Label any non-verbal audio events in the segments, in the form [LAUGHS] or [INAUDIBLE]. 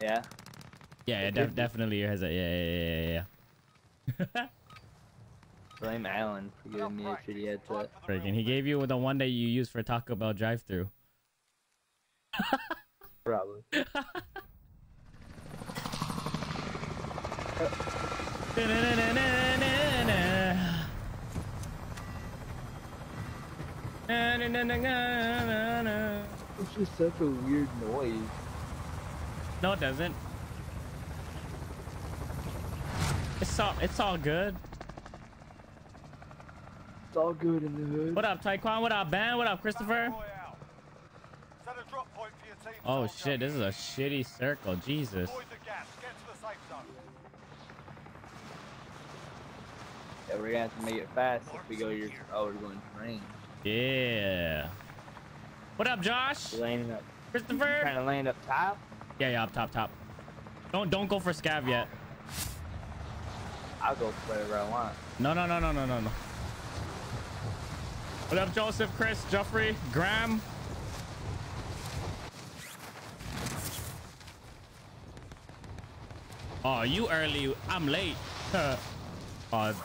Yeah. Yeah, yeah, def- definitely has a yeah, yeah, yeah, yeah. [LAUGHS] Blame Alan for giving me a shitty headset. Freaking, he gave you the one that you used for Taco Bell drive-through. [LAUGHS] Probably. [LAUGHS] It's just such a weird noise. No, it doesn't. It's all it's all good. It's all good in the hood. What up, Taekwon? What up, Ben? What up, Christopher? Set a drop point for your team, Oh soldier. shit, this is a shitty circle. Jesus. Avoid. Get to the safe zone. Yeah, we're gonna have to make it fast if we go your. Oh, we're going train. Yeah. What up, Josh? We're landing up. Christopher? Trying to land up top. Yeah, yeah, up top, top. Don't don't go for scav yet. I'll go for whatever I want. No, no, no, no, no, no, no. What up, Joseph, Chris, Joffrey, Graham? Oh, you early. I'm late. [LAUGHS] oh,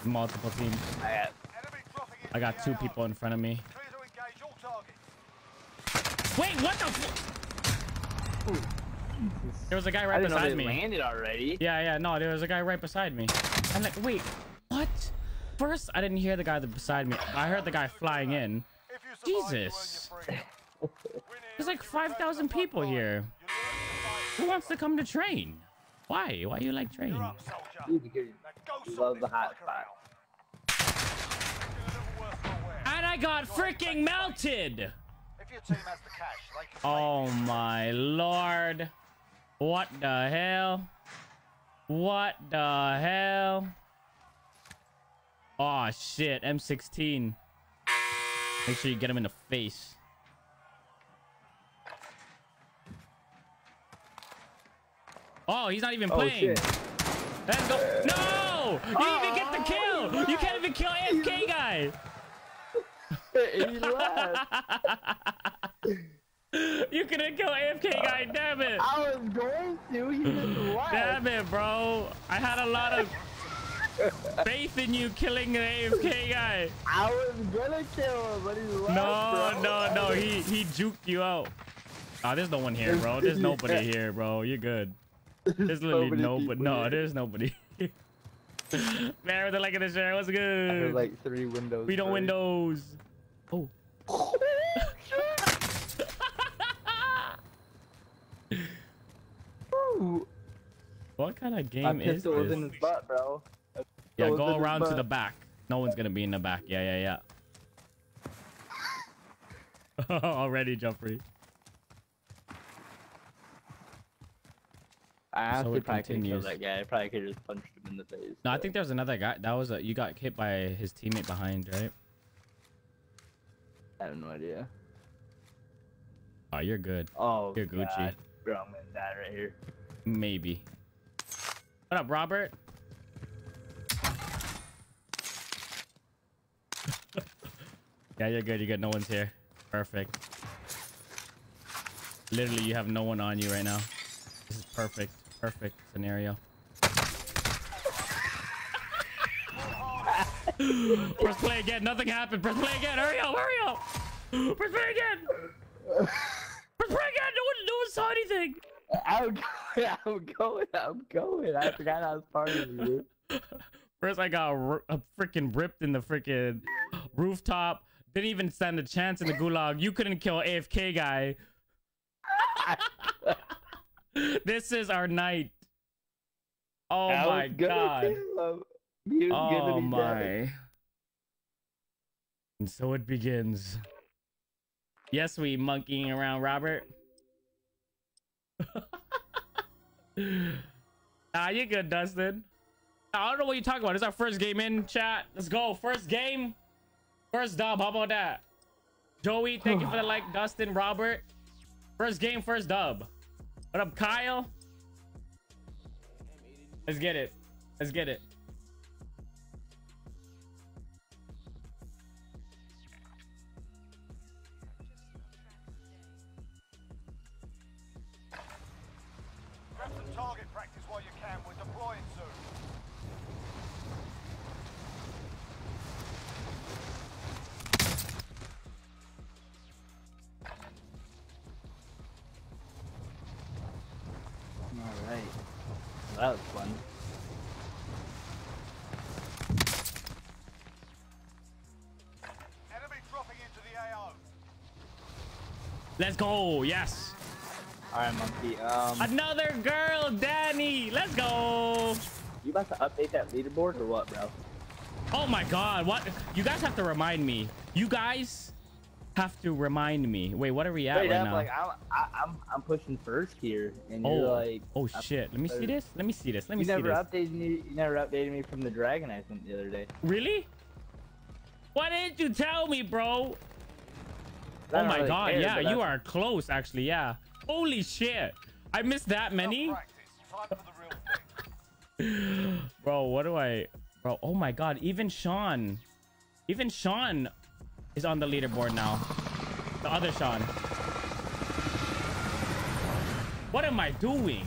multiple teams. I got. Enemy dropping into I got two people in front of me. Clear to engage all targets. Wait, what the? F- there was a guy I right didn't know beside they me. landed already. Yeah, yeah, no, there was a guy right beside me. I'm like, wait, what? First, I didn't hear the guy that beside me. I heard the guy flying in. If you survive, Jesus. you earn your freedom. Win There's like you take the 5,000 people here. You learn to fight. Who wants to come to train? Why? Why you like train? You're up, soldier. Dude, because Now go you sort love the hot fucker spot. out. Looking a little worse for wear. And I got freaking melted. If your team has the cash, they can Oh my lord. What the hell? What the hell? Oh shit, M16. Make sure you get him in the face. Oh, he's not even Oh playing. shit. Let's go. No! You didn't even get the ah. kill! You can't even kill AFK guy! [LAUGHS] he left. [LAUGHS] [LAUGHS] You couldn't kill AFK uh, guy, damn it! I was going to. He [LAUGHS] left. Damn it, bro. I had a lot of [LAUGHS] faith in you killing an AFK guy. I was gonna kill him, but he left. No, bro. no, no. He he juked you out. Oh, there's no one here, bro. There's nobody here, bro. You're good. There's literally many no, but no, here. there's nobody. Man, they're liking the share. What's good? like three windows. we don't windows. Oh. Ooh, What kind of My game is was in this? his butt, bro. Yeah, go around to the back. No one's gonna be in the back. Yeah, yeah, yeah. [LAUGHS] Already, Jeffrey. I honestly it probably couldn't kill continues. that guy. I probably could have just punched him in the face. No, I think there was another guy. That was a, you got hit by his teammate behind, right? I have no idea. Oh, you're good. Oh, You're Gucci. God. Bro, I'm gonna die right here. Maybe. What up, Robert? [LAUGHS] yeah, you're good. You're good. No one's here. Perfect. Literally, you have no one on you right now. This is perfect. Perfect scenario. Press play again. Nothing happened. Press play again. Hurry up. Hurry up. Press play again. Press play again. No one, no one saw anything. I'm going. [LAUGHS] I'm going. I'm going. I forgot I was part of you. First, I got a freaking ripped in the freaking rooftop. Didn't even stand a chance in the gulag. You couldn't kill AFK guy. [LAUGHS] this is our night. Oh I my god. kill him. He was Oh gonna dead. my. And so it begins. Yes, we monkeying around, Robert. [LAUGHS] ah, you good, Dustin. I don't know what you're talking about. It's our first game in chat. Let's go. First game. First dub. How about that? Joey, thank you for the [SIGHS] like. Dustin, Robert. First game, first dub. What up, Kyle? Let's get it. Let's get it. Let's go. Yes. All right, monkey. Um, Another girl, Danny. Let's go. you about to update that leaderboard or what, bro? Oh my god. What? You guys have to remind me. You guys have to remind me. Wait, what are we at Straight right up, now? like I'm, I, I'm, I'm pushing first here, and oh, you're like, oh I'm shit. Let me see this. Let me see this. Let me You see never this. updated me. You never updated me from the dragon I sent the other day. Really? Why didn't you tell me, bro? I Oh my really god, care, yeah, you that's- are close actually, yeah. Holy shit. I missed that many? Enough practice. Time for the real thing. [LAUGHS] Bro, what do I Bro, oh my god, even Sean. Even Sean is on the leaderboard now. The other Sean. What am I doing?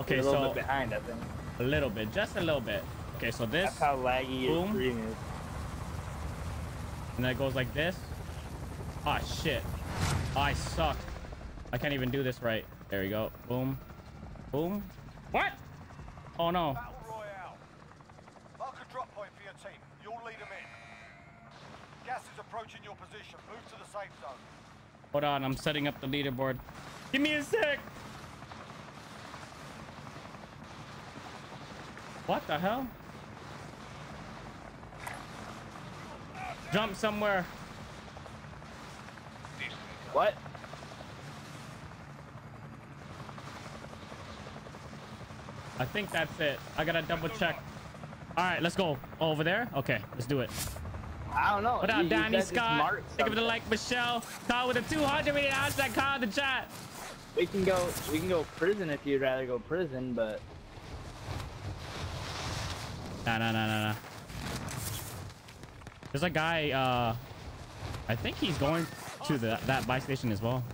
Okay, You're a little so bit behind, I think. a little bit, just a little bit. Okay, so this That's how laggy your Boom. stream is. and then it goes like this. Ah shit. Oh, I suck. I can't even do this right. There we go. Boom. Boom. What? Oh no. Battle Royale. Mark a drop point for your team. You'll lead them in. Gas is approaching your position. Move to the safe zone. Hold on, I'm setting up the leaderboard. Give me a sec. What the hell? Jump somewhere. What? I think that's it. I gotta double check. All right, let's go. Over there? Okay, let's do it. I don't know. What You- up, you Danny Scott? Think of it something. like Michelle. Call with a 200 million hashtag call in the chat. We can go. We can go prison if you'd rather go prison, but Nah, nah, nah, nah, nah. There's a guy, uh, I think he's going to the, that buy station as well.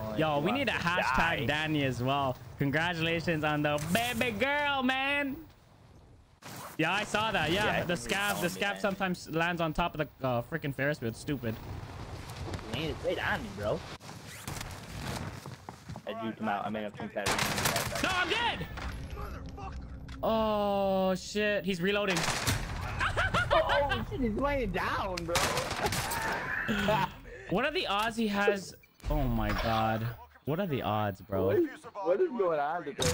oh, Yo, we need a to hashtag die. Danny as well. Congratulations on the baby girl, man. Yeah, I saw that. Yeah, Yeah, the scav, the scav sometimes lands on top of the uh, freaking Ferris wheel. It's stupid. You need to wait on me, bro. I juked him out. I made him think that. No, I'm dead. Oh shit, he's reloading. Oh shit! He's laying down, bro. What are the odds he has? Oh my god. What are the odds, bro? What is, what is going on today?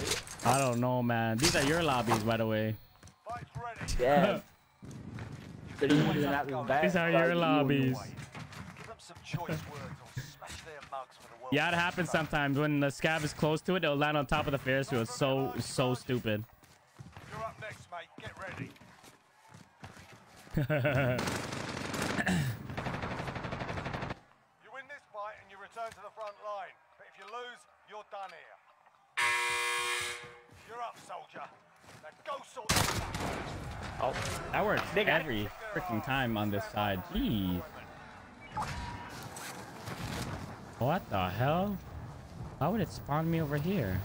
I don't know, man. These are your lobbies, by the way. Yeah. But he's not this bad. These are your lobbies. Give them some choice words or smash their mugs for the world. Yeah, it happens sometimes when the scav is close to it. It'll land on top of the Ferris wheel. It's so so stupid. You're up next, mate. Get ready. You win this fight and you return to the front line. But if you lose, you're done here. You're up, soldier. Now go sort oh, that works They got- every freaking time on this side. Jeez. What the hell? Why would it spawn me over here?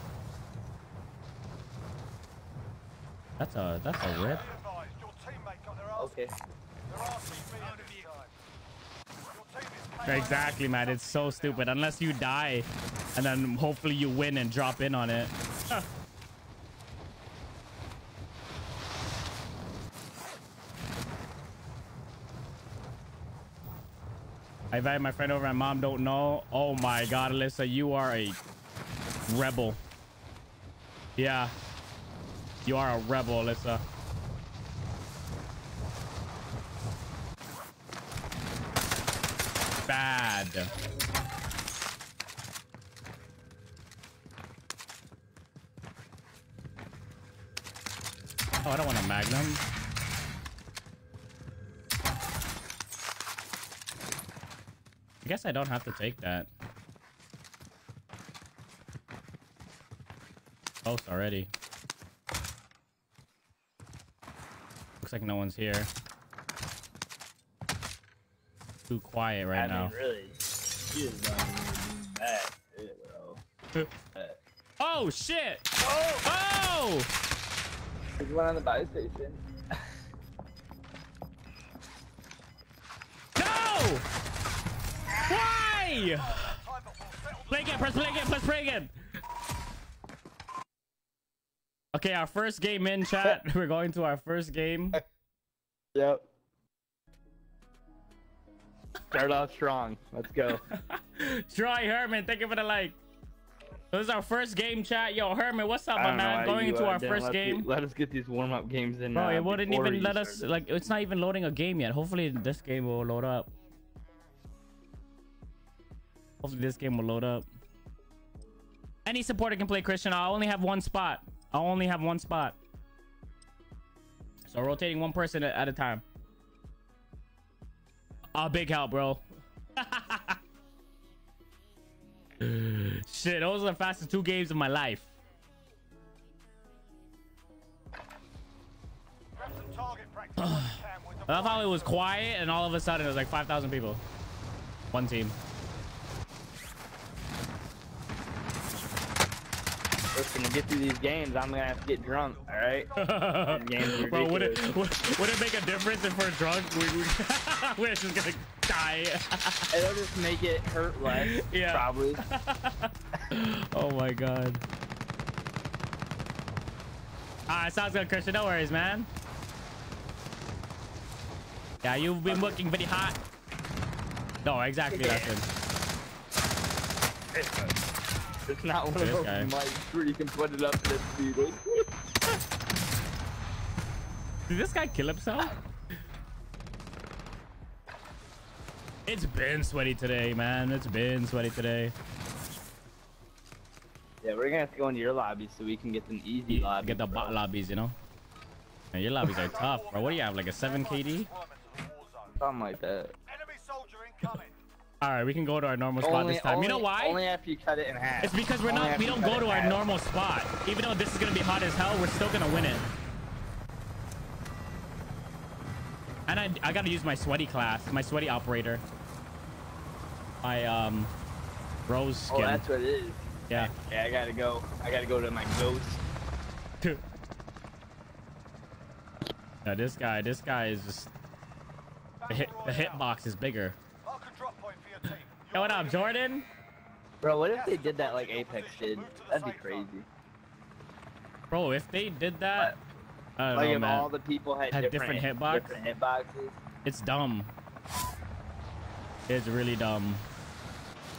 That's a that's a rip. KO. Exactly, man. It's so stupid. Unless you die, and then hopefully you win and drop in on it. [LAUGHS] I invited my friend over and mom don't know. Oh my god, Alyssa, you are a rebel. Yeah. You are a rebel, Alyssa. Bad. Oh, I don't want a magnum. I guess I don't have to take that. Close already. Looks like no one's here. Too quiet right I now. mean, really, he is do that, bro. [LAUGHS] Oh shit! Oh! Oh! There's one on the buy station. No! Why? Time, but we'll settle Play again, press play again, press play again. Okay, our first game in chat. [LAUGHS] We're going to our first game. Yep. Start off strong. Let's go. [LAUGHS] Troy Herman, thank you for the like. This is our first game chat. Yo, Herman, what's up, my man? Going into uh, our first game. let us get these warm up games in. Bro, uh, it wouldn't even let us started. like it's not even loading a game yet. Hopefully this game will load up. Hopefully this game will load up. Any supporter can play Christian. I only have one spot. I only have one spot. So rotating one person at a time. Oh, big help, bro. [LAUGHS] Shit, those are the fastest two games of my life. [SIGHS] I love how it was quiet and all of a sudden it was like 5,000 people. One team. Listen, to get through these games, I'm gonna have to get drunk. All right. [LAUGHS] Bro, would it, would, would it make a difference if we're drunk? We, we, [LAUGHS] we're just gonna die. [LAUGHS] It'll just make it hurt less. Yeah. Probably. oh my god. Alright, sounds good, Christian. No worries, man. Yeah, you've been working very hard. No, exactly. That's it. It's not one of those guy. mics where you can put it up to the speed. Did this guy kill himself? It's been sweaty today, man. It's been sweaty today. yeah, we're gonna have to go into your lobby so we can get an easy lobby. Get the bro. bot lobbies, you know? Man, your lobbies are tough, bro. What do you have, like a 7 KD? Requirements of the war zone. Something like that. Enemy soldier incoming. All right, we can go to our normal spot this time. you know why? Only after you cut it in half. It's because we're Only not. We don't go to our half. normal spot. Even though this is gonna be hot as hell, we're still gonna win it. And I, I gotta use my sweaty class, my sweaty operator. My um, rose skin. Oh, that's what it is. yeah. Yeah, I gotta go. I gotta go to my ghost. [LAUGHS] yeah, this guy, this guy is just the hit. The hitbox is bigger. Mark a drop point for your Hey, what up, Jordan? Bro, what if they did that like Apex did? That'd be crazy. Bro, if they did that, I don't Like know, if man. all the people had, Had different, different hitbox? different hitboxes. It's dumb. It's really dumb.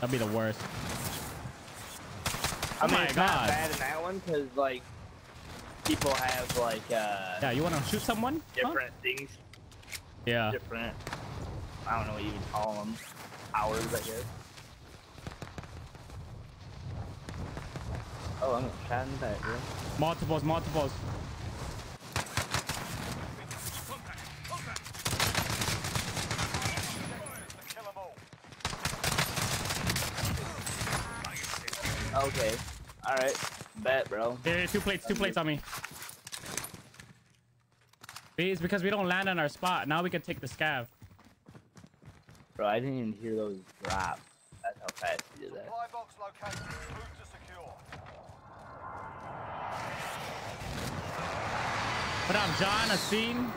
That'd be the worst. I Oh mean, my it's God. not bad in that one because like people have like uh Yeah, you wanna shoot someone? Huh? different things, Yeah. different. I don't know what you would call them. Powers, I guess. Oh, I'm gonna shot in the back, bro. Multiples, multiples. To kill 'em all. Okay. All right. Bet, bro. Here, two plates, two plates on me. It's because we don't land on our spot. Now we can take the scav. Bro, I didn't even hear those drop. That's how fast you did that. Supply box located. Move to secure. What up, John? A scene?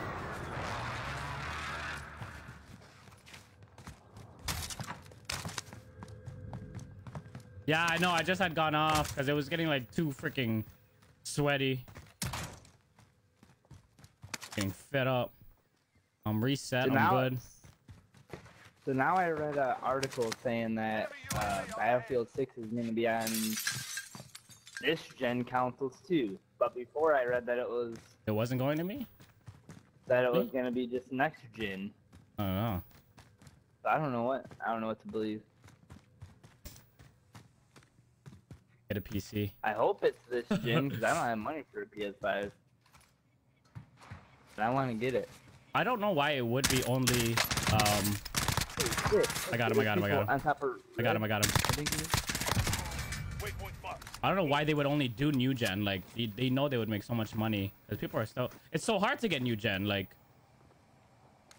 Yeah, I know. I just had gone off because it was getting like too freaking sweaty. Getting fed up. I'm reset. So I'm good. So now I read an article saying that uh, Battlefield 6 is going to be on this gen consoles too. But before I read that it was It wasn't going to me? that it was going to be just next gen. I don't know. So I don't know what I don't know what to believe. Get a PC. I hope it's this gen because I don't have money for a PS5. And I want to get it. I don't know why it would be only. Um, I got him, I got him, I got him. On top of, I got him. I got him. I think it is. I don't know why they would only do new gen. Like they, they know they would make so much money because people are still. It's so hard to get new gen. Like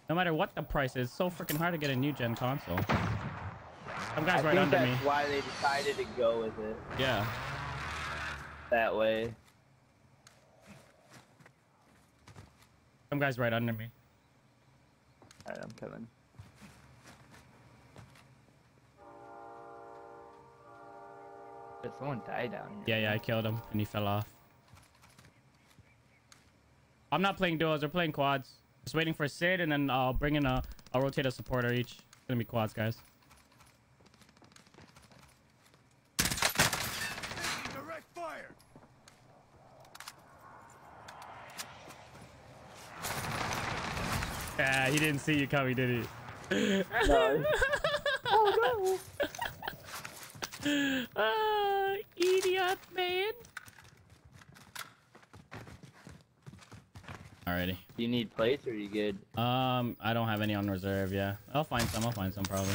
no matter what the price is, it's so freaking hard to get a new gen console. Some I guy's right think under that's why they decided to go with it Yeah. that way. Some guy's right under me. Alright, I'm coming. Did someone die down here? Yeah, yeah, I killed him and he fell off. I'm not playing duos, we're playing quads. Just waiting for Sid and then I'll bring in a I'll rotate a supporter each. It's gonna be quads, guys. Direct! Yeah, he didn't see you coming, did he? No. [LAUGHS] [LAUGHS] Oh no. [LAUGHS] Ah, idiot man. Alrighty. Do you need plates or are you good? Um, I don't have any on reserve. Yeah, I'll find some. I'll find some probably.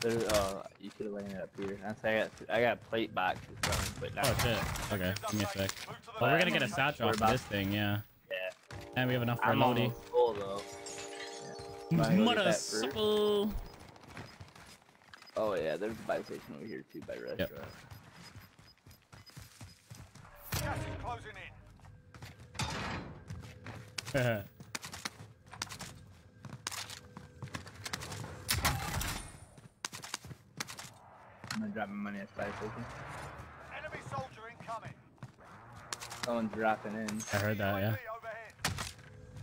There's, oh, you could have landed up here. That's I got I got plate boxes. So I'm gonna put down. Oh shit. Okay, give me a sec. Move to the Well, we're gonna get a satchel off of this thing. Yeah, Yeah. and we have enough for a I'm loadie. full though. [LAUGHS] Yeah. Might go Mother supple. Oh yeah, there's a buy station over here too by restaurant. Gas is closing in. I'm gonna drop my money at the buy station. Enemy soldier incoming. Someone's dropping in. I heard that. Yeah.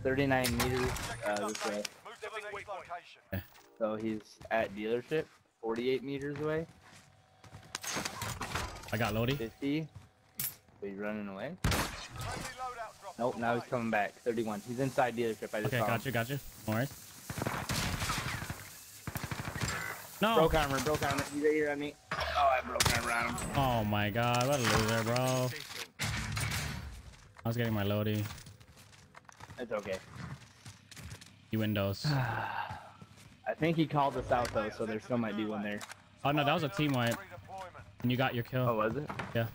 39 meters uh, this way. update. Move to the next location. So he's at dealership, 48 meters away. I got loadie. 50. So he's running away. Friendly loadout drop Nope, now he's coming back. 31. He's inside dealership. I just Okay, saw him. got you, got you. No worries. No. Broke armor, broke armor. He's right here on me. Oh, I broke armor on him. Oh my god, what a loser, bro. I was getting my loadie. It's okay. You windows. [SIGHS] [SIGHS] I think he called us out though, so there still might be one there. Oh no, that was a team wipe. And you got your kill. Oh, was it? Yeah.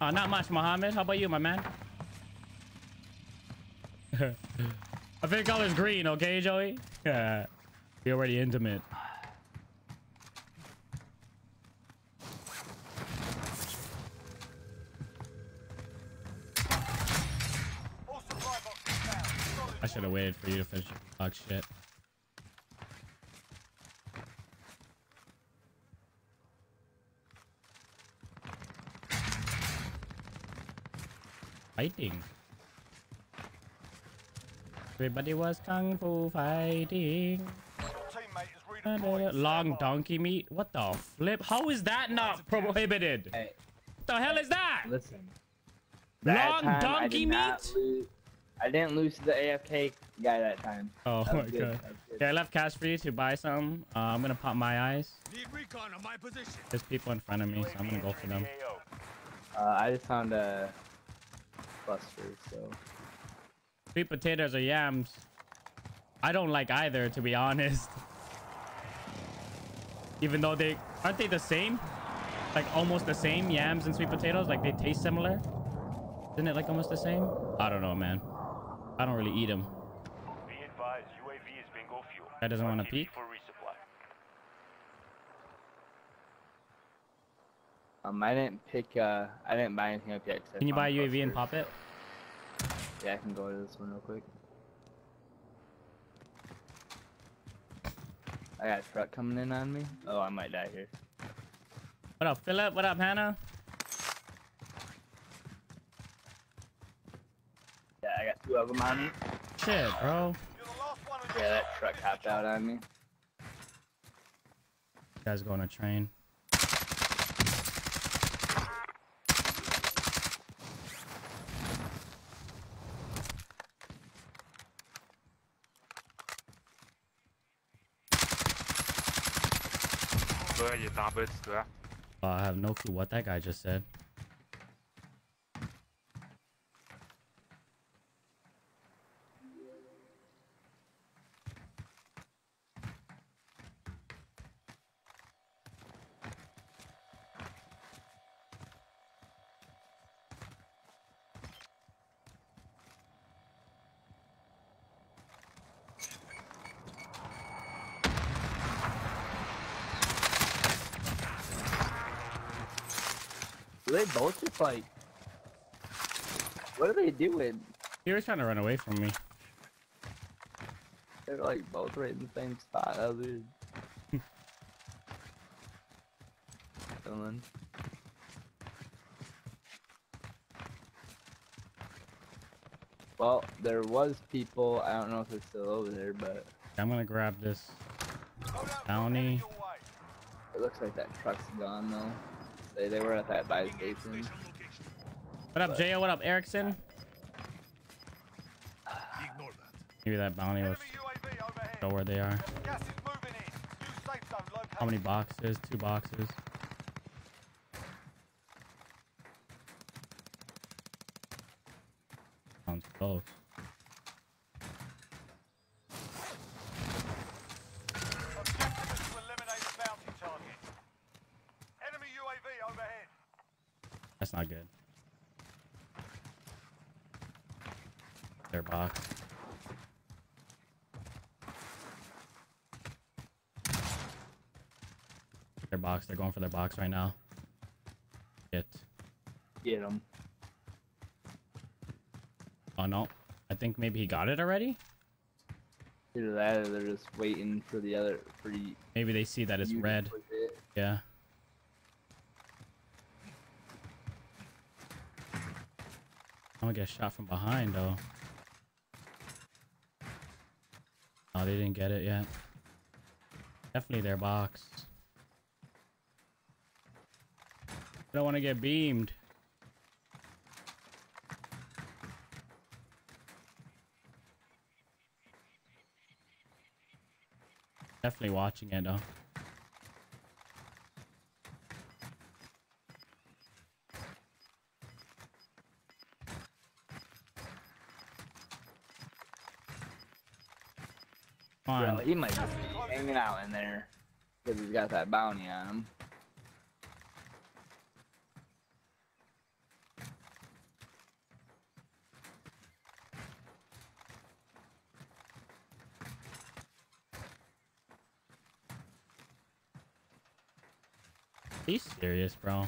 Uh, not much, Mohammed. How about you, my man? [LAUGHS] I think color's green, okay, Joey? Yeah. [LAUGHS] We already intimate. All supply boxes down. Solid I should have waited for you to finish dog shit. Fighting. Everybody was kung fu fighting. Your teammate is redeploying. Long donkey meat? What the flip? How is that not prohibited? Hey, What the hell is that? listen. That Long donkey meat? Lose- I didn't lose to the AFK guy that time. Oh That my good. god. That. Okay, I left cash for you to buy some. Uh, I'm gonna pop my eyes. Need recon on my position. There's people in front of me, so I'm gonna go for them. Uh, I just found a cluster, so Sweet potatoes or yams. I don't like either, to be honest. Even though they aren't they the same? Like almost the same yams and sweet potatoes. Like they taste similar. Isn't it like almost the same? I don't know, man. I don't really eat them. Be advised, UAV is bingo fuel. Guy doesn't wanna RTB peek? For resupply. um, I didn't pick. Uh, I didn't buy anything up yet. 'cause I Can you buy a found UAV and pop it? Yeah, I can go to this one real quick. I got a truck coming in on me. Oh, I might die here. What up, Philip? What up, Hannah? I got two of them on me. Shit, bro. You're the last one in Yeah, that truck hopped out on me. You guys go on a train. I have no clue what that guy just said. They both just like. What are they doing? He was trying to run away from me. They're like both right in the same spot. That was weird. [LAUGHS] Chilling. Well, there was people. I don't know if they're still over there, but I'm gonna grab this. Bounty. headed your way. it looks like that truck's gone though. They they were at that buy station. What up, Jayo? What up, Erickson? Maybe that bounty was Enemy UAV where they are. Gas is in. New safe. How many boxes? Two boxes. Sounds close. Objective is to eliminate the bounty target. Enemy UAV overhead. That's not good. Their box. Their box. They're going for their box right now. Shit. Get them. Oh no. I think maybe he got it already. Either that, or they're just waiting for the other for you. Maybe they see that it's red. it. Yeah. I'm gonna get shot from behind though. Oh, they didn't get it yet. Definitely their box. I don't want to get beamed. Definitely watching it though. On. he might be hanging out in there because he's got that bounty on him. He's serious, bro.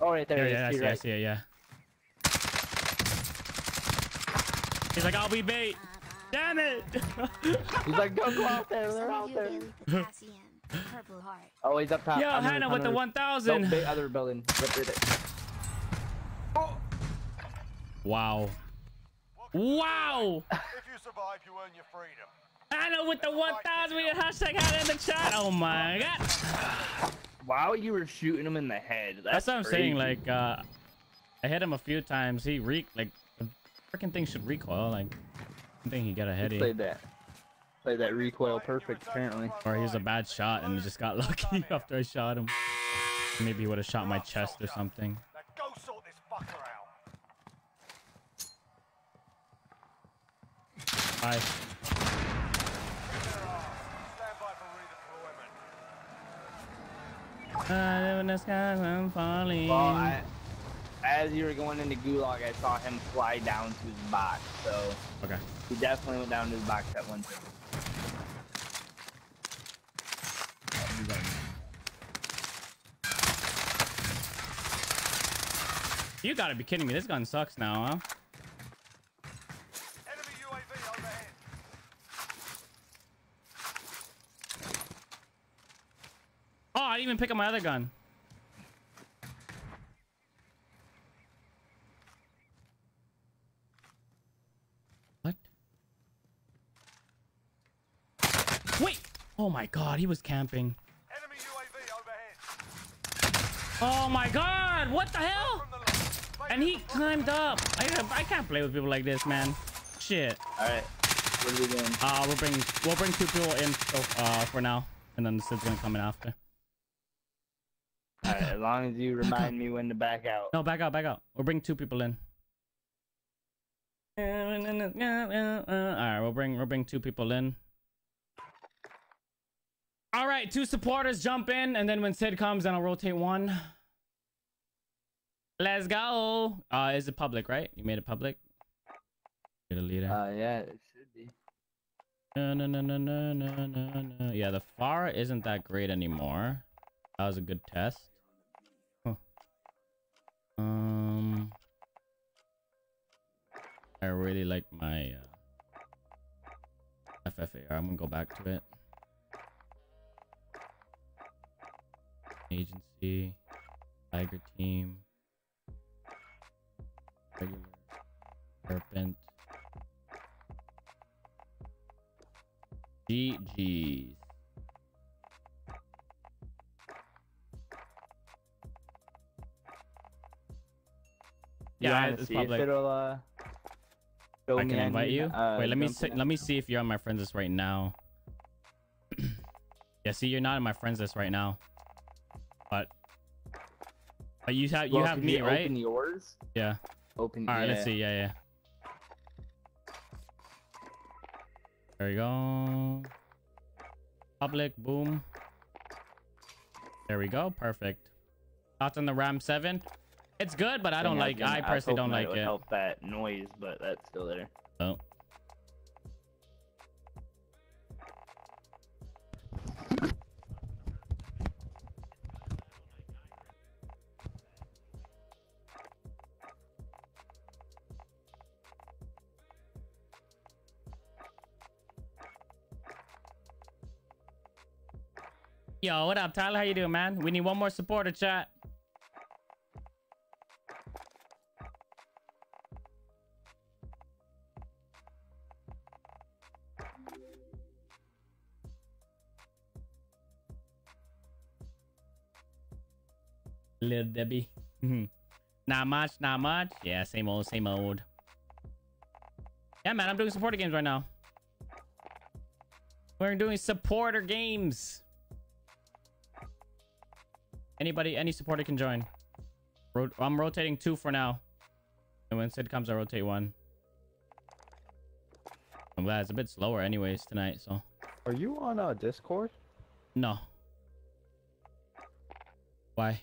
Oh, right there. Yeah, he yeah, I is, see, I see it, yeah. He's like, oh, I'll be bait. Damn it! [LAUGHS] He's like, don't go out there. They're out there. Potassium, Purple Heart. Oh, he's up top. Yo, on Hannah with the on 1000. Nope, big other building. Right there. Wow. Wow! If you survive, you earn your freedom. Hannah with the 1000. We did hashtag Hannah in the chat. Oh my god. Wow, you were shooting him in the head. That's, That's what I'm saying. Like, uh, I hit him a few times. He re like the freaking thing should recoil. Like, I think he got a He heady, played that. Played that recoil perfect, apparently. or he was a bad shot and just got [LAUGHS] lucky after I shot him. Maybe he would have shot my chest or something. Now go sort this fucker out. Hi. Stand by for redeployment. I live in the sky, I'm falling. Well, I, as you were going into Gulag, I saw him fly down to his box. So Okay. he definitely went down to his box at one time. You gotta be kidding me. This gun sucks now, huh? Enemy UAV overhead. Oh, I didn't even pick up my other gun. What? Wait! Oh my god, he was camping. Enemy UAV overhead. Oh my god! What the hell? From the left. And he climbed up. I, I can't play with people like this, man. Shit. All right, what are we doing? Uh, we'll bring we'll bring two people in so, uh, for now, and then the Sid's gonna come in after. All right, long as you remind me when to back out. No, back out, back out. We'll bring two people in. Alright, we'll bring we'll bring two people in. Alright, two supporters jump in, and then when Sid comes, then I'll rotate one. Let's go. Uh is it public, right? You made it public? You're the leader. Uh, yeah, it should be. No, no, no, no, no, no, no, no. Yeah, the FFAR isn't that great anymore. That was a good test. Um, I really like my uh, FFAR. I'm gonna go back to it. Agency, Tiger Team, regular, Serpent, GG's. You Yeah, it's see public. If it'll, uh, show I me can invite any, you. uh, Wait, let me see, let me see if you're on my friends list right now. [CLEARS THROAT] yeah, see, you're not on my friends list right now. But, but you have you Well, have me you right? Open yours. Yeah. Open. All right, yeah. let's see. Yeah, yeah. There we go. Public, boom. There we go. Perfect. Thoughts on the Ram 7? It's good, but I don't like. I personally don't like would it. Help that noise, but that's still there. Oh. Yo, what up, Tyler? How you doing, man? We need one more supporter chat. Little Debbie. Mhm. not much, not much. Yeah, same old, same old. Yeah, man, I'm doing supporter games right now. We're doing supporter games. Anybody, any supporter can join. Ro- I'm rotating two for now. And when Sid comes, I rotate one. I'm glad it's a bit slower anyways tonight, so. Are you on uh, Discord? No. Why?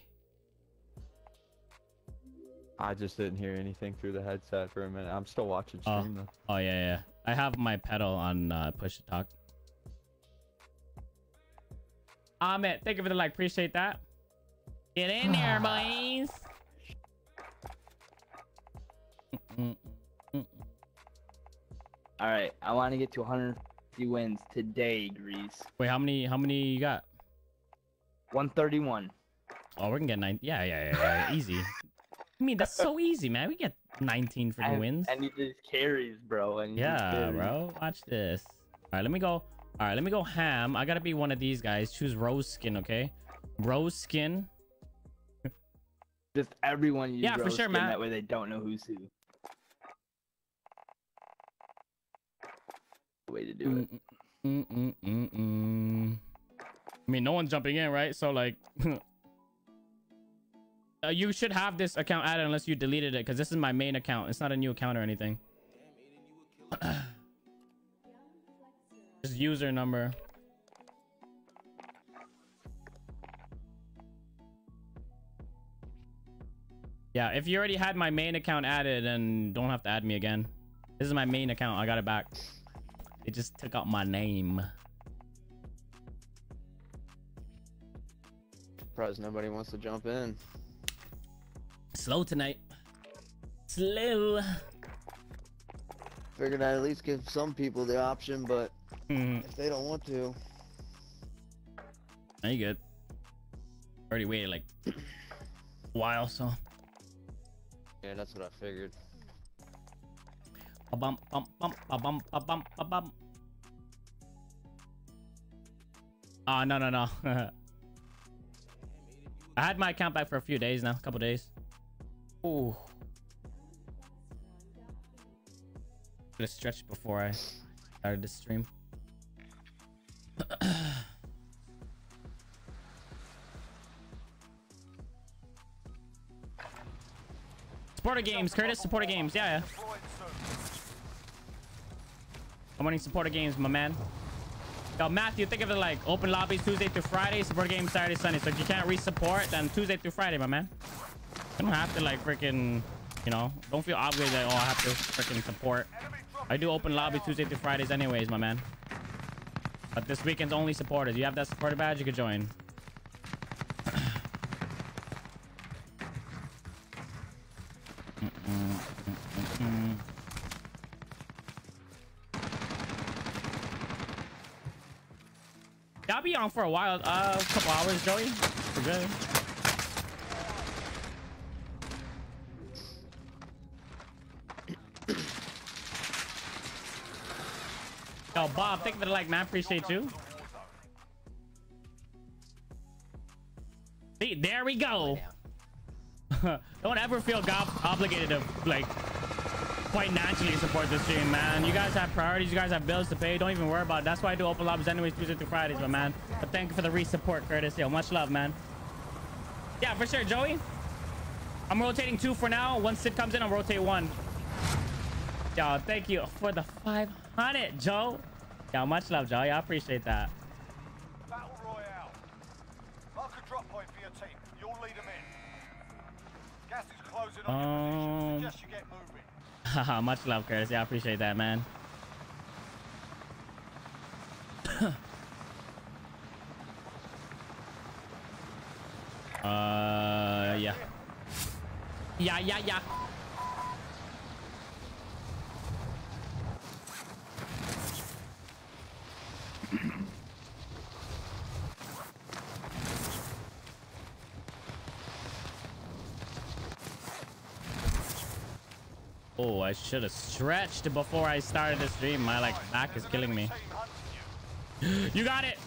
I just didn't hear anything through the headset for a minute. I'm still watching Oh. stream though. Oh, yeah, yeah. I have my pedal on uh, push to talk. Ahmed, thank you for the like. Appreciate that. Get in there, [SIGHS] boys. Mm, mm, mm. All right, I want to get to 150 wins today, Grease. Wait, how many? How many you got? 131. Oh, we can get nine. Yeah, yeah, yeah, yeah. easy. I mean, that's so easy, man. We get 19 freaking And, wins. and you just carries, bro. And Yeah, carries. bro. Watch this. All right, let me go. All right, let me go ham. I gotta be one of these guys. Choose rose skin, okay? Rose skin. Just everyone use Yeah, for sure, skin, Matt. That way they don't know who's who. Way to do it. Mm, mm, mm, mm, mm. I mean, no one's jumping in, right? So like, [LAUGHS] uh, you should have this account added unless you deleted it, because this is my main account. It's not a new account or anything. [CLEARS THROAT] Just user number. Yeah, if you already had my main account added, then don't have to add me again. This is my main account. I got it back. It just took out my name. Surprised nobody wants to jump in. Slow tonight. Slow. Figured I'd at least give some people the option, but Hmm. if they don't want to, Are you good? Already waited like a while, so. yeah, that's what I figured. Ba-bum. Ah, no, no, no. [LAUGHS] I had my account back for a few days now, a couple days. Ooh. Could have stretched before I started the stream. supporter games, Curtis. Supporter games, yeah, yeah. I'm running supporter games, my man. Yo, Matthew, think of it like open lobbies Tuesday through Friday, support games Saturday, Sunday. So if you can't re-support, then Tuesday through Friday, my man. You don't have to like freaking, you know, don't feel obligated that, oh, I have to freaking support. I do open lobby Tuesday through Fridays anyways, my man. But this weekend's only supporters. You have that supporter badge, you can join. I'll be on for a while, uh, a couple hours, Joey. We're good. Bob, thank you for the like, man. Appreciate you. See, there we go. [LAUGHS] Don't ever feel obligated to like financially support the stream, man. You guys have priorities. You guys have bills to pay. Don't even worry about it. That's why I do open lobs anyways, Tuesday through Fridays, but, man. But thank you for the re-support, Curtis. Yo, much love, man. Yeah, for sure, Joey. I'm rotating two for now. Once Sid comes in, I'll rotate one. Yo, thank you for the 500, Joe. Yo, much love, Joe. Yeah, I appreciate that. Battle Royale. Mark a drop point for your team. You'll lead them in. Gas is closing on your Um, position. Suggest you get moving. [LAUGHS] Haha, much love, Curtis. Yeah, I appreciate that, man. [COUGHS] uh, yeah. Yeah, yeah, yeah. Oh, I should have stretched before I started the stream. My like back is killing me. [GASPS] You. Got it.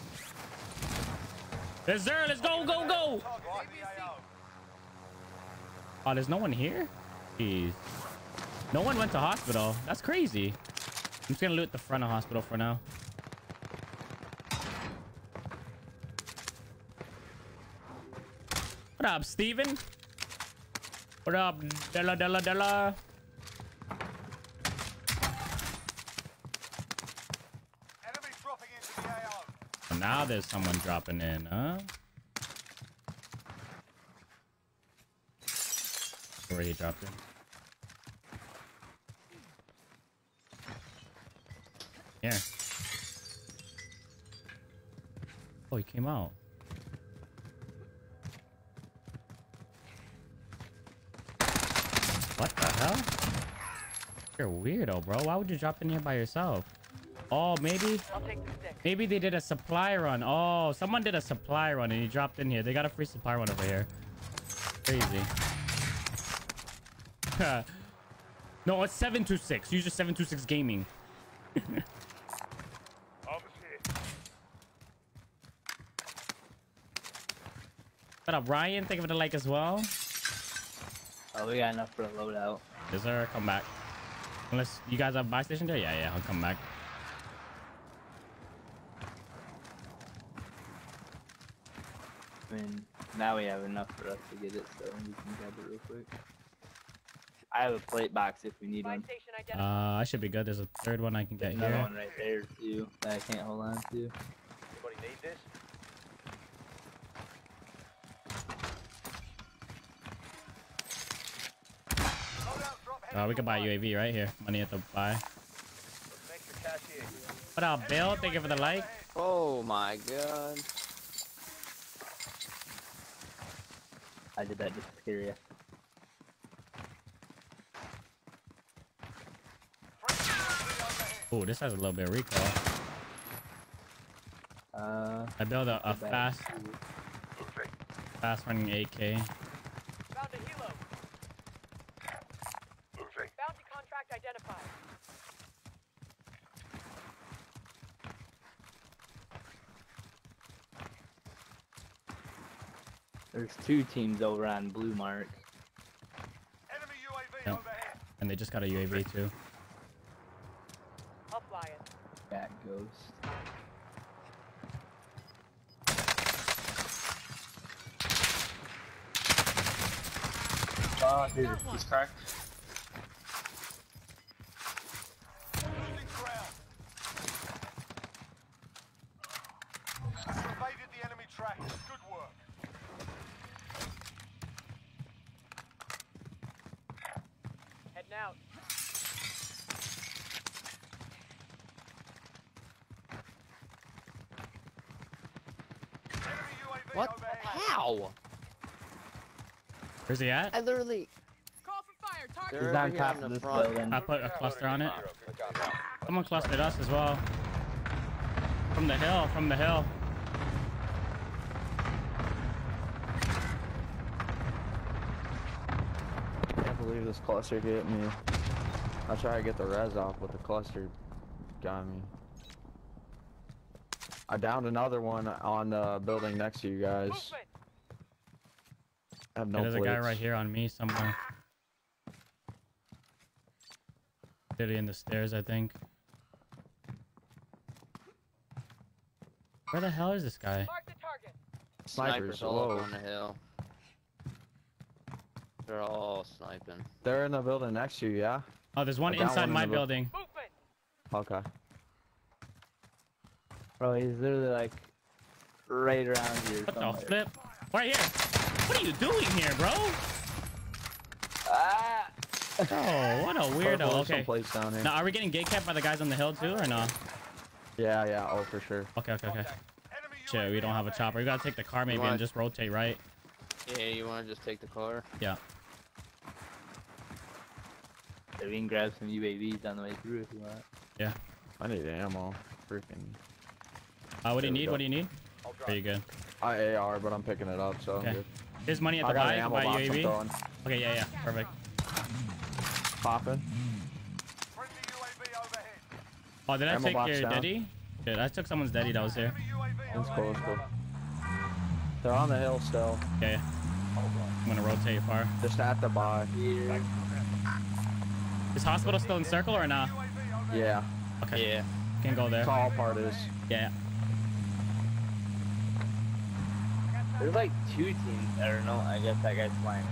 Yes, sir. Let's go, go, go. Oh, there's no one here? Jeez. No one went to hospital. That's crazy. I'm just gonna loot the front of hospital for now. What up, Steven? What up, Della Della Della? Enemy dropping into the AO. So now there's someone dropping in, huh? Where he dropped in. Here. Oh, he came out. What the hell? You're weirdo, bro. Why would you drop in here by yourself? Oh, maybe? Maybe they did a supply run. Oh, someone did a supply run and he dropped in here. They got a free supply run over here. Crazy. [LAUGHS] no, it's 726. Use your 726 gaming. Oh, what up, uh, Ryan? Thank you for the like as well. Oh, we got enough for a loadout. Is there a comeback? Unless you guys have buy station there? Yeah, yeah. I'll come back. Mean, now we have enough for us to get it, so we can grab it real quick. I have a plate box if we need one. Uh, I should be good. There's a third one I can get Another here. one right there too that I can't hold on to. Anybody need this? Loadout Uh, we can buy. UAV right here. Money at the buy. Thanks for cash. What up, Bill? Thank you for the like. Oh my god. I did that just to scare you. Oh, this has a little bit of recoil. Uh, I built a, a fast, fast running AK. 6-2 teams over on blue mark. Yeah. And they just got a UAV too. I'll fly ghost. Oh, dude, he's cracked. Where's he at? I literally. Call for fire. Target He's over on here top of this building. I put a cluster on it. Good combat. Someone clustered us as well. From the hill, from the hill. I Can't believe this cluster hit me. I tried to get the res off, but the cluster got me. I downed another one on the building next to you guys. Movement. I have Yeah, no there's a guy right here on me somewhere. Literally in the stairs, I think. Where the hell is this guy? Mark the target. Snipers, Snipers all whoa. up on the hill. They're all sniping. They're in the building next to you, yeah? Oh, there's one inside one in my the bu- building. Movement. Okay. Bro, he's literally like right around here What the flip? Right here. What are you doing here, bro? Ah! Oh, what a weirdo. there's Okay. Down here. Now, are we getting gate kept by the guys on the hill too, or no? Yeah, yeah, oh for sure. Okay, okay, okay. Enemy Shit, we don't have a chopper. We gotta take the car maybe wanna- and just rotate right. Yeah, you want to just take the car? Yeah. So we can grab some UAVs on the way through if you want. Yeah. I need ammo. Freaking. Uh, what do you need? go. What do you need? I'll Are you good? I AR, but I'm picking it up, so I'm Okay. Good. Here's money at the got buy. can buy box I'm UAV. Okay, yeah, yeah, perfect. Popping. Friendly UAV overhead. Oh, did I Ammo take box your down. daddy? Dude, I took someone's daddy that was here. That's cool, that's cool. They're on the hill still. Okay. I'm gonna rotate far. Just at the buy. Here. Is hospital still in circle or not? Yeah. Okay. Yeah. Can go there. That's all part is. Yeah. There's like two teams. I don't know. I guess that guy's flying.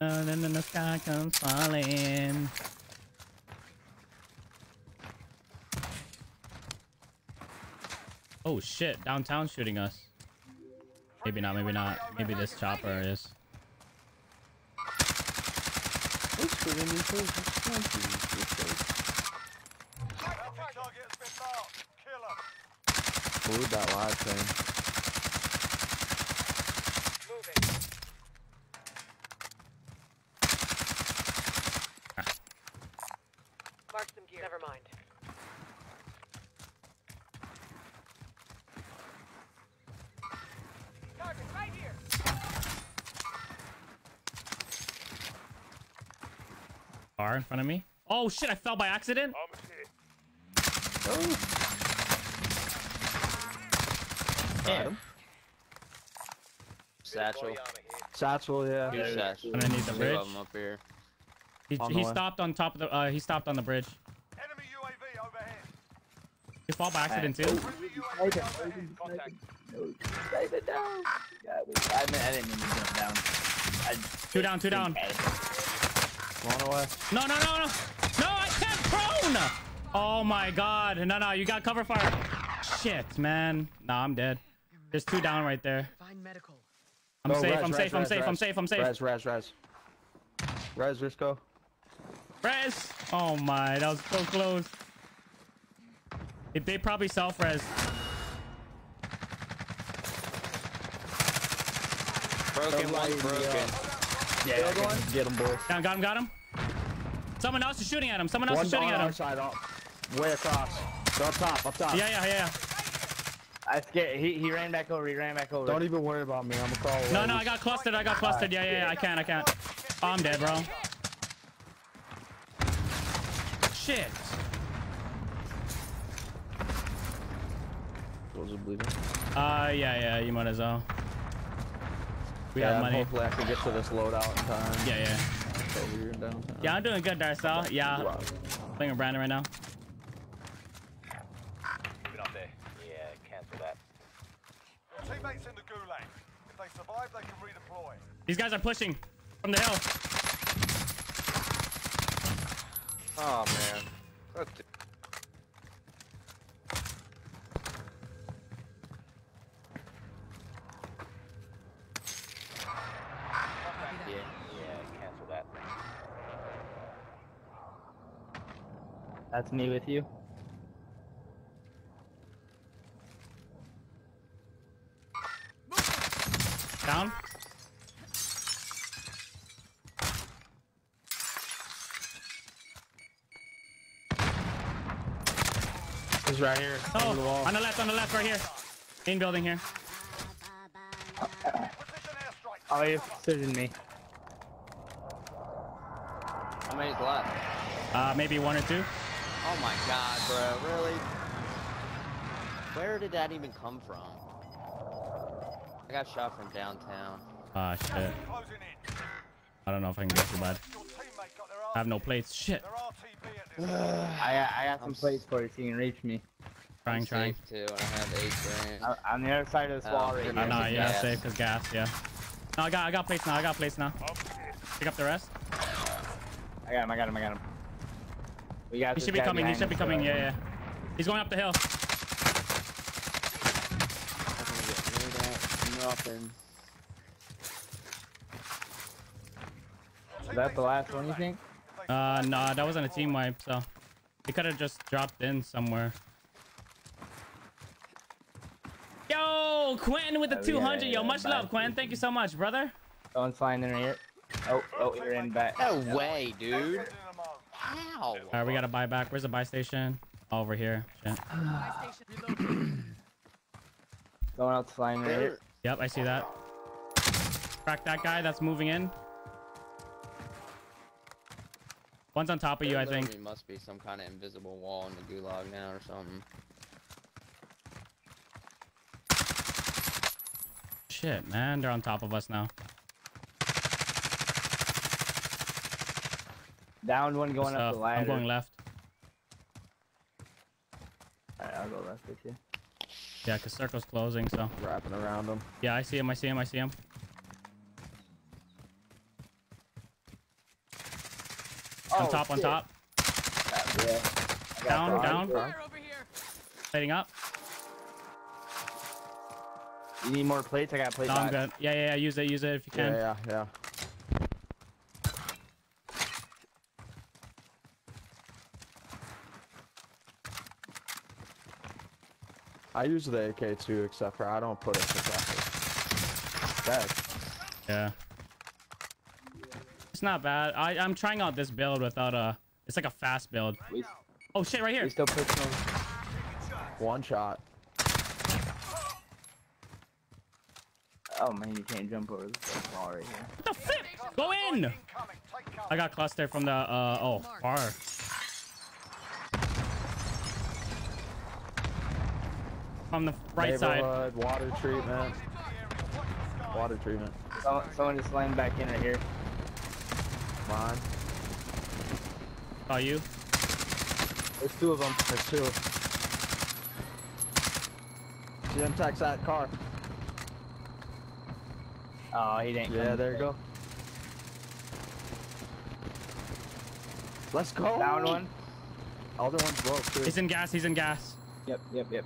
And then the sky comes falling. Oh shit! Downtown shooting us. Maybe not. Maybe not. Maybe this chopper is. Bounty target has been marked. Kill 'em. Blew that live thing. Moving. Mark some gear. Never mind. Target right here. Car in front of me. Oh shit! I fell by accident. Oh, Satchel. Satchel, yeah. Two satchels. need the Two bridge. of 'em up here. He, On the he way. stopped on top of the. Uh, he stopped on the bridge. Enemy UAV overhead. He fall by accident too. Friendly UAV overhead. Contact. Save it down. Yeah, I, mean, I didn't mean to jump down. I Two down. Two down. One away. No, no, no, no. No, I can't prone. Oh my god. No, no, you got cover fire. Shit, man. Nah, I'm dead. There's two down right there. Find medical. I'm No, safe. res, I'm res, safe. I'm res, safe. I'm res. safe. I'm safe. Res, res, res. Res, Risco. Res. Oh my, that was so close. They, they probably self res. Broken, one uh, broken. Yeah, Other one? Get him, boys. Down, got him, got him. Someone else is shooting at him. Someone else One is shooting on at our him. side, up. Way across. They're up top, up top. Yeah, yeah, yeah. I scared. He, he ran back over. He ran back over. Don't even worry about me. I'm gonna crawl away. No, no, I got clustered. I got clustered. Yeah, yeah, yeah. I can't, I can't. Oh, I'm dead, bro. Shit. Those are bleeding. Uh, yeah, yeah. You might as well. We yeah, got money. hopefully I can get to this loadout in time. Yeah, yeah. Over here in. Yeah, I'm doing good, Darcel. Yeah. Wow. Playing with Brandon right now. Moving up there. Yeah, cancel that. Your teammates in the gulag. If they survive, they can redeploy. These guys are pushing from the hill. Oh man. Look Yeah, yeah, cancel that. That's me with you. Down. He's right here. Oh, over the wall. on the left, on the left, right here. Main building here. Oh, you're precision me. How many's left? Uh, maybe one or two. Oh my god, bro. Really? Where did that even come from? I got shot from downtown. Ah, shit. I don't know if I can get too bad. Your teammate got their I have no plates. Shit. Their RTB at this point. I got, I got some I'm plates for you so you can reach me. Trying, I'm trying. safe too, I have eight grand. On the other side of this Oh, wall right you're here. I know, There's yeah, gas. safe, cause gas, yeah. No, I got, I got plates now. I got plates now. Oh, Pick up the rest. I got him, I got him, I got him. We got He should be coming. He should be coming. Yeah, yeah. He's going up the hill. I'm gonna get rid of Nothing. Is that the last one you think? Uh, no, that wasn't a team wipe, so he could have just dropped in somewhere. Yo, Quentin with the Oh, 200. yeah, Yo, much bye. love, Quentin. Thank you so much, brother. Someone's flying in here. Oh, oh, you're in back. No way, dude. Sending. How? All right, we gotta buy back. Where's the buy station? Over here. Shit. Someone else flying in here. Yep, I see that. Crack that guy that's moving in. One's on top of you, I think. literally must be some kind of invisible wall in the gulag now or something. Shit, man, they're on top of us now. Down one going Good up stuff. the ladder. I'm going left. Alright, I'll go left with you. Yeah, cause circle's closing. So Wrapping around him. yeah, I see him. I see him. I see him. On Oh, top. On shit. top. Yeah. Down. that. Down. Fire over up. You need more plates? I got plates. No, I'm good. Yeah, yeah, yeah. Use it. Use it if you can. Yeah, yeah, yeah. I use the AK too, except for I don't put it suppressor. That Yeah. It's not bad. I I'm trying out this build without a. It's like a fast build. We, Oh shit! Right here. still pushing them. one shot. Oh man, you can't jump over this wall right here. What the flip? Go in. Incoming. Take cover. I got cluster from the uh oh far. From the right side. Neighborhood, water treatment. Water treatment. Someone, someone just landed back in right here. Mine. Saw you. There's two of them. There's two. See them text that car. Oh, he didn't. Yeah, come. there you go. Let's go. Down one. Other one's broke too. He's in gas. He's in gas. Yep, yep, yep.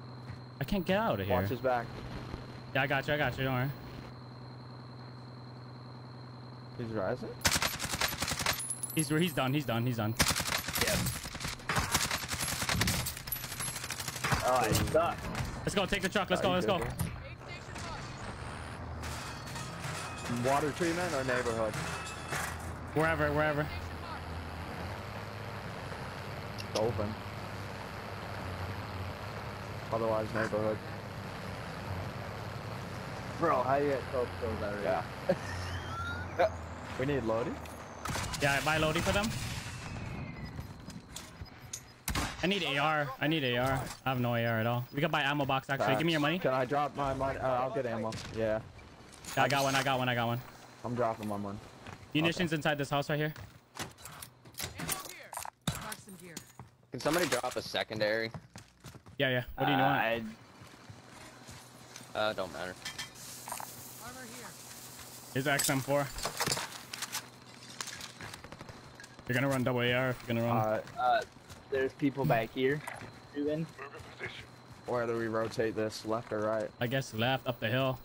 I can't get out of here. Watch his back. Yeah, I got you. I got you. Don't worry. He's rising. He's he's done. He's done. He's done. Yep. Oh, I suck. Let's go. Take the truck. Let's Oh, go. Let's go. bro? Water treatment or neighborhood? Wherever. Wherever. It's open. Otherwise, neighborhood. Bro, how you get 12 kills already? Yeah. [LAUGHS] we need Lodi. Yeah, I buy loading for them. I need AR. I need AR. I have no AR at all. We can buy ammo box actually. Give me your money. Can I drop my money? Uh, I'll get ammo. Yeah, Yeah, I got one. I got one. I got one. I'm dropping my money. Munitions inside this house right here. Ammo here. Mark some gear. Can somebody drop a secondary? Yeah, yeah. What do you uh, want? I, Uh, don't matter. Armor here. Here's XM4. You're gonna run double AR if you're gonna run. Alright, uh, there's people back here. Shooting. where do we rotate this? Left or right? I guess left up the hill.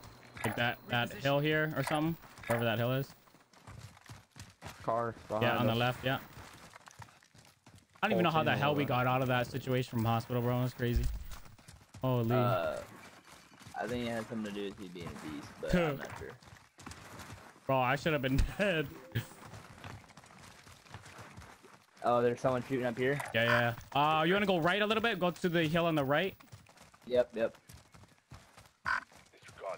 Like that that hill here or something. Wherever that hill is. Car Yeah, on the left, yeah. I don't even know how the hell we or- got out of that situation from hospital, bro. It's crazy. Holy. Uh, I think it has something to do with you being a beast, but I'm not sure. Bro, I should have been [LAUGHS] dead. Oh, there's someone shooting up here. Yeah, yeah. Uh, you want to go right a little bit? Go to the hill on the right. Yep, yep.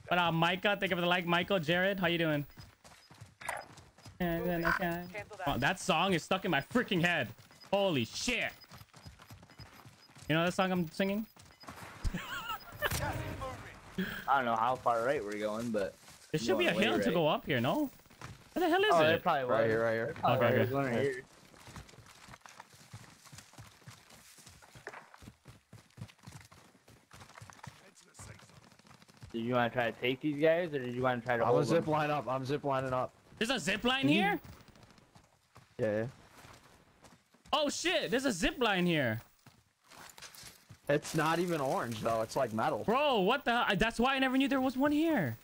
But uh, Micah, thank you for the like. Michael, Jared, how you doing? Oh, that song is stuck in my freaking head. Holy shit. You know that song I'm singing? Gas is moving. I don't know how far right we're going, but There should be a Going way hill to go up here, no? Where the hell is oh, there it? probably. Right here, right here. Okay, was okay. one right here. Did you want to try to take these guys, or did you want to try to I'm hold a zip them? line up. I'm zip lining up. There's a zip line here? Yeah, yeah. Oh shit, there's a zip line here. It's not even orange though. It's like metal. Bro, what the I- That's why I never knew there was one here.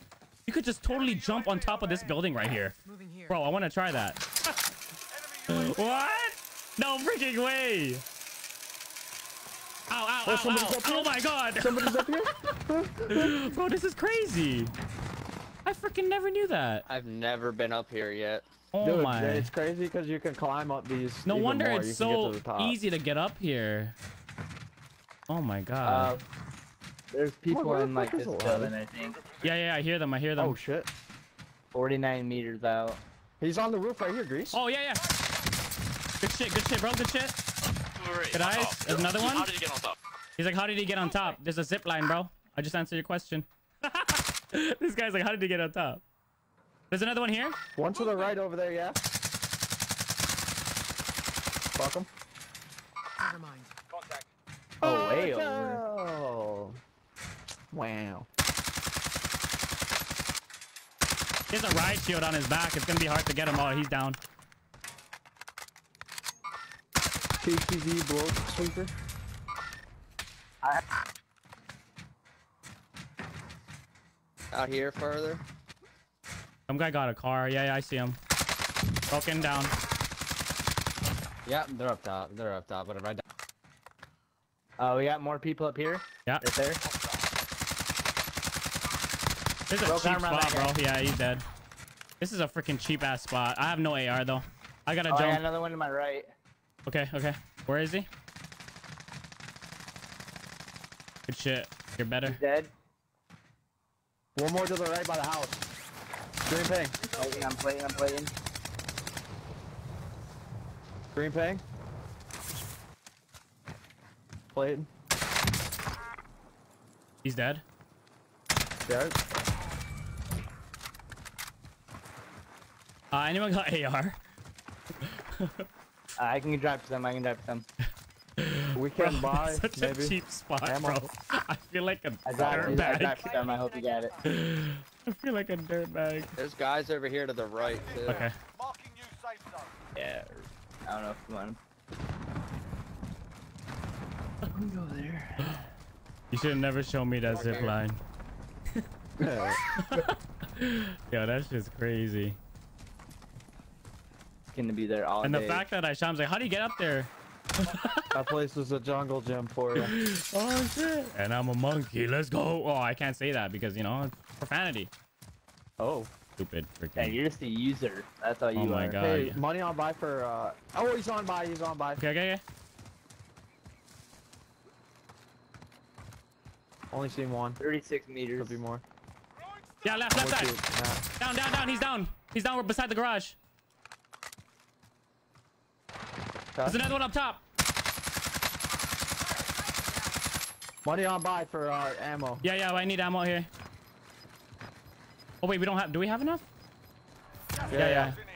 You could just totally jump on top of this building right here. Here. Bro, I want to try that. [LAUGHS] what? No freaking way. Ow, ow, ow, somebody's ow. up here? Oh my god. Somebody's up here. [LAUGHS] Bro, this is crazy. I freaking never knew that. I've never been up here yet. Oh Dude, my. it's crazy because you can climb up these. No wonder more. it's You can get so to easy to get up here. Oh my Uh, god. there's people where the in like this the ladder? building, I think. yeah, yeah, I hear them. I hear them. Oh shit. 49 meters out. He's on the roof right here, Grease. Oh, yeah, yeah. Good shit, good shit, bro. Good shit. Good eyes. There's another one. How did you get on top? He's like, how did he get on top? There's a zip line, bro. I just answered your question. [LAUGHS] this guy's like, how did he get on top? There's another one here. One to the right over there, yeah. Fuck him. Never mind. Contact. Oh, oh way over. Oh. Wow. He has a riot shield on his back. It's gonna be hard to get him. Oh, he's down. TTV blow sweeper. Out here further. Some guy got a car. Yeah, yeah, I see him. Broken down. Yeah, they're up top. They're up top, but right down. Uh, we got more people up here. Yeah. Right there. This is a Broke cheap spot, that bro. Yeah, he's dead. This is a freaking cheap ass spot. I have no AR though. I gotta Oh, I got another one to my right. Okay, okay. Where is he? Good shit. You're better. He's dead. One more to the right by the house. Green ping. Plating, I'm playing, I'm playing. Green ping. Plating. He's dead. Dead. Uh, anyone got AR? [LAUGHS] Uh, I can drop some, I can drop some. [LAUGHS] We can buy Such maybe. a cheap spot, ammo. bro. I feel like a I dropped, I dirtbag. dropped some, I hope you got it. [LAUGHS] I feel like a dirtbag. There's guys over here to the right too. Okay. Marking new safe zone. Yeah, I don't know if you want him. I'm gonna go there. [GASPS] You should have never shown me that zip line. Yeah. [LAUGHS] Yo, that's just crazy. It's gonna be there all And the fact that I shot him, I was like, how do you get up there? [LAUGHS] that place was a jungle gym for you. [LAUGHS] Oh shit! And I'm a monkey. Let's go. Oh, I can't say that because you know it's profanity. Oh. Stupid Yeah, freaking. you're just a user. That's all you Oh my are. God. Hey, money on buy for uh oh he's on buy, he's on buy. Okay, okay, okay. Only seen one. 36 meters. Could be more. Yeah, left, left side. two. Down, down, down. He's down. He's down. We're beside the garage. Nah. There's another one up top. Money on buy for uh ammo. Yeah, yeah. I need ammo here. Oh wait, we don't have. Do we have enough? Yeah, yeah. Closing in.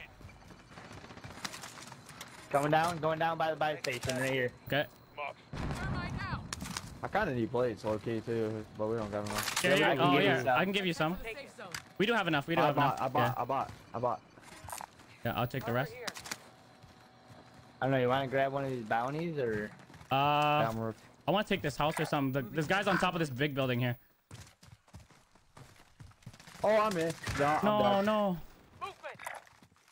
Coming down, going down by the buy station right here. Okay. Marked. Thermite out. I kinda need blades, low key too, but we don't got enough. Yeah, Yeah, yeah. I can Oh give you yeah. some. I can give you some. We do have enough. We do I have bought, enough. I bought, Yeah. I bought, I bought. yeah, I'll take the rest. I don't know, you want to grab one of these bounties or? Uh, Down. I want to take this house or something. The- This guy's on top of this big building here. Oh, I'm in. No, I'm No, dead. no.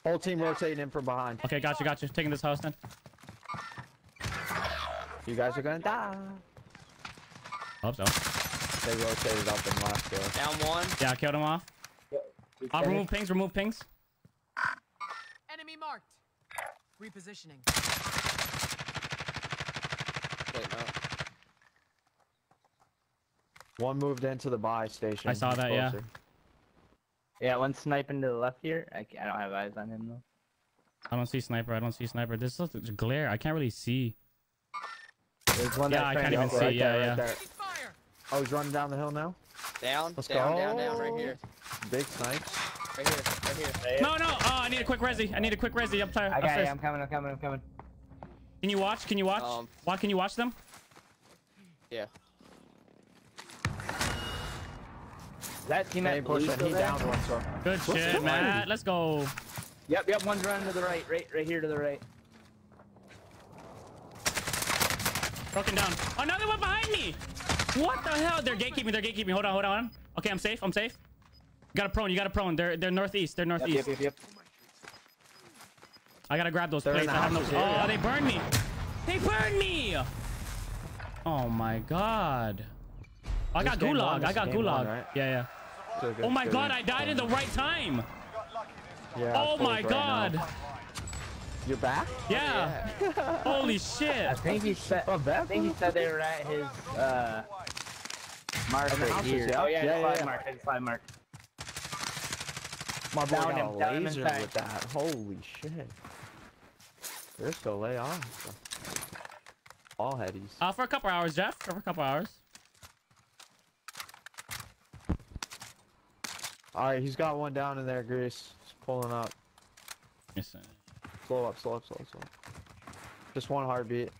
Whole team rotating in from behind. Okay, gotcha, gotcha. Taking this house then. You guys are gonna die. Hope so. They rotated up and left. So. Down one. Yeah, I killed him off. We I'll remove pings. Remove pings. Enemy marked. Repositioning. Wait, no. One moved into the buy station. I saw that, yeah. closer. Yeah, one sniping to the left here. I, I don't have eyes on him though. I don't see sniper. I don't see sniper. This is a glare. I can't really see. There's one Yeah, I can't even see, right yeah, there, yeah. right there. Oh, he's running down the hill now. Down, Let's down, go. down, down, right here. Big snipes. Right here, right here. No, no. Oh, I need a quick resi. I need a quick resi. Up there. I got you. upstairs. I'm coming. I'm coming. I'm coming. Can you watch? Can you watch? Um, Why can you watch them? Yeah. Is that team Hey, at push blue He there? downed one, so. Good What's shit, the Matt. Let's go. Yep, yep. One's running to the right, right, right here to the right. Broken down. Another one behind me. What the hell? They're gatekeeping. They're gatekeeping. Hold on, hold on. Okay, I'm safe. I'm safe. You got a prone. You got a prone. They're they're northeast. They're northeast. yep, yep, yep. I gotta grab those They're plates. I have no. houses here, Oh, yeah. they burned me. They burned me. Oh my god. I got game gulag. one, I got game one, gulag. right? Yeah, yeah. So good, Oh my good. god, I died in the right time. Yeah, Oh my right now. god. You're back? Yeah. [LAUGHS] Holy shit. I think he said. Oh, I think he said they were at his uh mark In the right houses, here. Oh yeah, Yeah, yeah, yeah, slide yeah. mark. His slide mark. My boy Down got him, a laser inside. with that. Holy shit. They're still lay off. All headies. Uh, for a couple hours, Jeff. For a couple hours. Alright, he's got one down in there, Grease. He's pulling up. Yes, sir. Slow up, slow up, slow up, slow up. Just one heartbeat.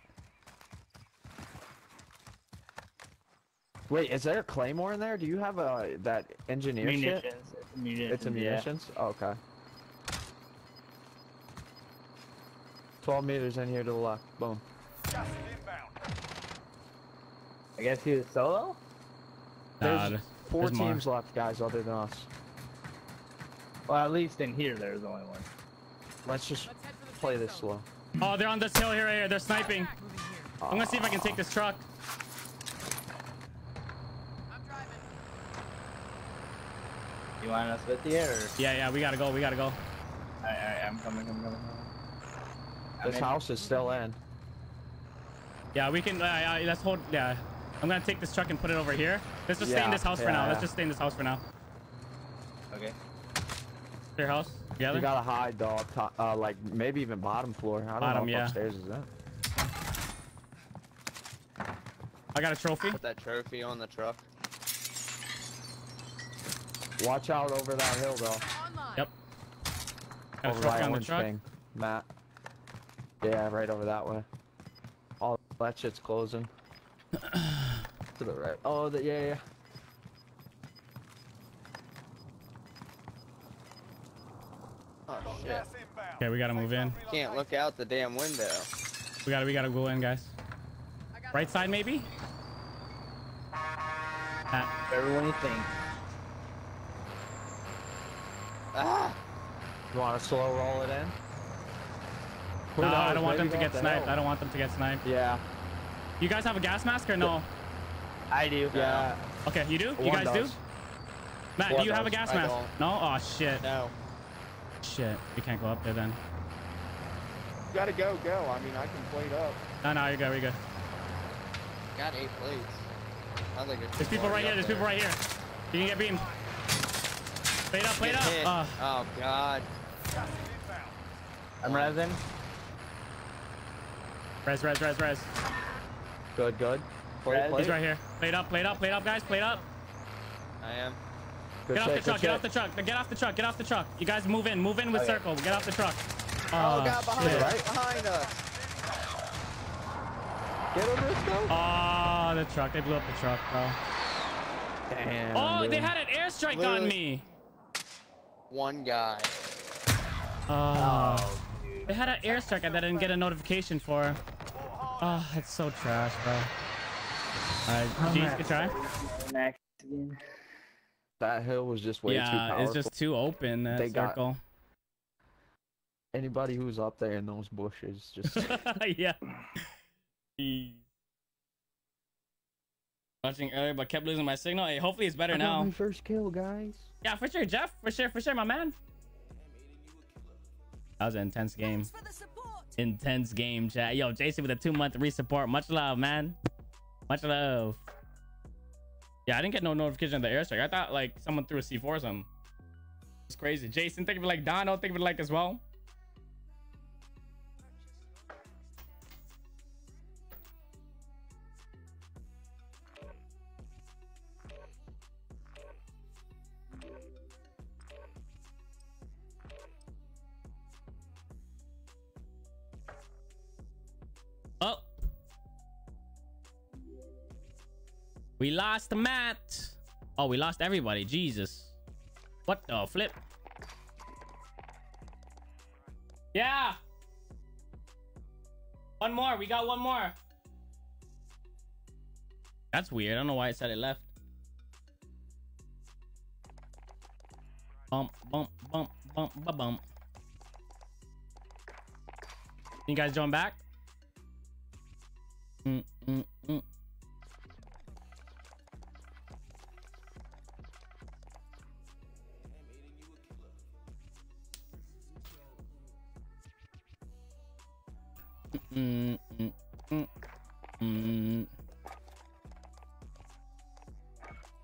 Wait, is there a claymore in there? Do you have a that engineer shit? Munitions. It's munitions. It's a yeah. munitions? Oh, okay. 12 meters in here to the left. Boom. Gas is inbound. I guess he was solo. Nah, There's there's- four there's more. teams left, guys, other than us. Well, at least in here, there's only one. Let's just Let's head for the play this slow. Oh, they're on this hill here, right here. They're sniping. Here. I'm gonna see if I can take this truck. I'm driving. You want us with you, or? Yeah, yeah, we gotta go. We gotta go. Alright, alright, I'm coming, I'm coming. I'm This in. house is still in. Yeah, we can. Uh, uh, let's hold. Yeah, I'm gonna take this truck and put it over here. Let's just stay in this house for now. yeah, Let's just stay in this house for now. Okay. Your house together. You gotta hide, dog. Top, uh, like maybe even bottom floor. I don't Bottom, know if yeah. upstairs is that. I got a trophy. Put that trophy on the truck. Watch out over that hill, though. Yep. Got a over trophy that on the orange truck. thing, Matt. Yeah, right over that way. All that shit's closing. [CLEARS THROAT] to the right. Oh, the, yeah, yeah. Oh shit. Okay, we gotta move in. Can't look out the damn window. We gotta. We gotta go in, guys. Right side, maybe. Ah, Everyone you think. Ah! [SIGHS] You want to slow roll it in? Who no, I don't want them to get the sniped. hill. I don't want them to get sniped. Yeah, You guys have a gas mask or no? I do. yeah. Okay, you do. You One guys do. does. Matt, do One you have a gas mask? No. Oh shit. No. Shit. We can't go up there then. You gotta go, go. I mean, I can plate up. No, no, you're good. We're good. Got eight plates. I think it's There's people right here. up There's there. people right here. You can get beamed. Plate up. Plate Get up. Uh, Oh god. Gas is inbound. I'm resin. res, res, res, res. Good, good. Plate, He's right here. Plate up. Plate up. Plate up, guys. Plate up. I am. Good Get off shit, the truck. good Get off the truck. Get off the truck. Get off the truck. You guys move in. Move in with Okay. circle. Get off the truck. Oh, Oh, god, behind shit. us. Right? Behind us. Get him, Risco. Oh, the truck. They blew up the truck, bro. Damn. Oh, they had an airstrike on me. One guy. Oh. They had an airstrike that I didn't get a notification for. Oh, it's so trash, bro. Alright, Jeez, good try. Next again. That hill was just way too yeah, powerful. it's just too open, that They got- Anybody who's up there in those bushes, just [LAUGHS] yeah. [LAUGHS] Jeez. Watching earlier, but kept losing my signal. Hey, hopefully it's better I got now. my first kill, guys. Yeah, for sure, Jeff. For sure, for sure, my man. That was an intense game. Thanks for the support. Intense game, chat. Yo, Jason with a two month resupport. Much love, man. Much love. Yeah, I didn't get no notification of the airstrike. I thought like someone threw a C4 or something. It's crazy. Jason, think of it like Dono. Think of it like as well. We lost Matt. Oh, we lost everybody. Jesus. What the flip? Yeah. One more. We got one more. That's weird. I don't know why it said it left. Bump, bump, bump, bump, bump, bump. You guys join back? Mm, mm, mm. Mm, mm.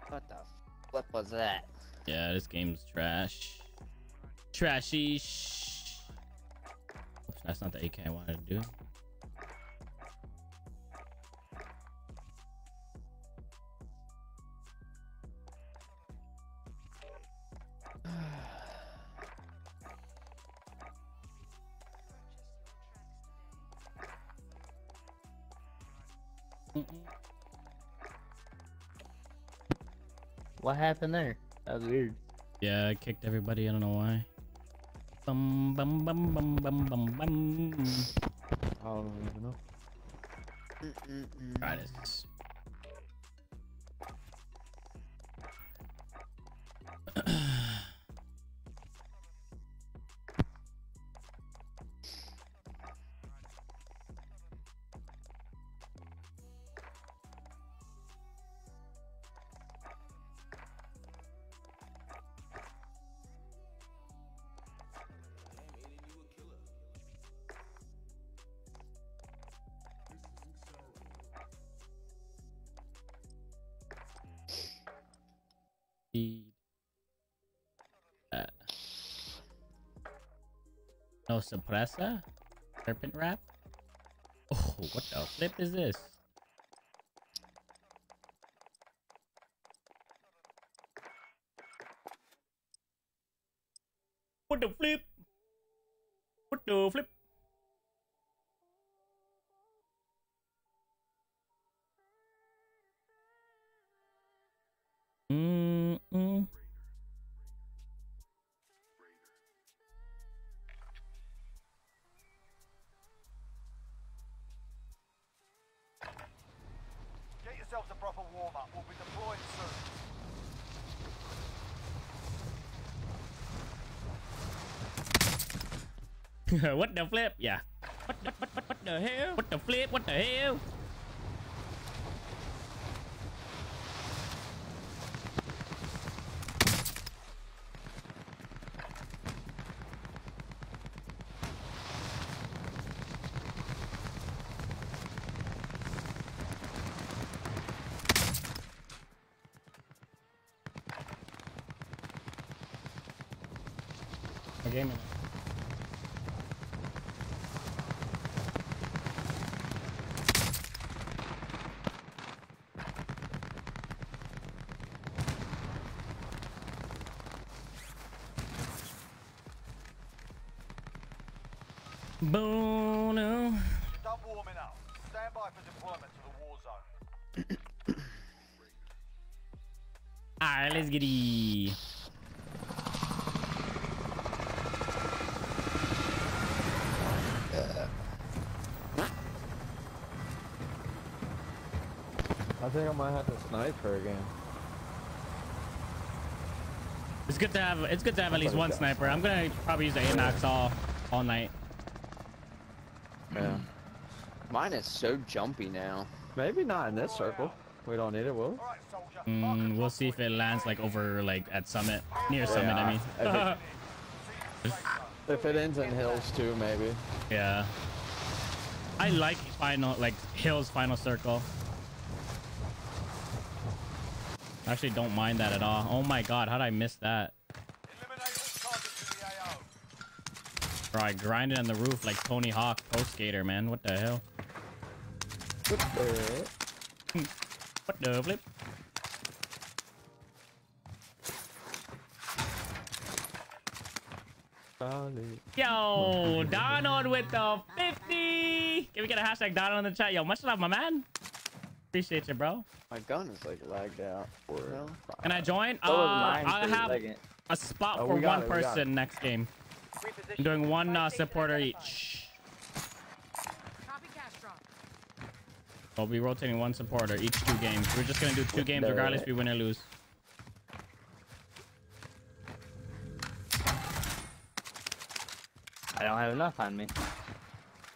What the flip was that? Yeah, this game's trash. Trashy. Oops, that's not the AK I wanted to do. What happened there? That was weird. Yeah, I kicked everybody. I don't know why. Bum bum bum bum bum bum bum. I don't even know. Mm-mm-mm. Try this. Speed. No suppressor? Serpent wrap? Oh, what the flip is this? What the flip? What the flip? [LAUGHS] what the flip? Yeah. What, what, what, what, what the hell? What the flip? What the hell? I think I might have to snipe her again. It's good to have. It's good to have at least one sniper. I'm gonna probably use the Anox all all night. Yeah. Mine is so jumpy now. Maybe not in this circle. We don't need it, will we? All right, soldier. Mark the Mm, we'll see if it lands like over like at Summit, near Summit. I mean. if it- See you in the safe zone. If it ends in hills too, maybe. Yeah. I like final, like Hills final circle. I actually don't mind that at all. Oh my god, how did I miss that? Bro, I grinded on the roof like Tony Hawk Pro Skater, man. What the hell? What the what the flip? Yo, Donald with the 50. Can we get a hashtag Donald in the chat? Yo, much love, my man. Appreciate you, bro. My gun is like lagged out. Well, Can I join? Uh, I'll for a have second. a spot Oh, for we got one it, we got it. person next game. I'm doing one uh, supporter each. Copy cash drop. I'll be rotating one supporter each two games. We're just gonna do two games regardless if we win or lose. I don't have enough on me.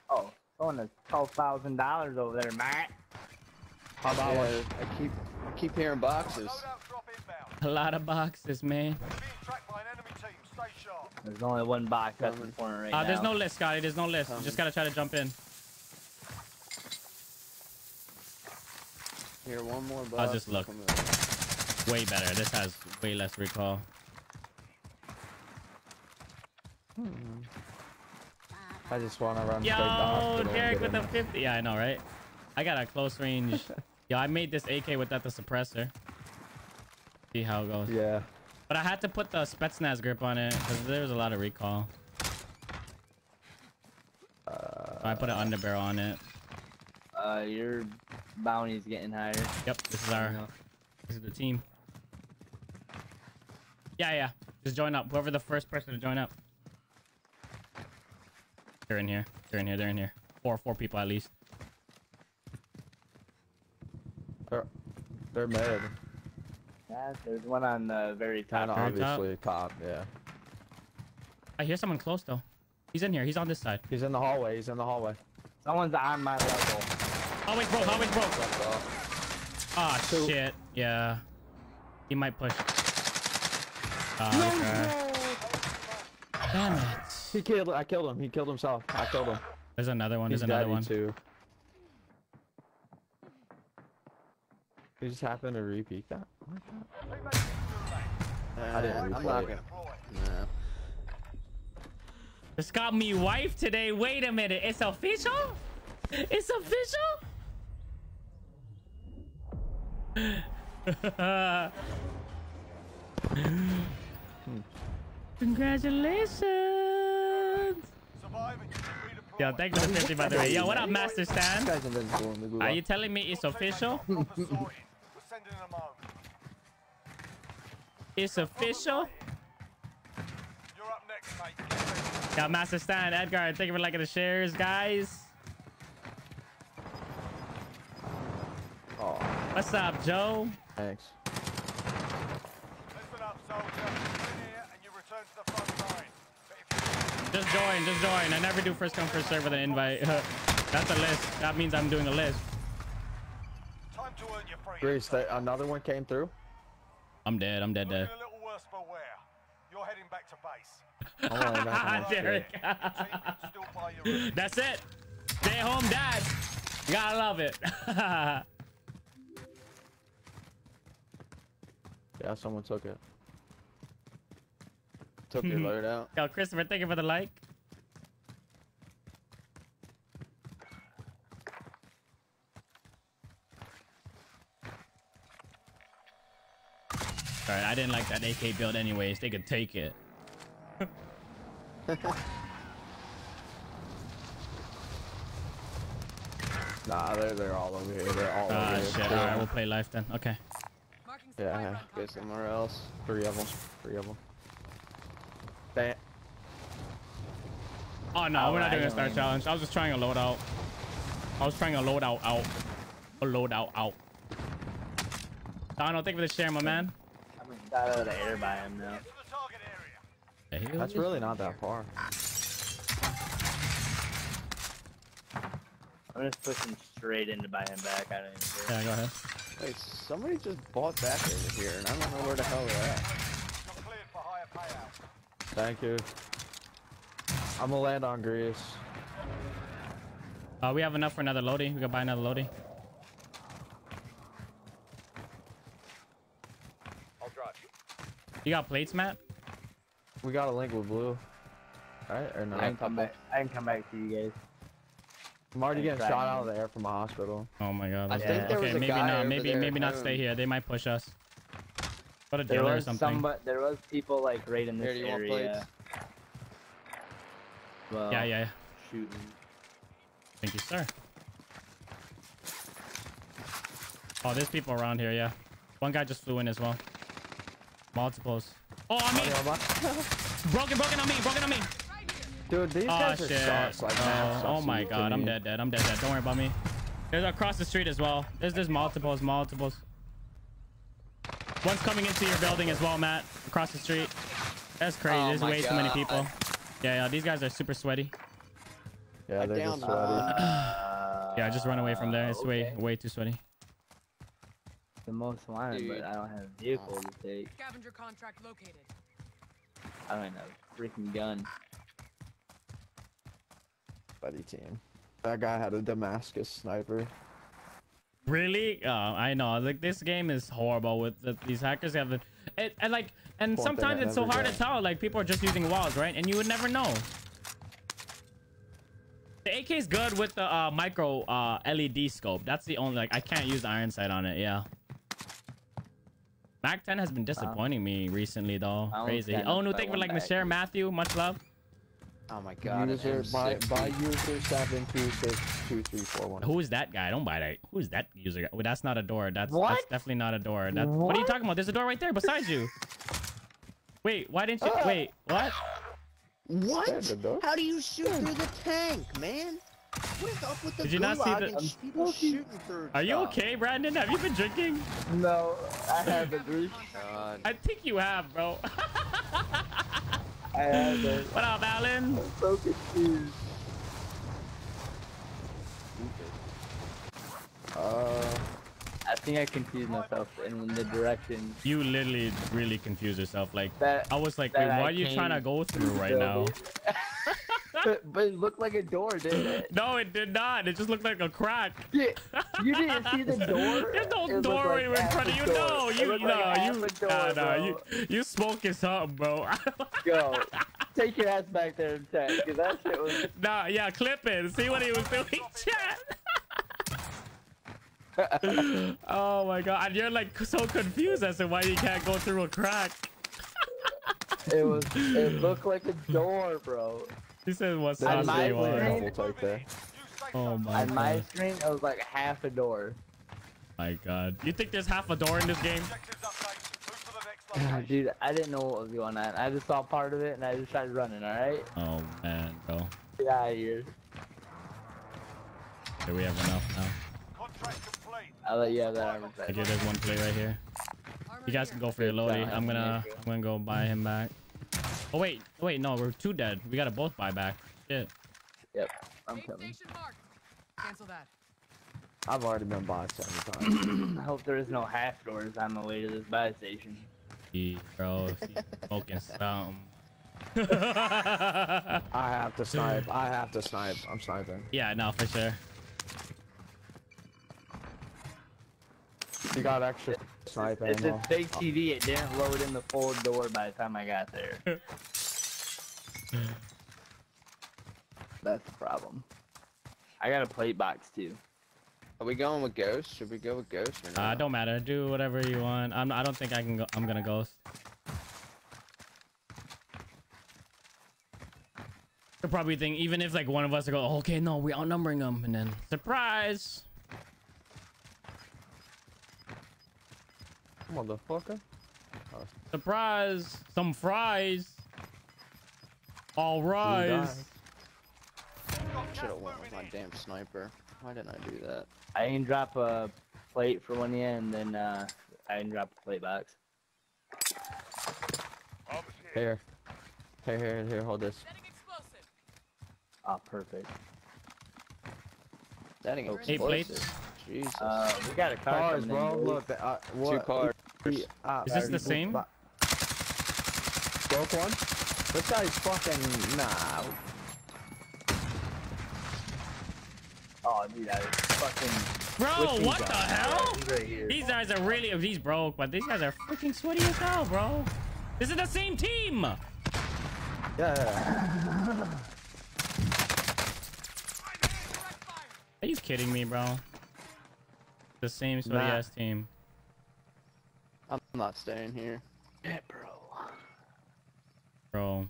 Oh, someone has twelve thousand dollars over there, Matt. How about yeah, one? I keep keep hearing boxes. Loadout drop inbound. A lot of boxes, man. Being tracked by an enemy team. Stay sharp. There's only one box that's in Coming. the corner right Uh, now. there's no list, Scotty. There's no list. You just gotta try to jump in. Here, one more box. I'll just look. Way better. This has way less recoil. I just want to run Yo, straight to the hospital and Derek with in the 50. Yeah, I know, right? I got a close range. [LAUGHS] Yo, I made this AK without the suppressor. See how it goes. Yeah. But I had to put the Spetsnaz grip on it because there was a lot of recoil. So I put an underbarrel on it. Uh, your bounty's getting higher. Yep, this is our, this is the team. Yeah, yeah. Just join up. Whoever the first person to join up. They're in here. They're in here. They're in here. Four, four people at least. They're, they're mid. Yeah, there's one on the very top. And Very top. obviously top, yeah. I hear someone close though. He's in here. He's on this side. He's in the hallway. He's in the hallway. Someone's on my level. Always broke. Always broke. Dropped off. Ah, shit. Yeah. He might push. Oh, okay. Damn it. He killed. I killed him. He killed himself. I killed him. There's another one. He's There's another one. too. We just happened to repeat that. Uh, didn't I'm replay not it. gonna. Nah. Just got me wife today. Wait a minute. It's official? It's official? [LAUGHS] Congratulations. Surviving. Yo, thank you for the 50 by the way. Yo, what up, Master Stan? guy's invincible in the gulag. Are you telling me it's official? [LAUGHS] Proper sorting. We're sending them home. It's official? You're up next, mate. Get ready. Yo, Master Stan, Edgar, thank you for liking the shares, guys. Oh, What's up, Joe? thanks. Listen up, soldier. You're in here and you return to the front line. But if you Just join, just join. I never do first come, first serve with an invite. [LAUGHS] That's a list. That means I'm doing a list. Time to earn your freedom. Grace, that, another one came through. I'm dead, I'm dead, Looking dead. a little worse for wear. You're heading back to base. I'm only back on that [LAUGHS] shit. Derek. Team can still buy your room. That's it. Stay home, dad. Gotta love it. [LAUGHS] Yeah, someone took it. Took your loadout. [LAUGHS] Yo, Christopher, thank you for the like. Alright, I didn't like that AK build anyways. They could take it. [LAUGHS] Nah, they're they're all over here. They're all Ah, over here. shit. here. Alright, we'll play life then. Okay. Yeah. Go somewhere else. Three of them. Three of them. Damn. Oh no, we're not doing a star challenge. I was just trying a loadout. I was trying a loadout out. A loadout out. Donald, thank you for the share, my man. I'm gonna dive out of the air by him now. Get to the target area. Yeah, That's really not that far. I'm just pushing straight into buy him back. I don't even care. Yeah, go ahead. Wait, somebody just bought back over here, and I don't know where the hell they're at. You're cleared for higher payout. Thank you. I'm gonna land on Grease. Uh, we have enough for another loadie. We can buy another loadie. I'll drive. You got plates, Matt? We got a link with blue. Alright, or no? I can come back. I can come back to you guys. I'm already getting shot out of the air from a hospital. Oh my god. I that's think bad. there okay, was a maybe guy not. over Maybe there maybe not stay here. They might push us. Go to There jail or was something. somebody. There was people like right in this do you want area. Well, Yeah, yeah, yeah. Shooting. Thank you, sir. Oh, there's people around here, yeah. One guy just flew in as well. Multiples. Oh, on me! [LAUGHS] broken, broken on me, broken on me! Dude, these Oh, guys are shit. Like, mad oh, oh my god, I'm dead, dead. I'm dead, dead. Don't worry about me. There's across the street as well. There's there's multiples, multiples. One's coming into your building as well, Matt. Across the street. That's crazy. Oh There's my way too many God. people. Yeah, yeah. These guys are super sweaty. Yeah, they're just sweaty. Uh, [SIGHS] Yeah, just run away from there. It's way way too sweaty. The most wanted, Dude. but I don't have a vehicle to take. Scavenger contract located. I don't have a freaking gun. Buddy team. That guy had a Damascus sniper. Really? Oh, I know. Like this game is horrible with the, these hackers have it, it and like and Point sometimes it's so never hard to tell. Like people are just using walls, right? And you would never know. The AK is good with the uh, micro uh, LED scope. That's the only like I can't use the iron sight on it. Yeah. Mac 10 has been disappointing me recently though. I Crazy. Oh, knocked no, thank you for like back. Michelle Matthew. Much love. Oh my god. User by M60. by user seven two six two three four one. Who is that guy? Don't buy that. Who is that user? Well, that's not a door. That's What? that's definitely not a door. That's what? are you talking about? There's a door right there beside you. Wait, why didn't you? Ah. Wait, what? What? Yeah, the door. How do you shoot through the tank, man? What is up with the Did you not see gulag the- people shooting through Are you stuff? okay, Brandon? Have you been drinking? No, I haven't. Bruce. God. I think you have, bro. [LAUGHS] I haven't. what up, Alan? I'm so confused. Uh, I think I confused myself in the direction You literally really confused yourself. Like that. I was like, that wait, I what are you trying to go through right now? [LAUGHS] but, but it looked like a door, didn't it? No, it did not. It just looked like a crack. Yeah, you didn't see the door? [LAUGHS] There's no door like in front of you. door. No, you no, like you door, nah, nah, you you smoking something, bro. Go. [LAUGHS] Take your ass back there and check, because that shit was... nah, yeah, clip it. See what he was doing, [LAUGHS] chat. oh my god, and you're like so confused as to why you can't go through a crack. It was... It looked like a door, bro. He said, "What's that On is my you screen- a double there. Oh my On my god, screen, it was like half a door. my god. You think there's half a door in this game? Objectives updated. Move to the next location. Dude, I didn't know what was going on. I just saw part of it, and I just started running, alright? Oh man, bro. Get out of here. Okay, we have enough now. Contract complete. I'll let you have that armor Okay, set. there's one plate right here. You guys can go for your Good loadie. I'm gonna I'm gonna go buy him back. Oh wait, oh, wait, no, we're two dead. We gotta both buy back. Shit. Yep, I'm Aid coming. station marked. Cancel that. I've already been by seven times. [CLEARS THROAT] I hope there is no half doors on the way to this buy station. Gee, bro, smoking something. [LAUGHS] [LAUGHS] I have to snipe. I have to snipe. I'm sniping. yeah, no, for sure. You got extra snipe It's ammo. a big TV. It didn't load in the full door by the time I got there. [LAUGHS] That's the problem. I got a plate box too. Are we going with Ghost? Should we go with Ghost or Uh, not? don't matter. Do whatever you want. I'm. I don't think I can go. I'm gonna ghost. They'll probably think even if like one of us go, okay, no, we're outnumbering them, and then surprise. Motherfucker. Surprise! Some fries. All rise. Should have went with my damn sniper. Why didn't I do that? I didn't drop a plate for one of you, and then uh, I can drop a plate box. Here. Here, here, here. Hold this. Setting explosive. Oh, perfect. That ain't. Eight plates. Jesus. Uh, we got a car, as well. In. Look, uh, what, two cars. We, uh, is this uh, the same? Broke one. This guy's fucking nah. Oh, dude, that is fucking. Bro, what the hell? These guys are really. These broke, but these guys are freaking sweaty as hell, bro. This is the same team. Yeah. [LAUGHS] yeah. You kidding me, bro? The same sweaty Nah. ass team. I'm not staying here. Yeah, bro. Bro.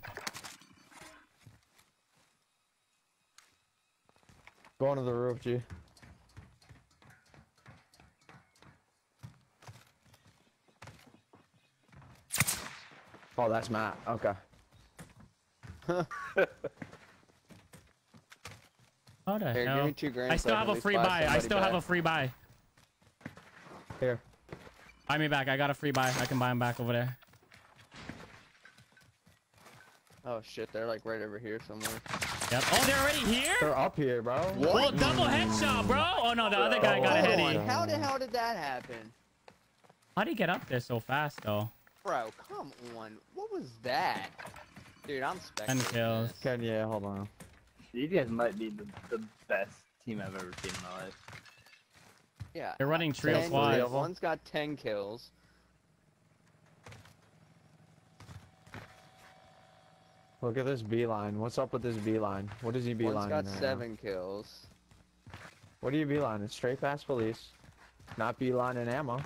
Going to the roof, G. Oh, that's Matt. Okay. [LAUGHS] [LAUGHS] How the Here, give me two grand I still I have a free buy buy. I somebody still have a free buy. Here. Buy me back. I got a free buy. I can buy him back over there. Oh shit, they're like right over here somewhere. Yep. Oh, they're already here? They're up here, bro. Well, double headshot, bro. Oh, no, the other guy oh, got a Oh, heady. On, heady. how the hell did that happen? How'd he get up there so fast, though? Bro, come on. What was that? Dude, I'm Ten kills. this. Ken, yeah, hold on. These guys might be the, the best team I've ever seen in my life. Yeah. They're running trio 10 quad. kills. One's got 10 kills. Look at this beeline. What's up with this beeline? What is he One's beelining got right now? 7 kills. What are you beelining? Straight past police. Not beelining ammo.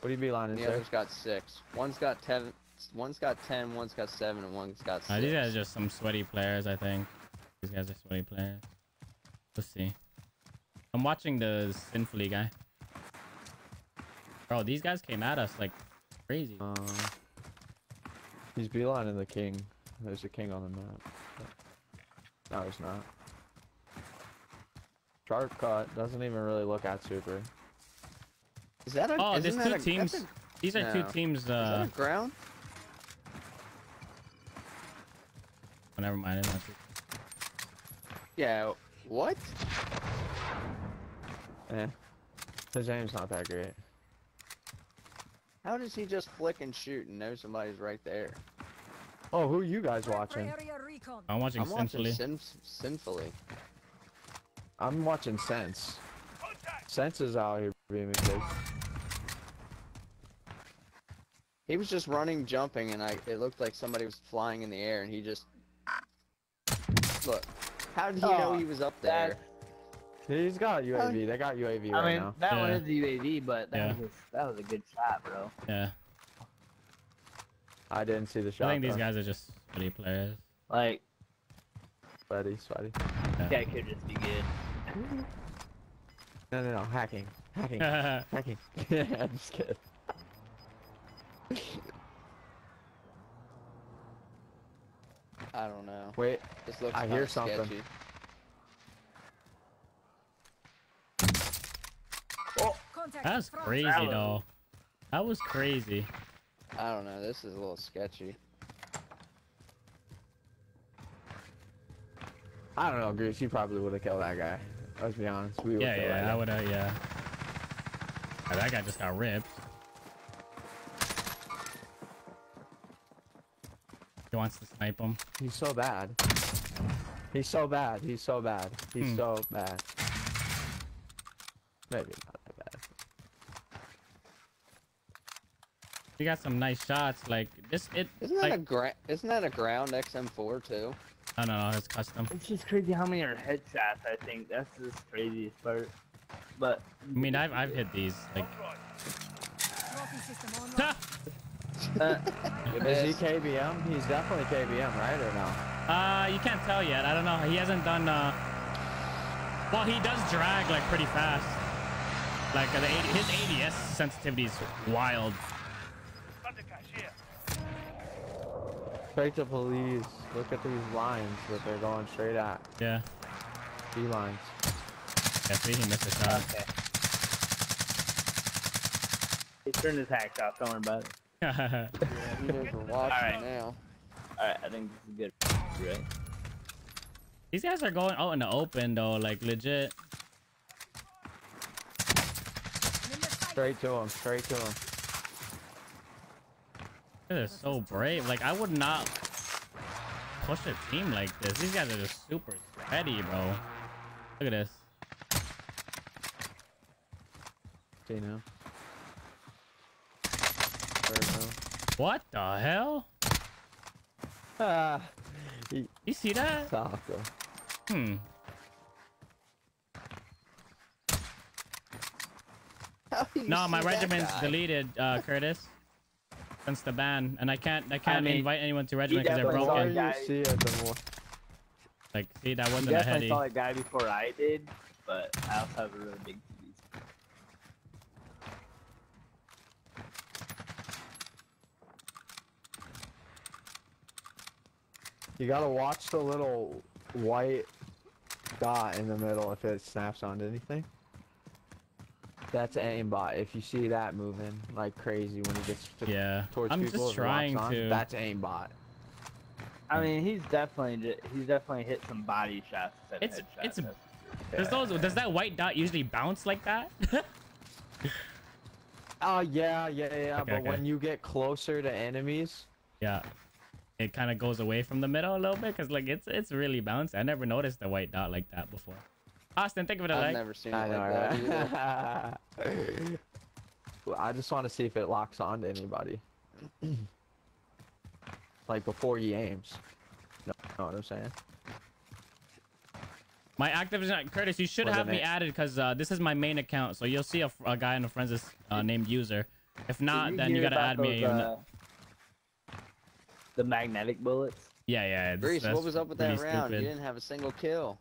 What are you beelining, And the sir? other's got 6. One's got 10. One's got 10, one's got 7, and one's got 6. Uh, these guys are just some sweaty players, I think. These guys are sweaty players. Let's see. I'm watching the Sinfully guy. Bro, these guys came at us like crazy. Uh, he's beelining the king. There's a king on the map. No, there's not. Sharp cut. Doesn't even really look at super. Is that a, Oh, isn't there's two a, teams. a- These are two no. teams. that Uh, a ground? Oh, never mind. It's not two. Yeah. What? Eh. His aim's not that great. How does he just flick and shoot and know somebody's right there? Oh, who you guys watching? I'm watching I'm watching Sinfully. sin sinfully. I'm watching Sense. Sense is out here being a. He was just running, jumping, and I it looked like somebody was flying in the air, and he just look. How did he know Oh, he was up there? That, He's got UAV. They got UAV I right mean, now. that one Yeah. is UAV, but that, Yeah. was a, that was a good shot, bro. Yeah. I didn't see the shot. I think these though. guys are just sweaty players. Like, Sweaty, sweaty. that could just be good. No, no, no. Hacking. Hacking. [LAUGHS] Hacking. [LAUGHS] yeah, I'm just kidding. I don't know. Wait. This looks I kinda hear something. sketchy. Oh. Contact. That's crazy Hello. though. That was crazy. I don't know. This is a little sketchy. I don't know, Goose. You probably would have killed that guy. Let's be honest. We would Yeah, that yeah. I would have, yeah. Oh, that guy just got ripped. He wants to snipe him. He's so bad. He's so bad. He's so bad. He's Hmm. so bad. Maybe not that bad. He got some nice shots. Like this, it. Isn't that like, a gra- Isn't that a ground XM4 too? I don't know. It's custom. It's just crazy how many are headshots, I think. That's the craziest part. But, I mean, I've I've hit these. Like, Trophy system online. Ha! uh, Is he KBM? He's definitely KBM, right or no? uh, you can't tell yet. I don't know. He hasn't done. uh Well, he does drag like pretty fast. Like uh, the 80, his ADS sensitivity is wild. Straight to police. Look at these lines that they're going straight at. Yeah. B lines. Yeah. See, he missed a shot. okay. He turned his hacks off, don't worry about it. He knows we're watching Alright. now. Alright, I think this is good. Right? These guys are going out in the open though, like legit. Straight to him. Straight to him. They're so brave. Like I would not push a team like this. These guys are just super sweaty, bro. Look at this. See now. There What the hell? we. Ah, he, You see that? Taco. Hmm. How do you No, my regiment's guy? deleted, uh, [LAUGHS] Curtis. Since the ban, and I can't, I can't mean, invite anyone to regiment because they're definitely saw broken. you see it, more. Like, see, that wasn't a definitely heady. saw a guy before I did, but I also have a really big You gotta watch the little white dot in the middle if it snaps onto anything. That's aimbot. If you see that moving like crazy when he gets to, Yeah, towards I'm people, just trying on, to. That's aimbot. I mean, he's definitely he's definitely hit some body shots. It's- headshots, it's- that's- Does those, does that white dot usually bounce like that? [LAUGHS] Oh yeah, yeah, yeah. Okay, but okay. when you get closer to enemies, yeah. It kind of goes away from the middle a little bit because like it's it's really bouncy. I never noticed a white dot like that before. Austin, think of it like I've like never seen it I know, that right? [LAUGHS] Well, I just want to see if it locks on to anybody. [CLEARS THROAT] like before he aims. No, know what I'm saying? my active is not Curtis. You should Or have me added because uh, this is my main account, so you'll see a guy in the friends list uh, named user. If not, Did then you gotta add me. those, even- uh, the magnetic bullets. yeah, yeah. Grease, that's what was up with that round? stupid. You didn't have a single kill.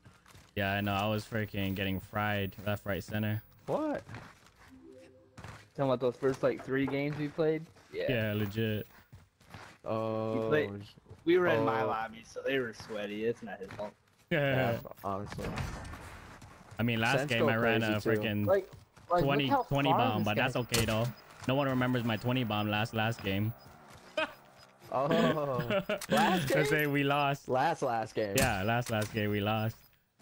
Yeah, I know. I was freaking getting fried left, right, center. What? Talking about those first like three games we played. Yeah. Yeah, legit. Oh, played- We were in my Oh. lobby, so they were sweaty. It's not his fault. [LAUGHS] yeah, honestly. I mean, last Sense game I ran a freaking Like, like 20, 20 bomb, but that's okay though. No one remembers my 20 bomb last last game. Oh, [LAUGHS] last Let's game? say we lost. last last game. Yeah, last last game we lost.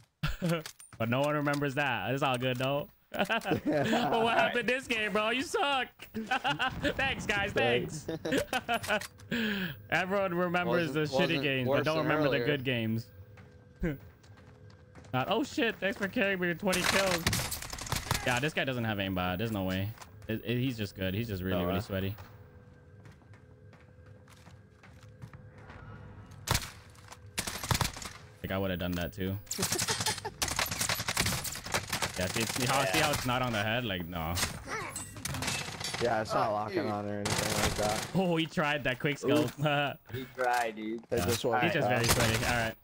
[LAUGHS] but no one remembers that. It's all good though. [LAUGHS] but what happened this game, bro? You suck. thanks, guys. Thanks. Everyone remembers Wasn't- the shitty wasn't games, but don't than remember the good games. Not, oh shit! Thanks for carrying me to 20 kills. Yeah, this guy doesn't have aimbot. There's no way. It- it- he's just good. He's just really, Oh, really uh. sweaty. Like I would have done that too. [LAUGHS] yeah, see, see how see how it's not on the head? Like no. Yeah, it's not Oh, locking dude. on or anything like that. [LAUGHS] Oh, he tried that quick scope. [LAUGHS] He tried, dude. They Yeah. just won't He's just very sweaty. All right.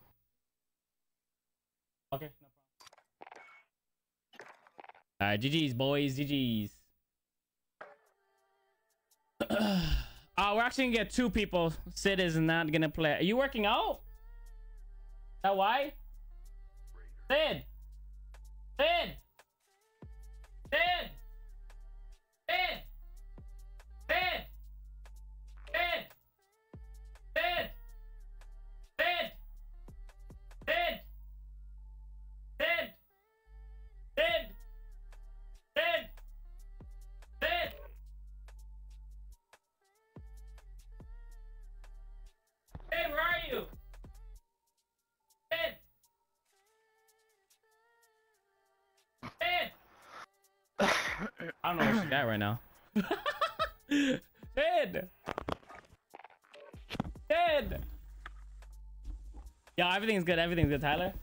Okay. No problem. All right, GG's boys, GG's. [CLEARS THROAT] uh, we're actually gonna get two people. Sid is not gonna play. Are you working out? That why? Sid. Sid. Sid. Sid. Right now. [LAUGHS] Dead! Dead! Yo, everything's good. Everything's good, Tyler.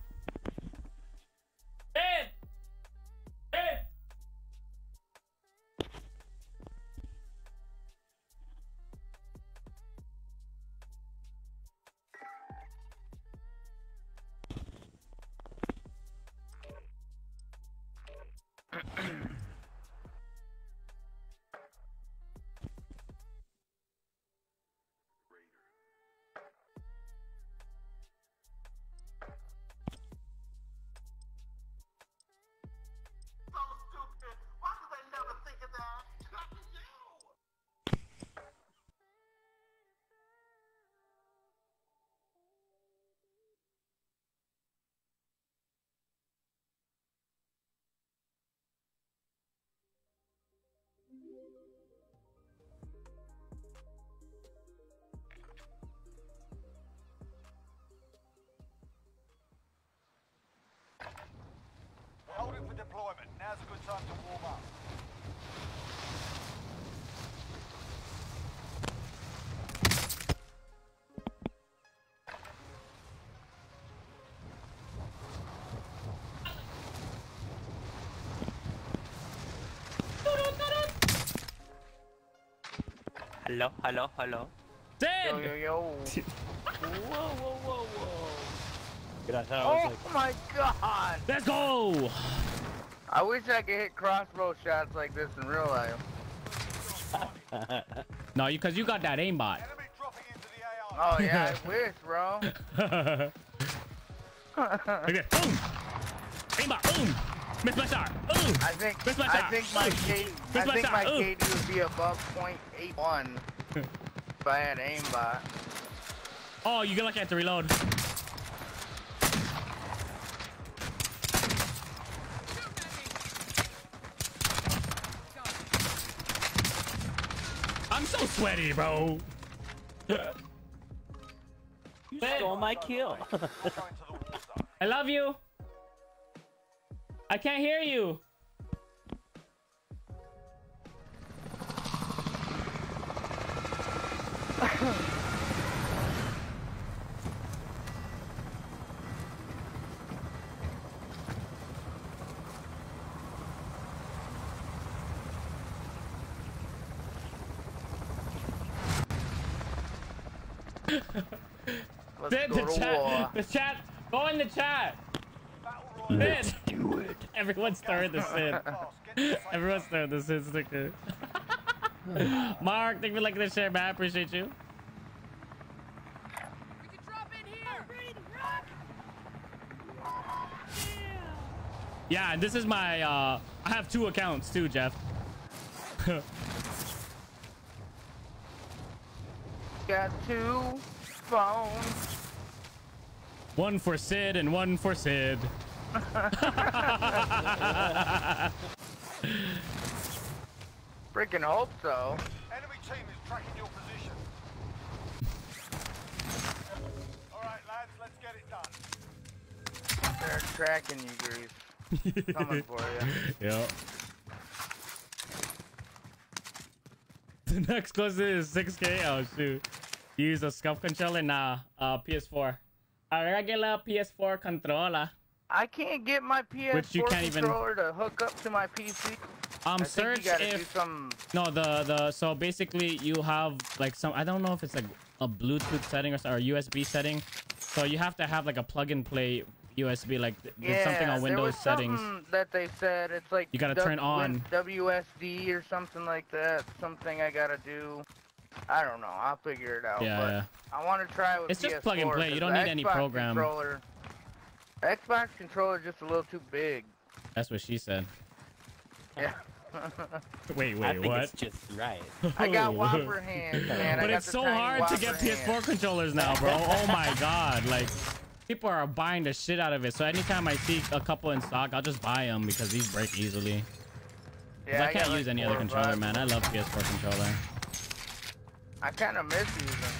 Now's a good time to warm up. Hello, hello, hello. Sid! Yo, yo, yo. [LAUGHS] Whoa, whoa, whoa, whoa. Oh was like... my god! Let's go! I wish I could hit crossbow shots like this in real life. [LAUGHS] No, you because you got that aimbot. Enemy dropping into the AR. Oh yeah, I [LAUGHS] wish, bro. [LAUGHS] okay, boom! Aimbot, boom! Miss my star, boom! I think Miss my I think my Ooh. Miss I my think shot. my Ooh. KD would be above .81 if I had aimbot. Oh, you get lucky I have to reload. I'm so sweaty, bro. You stole my kill. Going to the war zone. I love you. I can't hear you. Let's Sid, go the to chat, war. the chat, go in the chat. Battle Royale. Sid. do it. Everyone's throwing the Sid. Fast. Get to the safe Everyone's throwing the Sid sticker. [LAUGHS] Mark, thank you for liking the share, man. I appreciate you. We can drop in here. Yeah, and this is my, uh, I have two accounts too, Jeff. [LAUGHS] Got two phones. One for Sid and one for Sid. [LAUGHS] Freaking hope so. Enemy team is tracking your position. All right, lads, let's get it done. They're tracking you, Grease. Coming for you. [LAUGHS] Yep. [LAUGHS] The next closest is 6k. Oh shoot. Use a scuff controller? Nah. Uh, PS4. A regular PS4 controller. I can't get my PS4 Which you can't even- controller to hook up to my PC. Um, I search think you gotta do if some. no the the so basically you have like some I don't know if it's like a Bluetooth setting or, or USB setting. So you have to have like a plug and play USB like th- Yeah, something on there Windows was settings. something that they said it's like You gotta turn on. WSD or something like that. Something I gotta do. I don't know. I'll figure it out. Yeah, but yeah. I want to try it with It's just PS4 plug and play, You don't the need any Xbox program. Controller, Xbox controller is just a little too big. That's what she said. Yeah. [LAUGHS] Wait, wait, I wait, think what? it's just right. I got [LAUGHS] Whopper hands, [LAUGHS] man. I but got it's so hard to get Whopper PS4 hands. controllers now, bro. Oh my god, like people are buying the shit out of it. So anytime I see a couple in stock, I'll just buy them because these break easily. Yeah, I can't got, like, use any other controller, five. man. I love PS4 controller. I kind of miss using.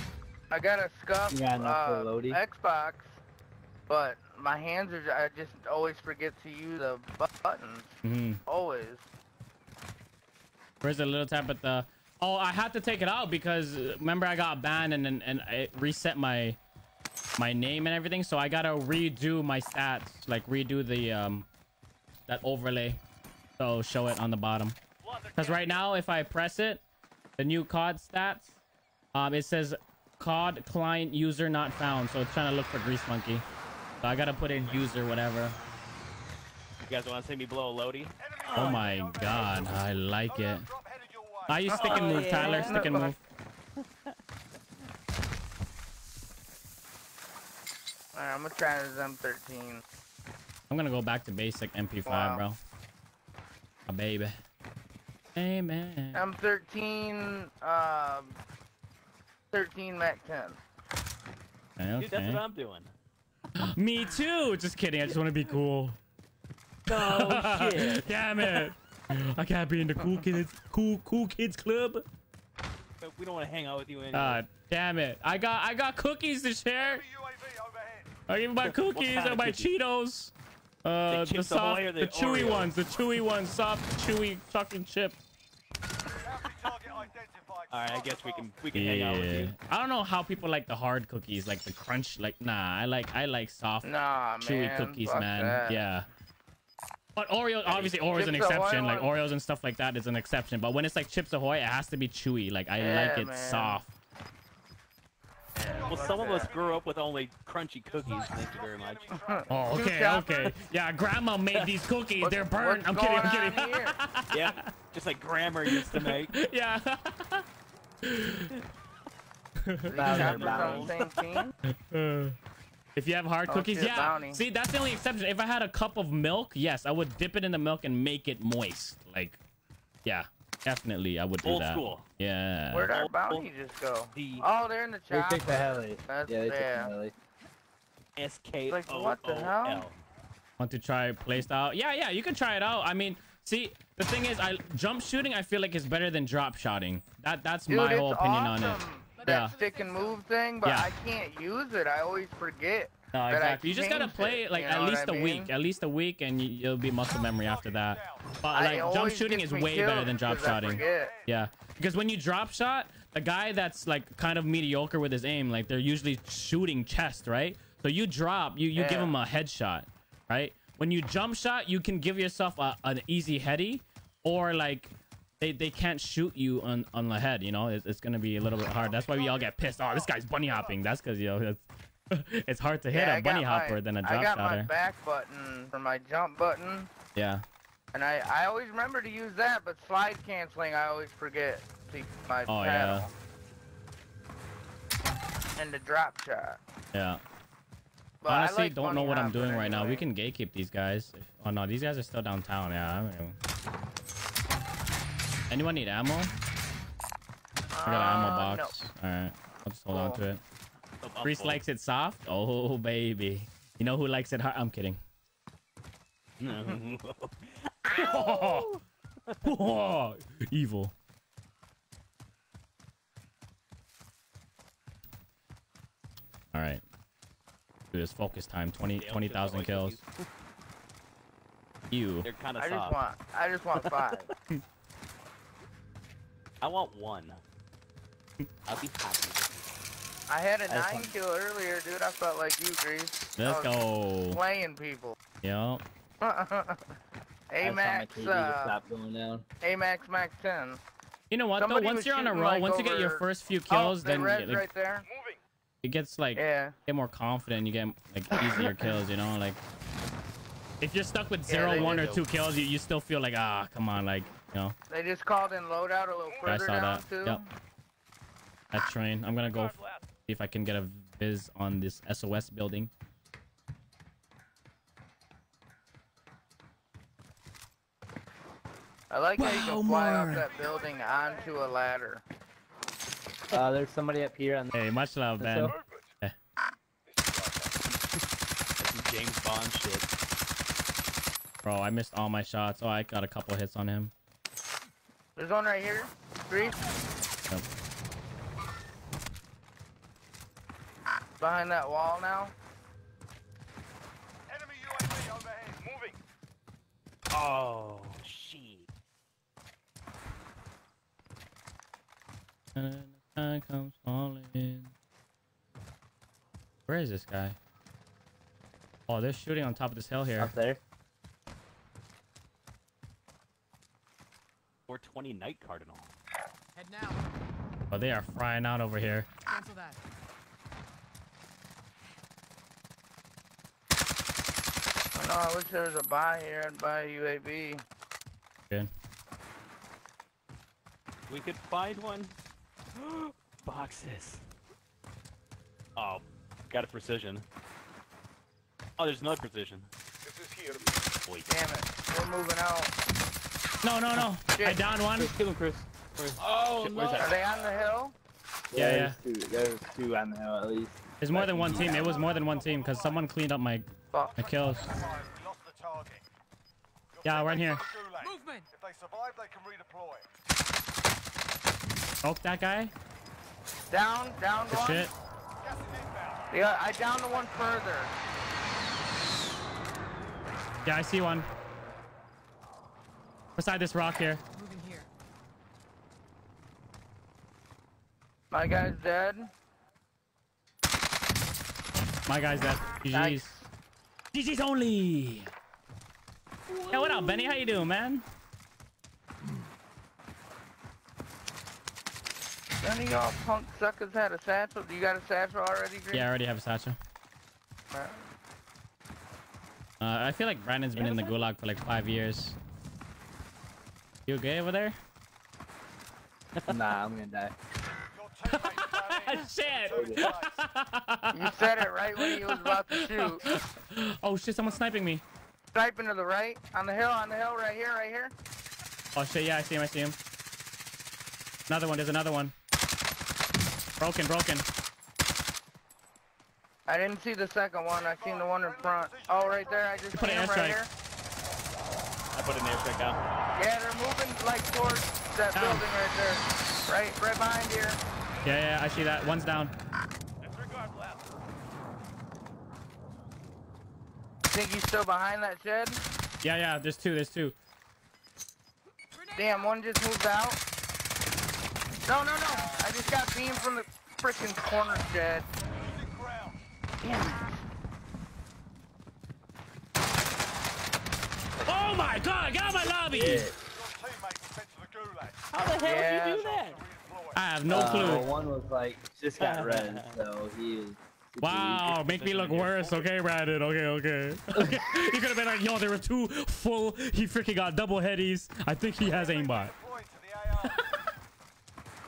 I got a scuff You got uh, Xbox, but my hands are. I just always forget to use the bu- buttons. hmm Always. Where's the little tab at the? Oh, I had to take it out because remember I got banned and and, and it reset my my name and everything. So I gotta redo my stats, like redo the um that overlay, so show it on the bottom. Because right now, if I press it, the new COD stats, um, it says COD client user not found. So it's trying to look for Grease Monkey. So I gotta put in user whatever. You guys want to see me blow a loadie? Oh my god, I like it. Drop headed your way. Are you stick and move, Tyler? Stick and move. [LAUGHS] Alright, I'm gonna try this M13. I'm gonna go back to basic MP5, Wow. bro. A baby. Amen. M13, um, 13 Mac 10. Dude, that's what I'm doing. [GASPS] Me too. Just kidding. I just want to be cool. [LAUGHS] Oh shit. [LAUGHS] Damn it. I can't be in the cool kids, cool cool kids club. But we don't want to hang out with you anyway. God damn it. I got I got cookies to share. Enemy UAV overhead. I give my cookies kind and my cookies? Cheetos. Uh, the soft, the, the chewy Oreos? ones, the chewy ones, soft, chewy chocolate chip. Bounty target identified. All right, I guess we can we can hang out with you. I don't know how people like the hard cookies, like the crunch. Like, nah, I like I like soft, Nah, chewy man. cookies, man. that. Yeah. But Oreo, obviously, Oreo is an Chips Ahoy exception. Like one- Oreos and stuff like that is an exception. But when it's like Chips Ahoy, it has to be chewy. Like I like it man. soft. Well, some of us grew up with only crunchy cookies. Thank you very much. [LAUGHS] oh, okay, okay. Yeah, Grandma made these [LAUGHS] cookies. What- They're burnt. I'm kidding. I'm kidding. [LAUGHS] Yeah, just like grammar used to make. yeah. Choppers on the same team? Uh, if you have hard Oh, cookies, shit, yeah. Bounty. See, that's the only exception. If I had a cup of milk, yes, I would dip it in the milk and make it moist. Like, yeah, definitely, I would do Old that. school. Yeah. Where'd our bounty just go? The Oh, they're in the They took the heli. That's yeah, they yeah. took the heli. S K Like, what the hell? Want to try playstyle? Yeah, yeah, you can try it out. I mean, see, the thing is, I jump shooting. I feel like is better than drop shotting. That that's Dude, my whole opinion awesome, on it. That Yeah. stick and move thing, but Yeah. I can't use it. I always forget. No, exactly. You just gotta play it, like you at least a I week, at least a week, and you, you'll be muscle memory after that. But like jump shooting is way better than drop I shotting. Yeah, because when you drop shot, the guy that's like kind of mediocre with his aim, like they're usually shooting chest, right? So you drop, you you give Yeah. him a headshot, right? When you jump shot, you can give yourself a, an easy heady, or like they, they can't shoot you on on the head. You know, it's, it's gonna be a little bit hard. That's why we all get pissed. Oh, this guy's bunny hopping. That's because you know it's [LAUGHS] it's hard to hit Yeah, I a bunny my- hopper than a I drop got my back button for my jump button, Yeah. and I, I always remember to use that, but slide canceling I always forget to my Oh, paddle. And the drop shot. Yeah. But I Honestly, like don't know what I'm hopping doing right now. We can gatekeep these guys. Oh no, these guys are still downtown. Yeah. I mean... Anyone need ammo? I got an ammo Uh, box. All right, I'll just hold on to it. So Priest full. likes it soft. Oh baby, you know who likes it hard? I'm kidding. [LAUGHS] [LAUGHS] Evil. All right. Do this focus time. 20 20,000 like kills. You. They're kind of I just want I just want five. [LAUGHS] I want one. I'll be happy. I had a nine want- kill earlier, dude. I felt like you, Grease. Let's go. Playing people. Yo. [LAUGHS] I just want my Amax, to uh, stop going down. Amax Max 10. You know what Somebody though? Once you're on a shooting, roll, like, once you get your first few Oh, kills, the then res like, right there. It gets like Yeah. get more confident. You get like easier [LAUGHS] kills. You know, like if you're stuck with Yeah, zero, they one, or two kills, you, you still feel like ah, come on, like you know They just called in loadout a little Yeah, I saw down that. too. Yep. that train. I'm gonna go see if I can get a viz on this SOS building. I like how you Wow, can fly Mark. off that building onto a ladder. Uh, there's somebody up here on the Hey, much love, Ben. hill. That's some James Bond shit. Bro, I missed all my shots. Oh, I got a couple hits on him. There's one right here. Three. Yep. Behind that wall now. Enemy UAV overhead. Moving. Oh, shit. And comes falling. Where is this guy? Oh, they're shooting on top of this hill here. Up there. 420 Night Cardinal. Head now. Oh, they are frying out over here. Cancel that. Oh, no, I wish there was a buy here. I'd buy a UAV. Good. We could find one. [GASPS] Boxes. Oh, got a precision. Oh, there's another precision. This is here. Wait. Damn it. We're moving out. No, no, no. I Shit. downed one. Chris, kill him, Chris. Oh, Shit, where's that? Are they on the hill? Yeah, There's two, there's two on the hill at least. There's more than one team. It was more than one team because someone cleaned up my, Fuck. my kills. Five. We lost the target. Your Yeah, right here. on the gulag. Movement. If they survive, they can redeploy. Broke that guy. Down, down Good one. shit. Gas is inbound. Yeah, I downed the one further. Yeah, I see one. Beside this rock here. Moving here. My guy's dead. My guy's dead. GG's. Nice. GG's only. Hey, what up, Benny? How you doing, man? None of y'all punk suckers had a satchel. Do you got a satchel already, Green? Yeah, I already have a satchel. Alright. Uh, I feel like Brandon's been in the gulag for like five years. You okay over there? nah, I'm gonna die. Your teammates. [LAUGHS] Shit! You said it right when he was about to shoot. [LAUGHS] oh shit! Someone's sniping me. Sniping to the right. On the hill, on the hill, right here, right here. Oh shit! Yeah, I see him. I see him. Another one. There's another one. Broken. Broken. I didn't see the second one. I seen the one in front. Oh, right there. I just You put an him right here. I put an airstrike down. Yeah, they're moving like towards that Down. building right there. Right, right behind here. Yeah, yeah. I see that. One's down. Think he's still behind that shed? Yeah, yeah. There's two. There's two. Damn, one just moved out. No, no, no. I just got beamed from the freaking corner shed. Damn it. Oh my god! Get out of my lobby! Your teammates are sent to the gulag. How the hell Yeah. did you do that? I have no Uh, clue. one was like just got [LAUGHS] red, so he is. Wow, make me look worse. Okay, Brandon. Okay, okay. [LAUGHS] okay. You could have been like, yo, there were two full. He freaking got double headies. I think he has aimbot. Deploy to the AR. weak.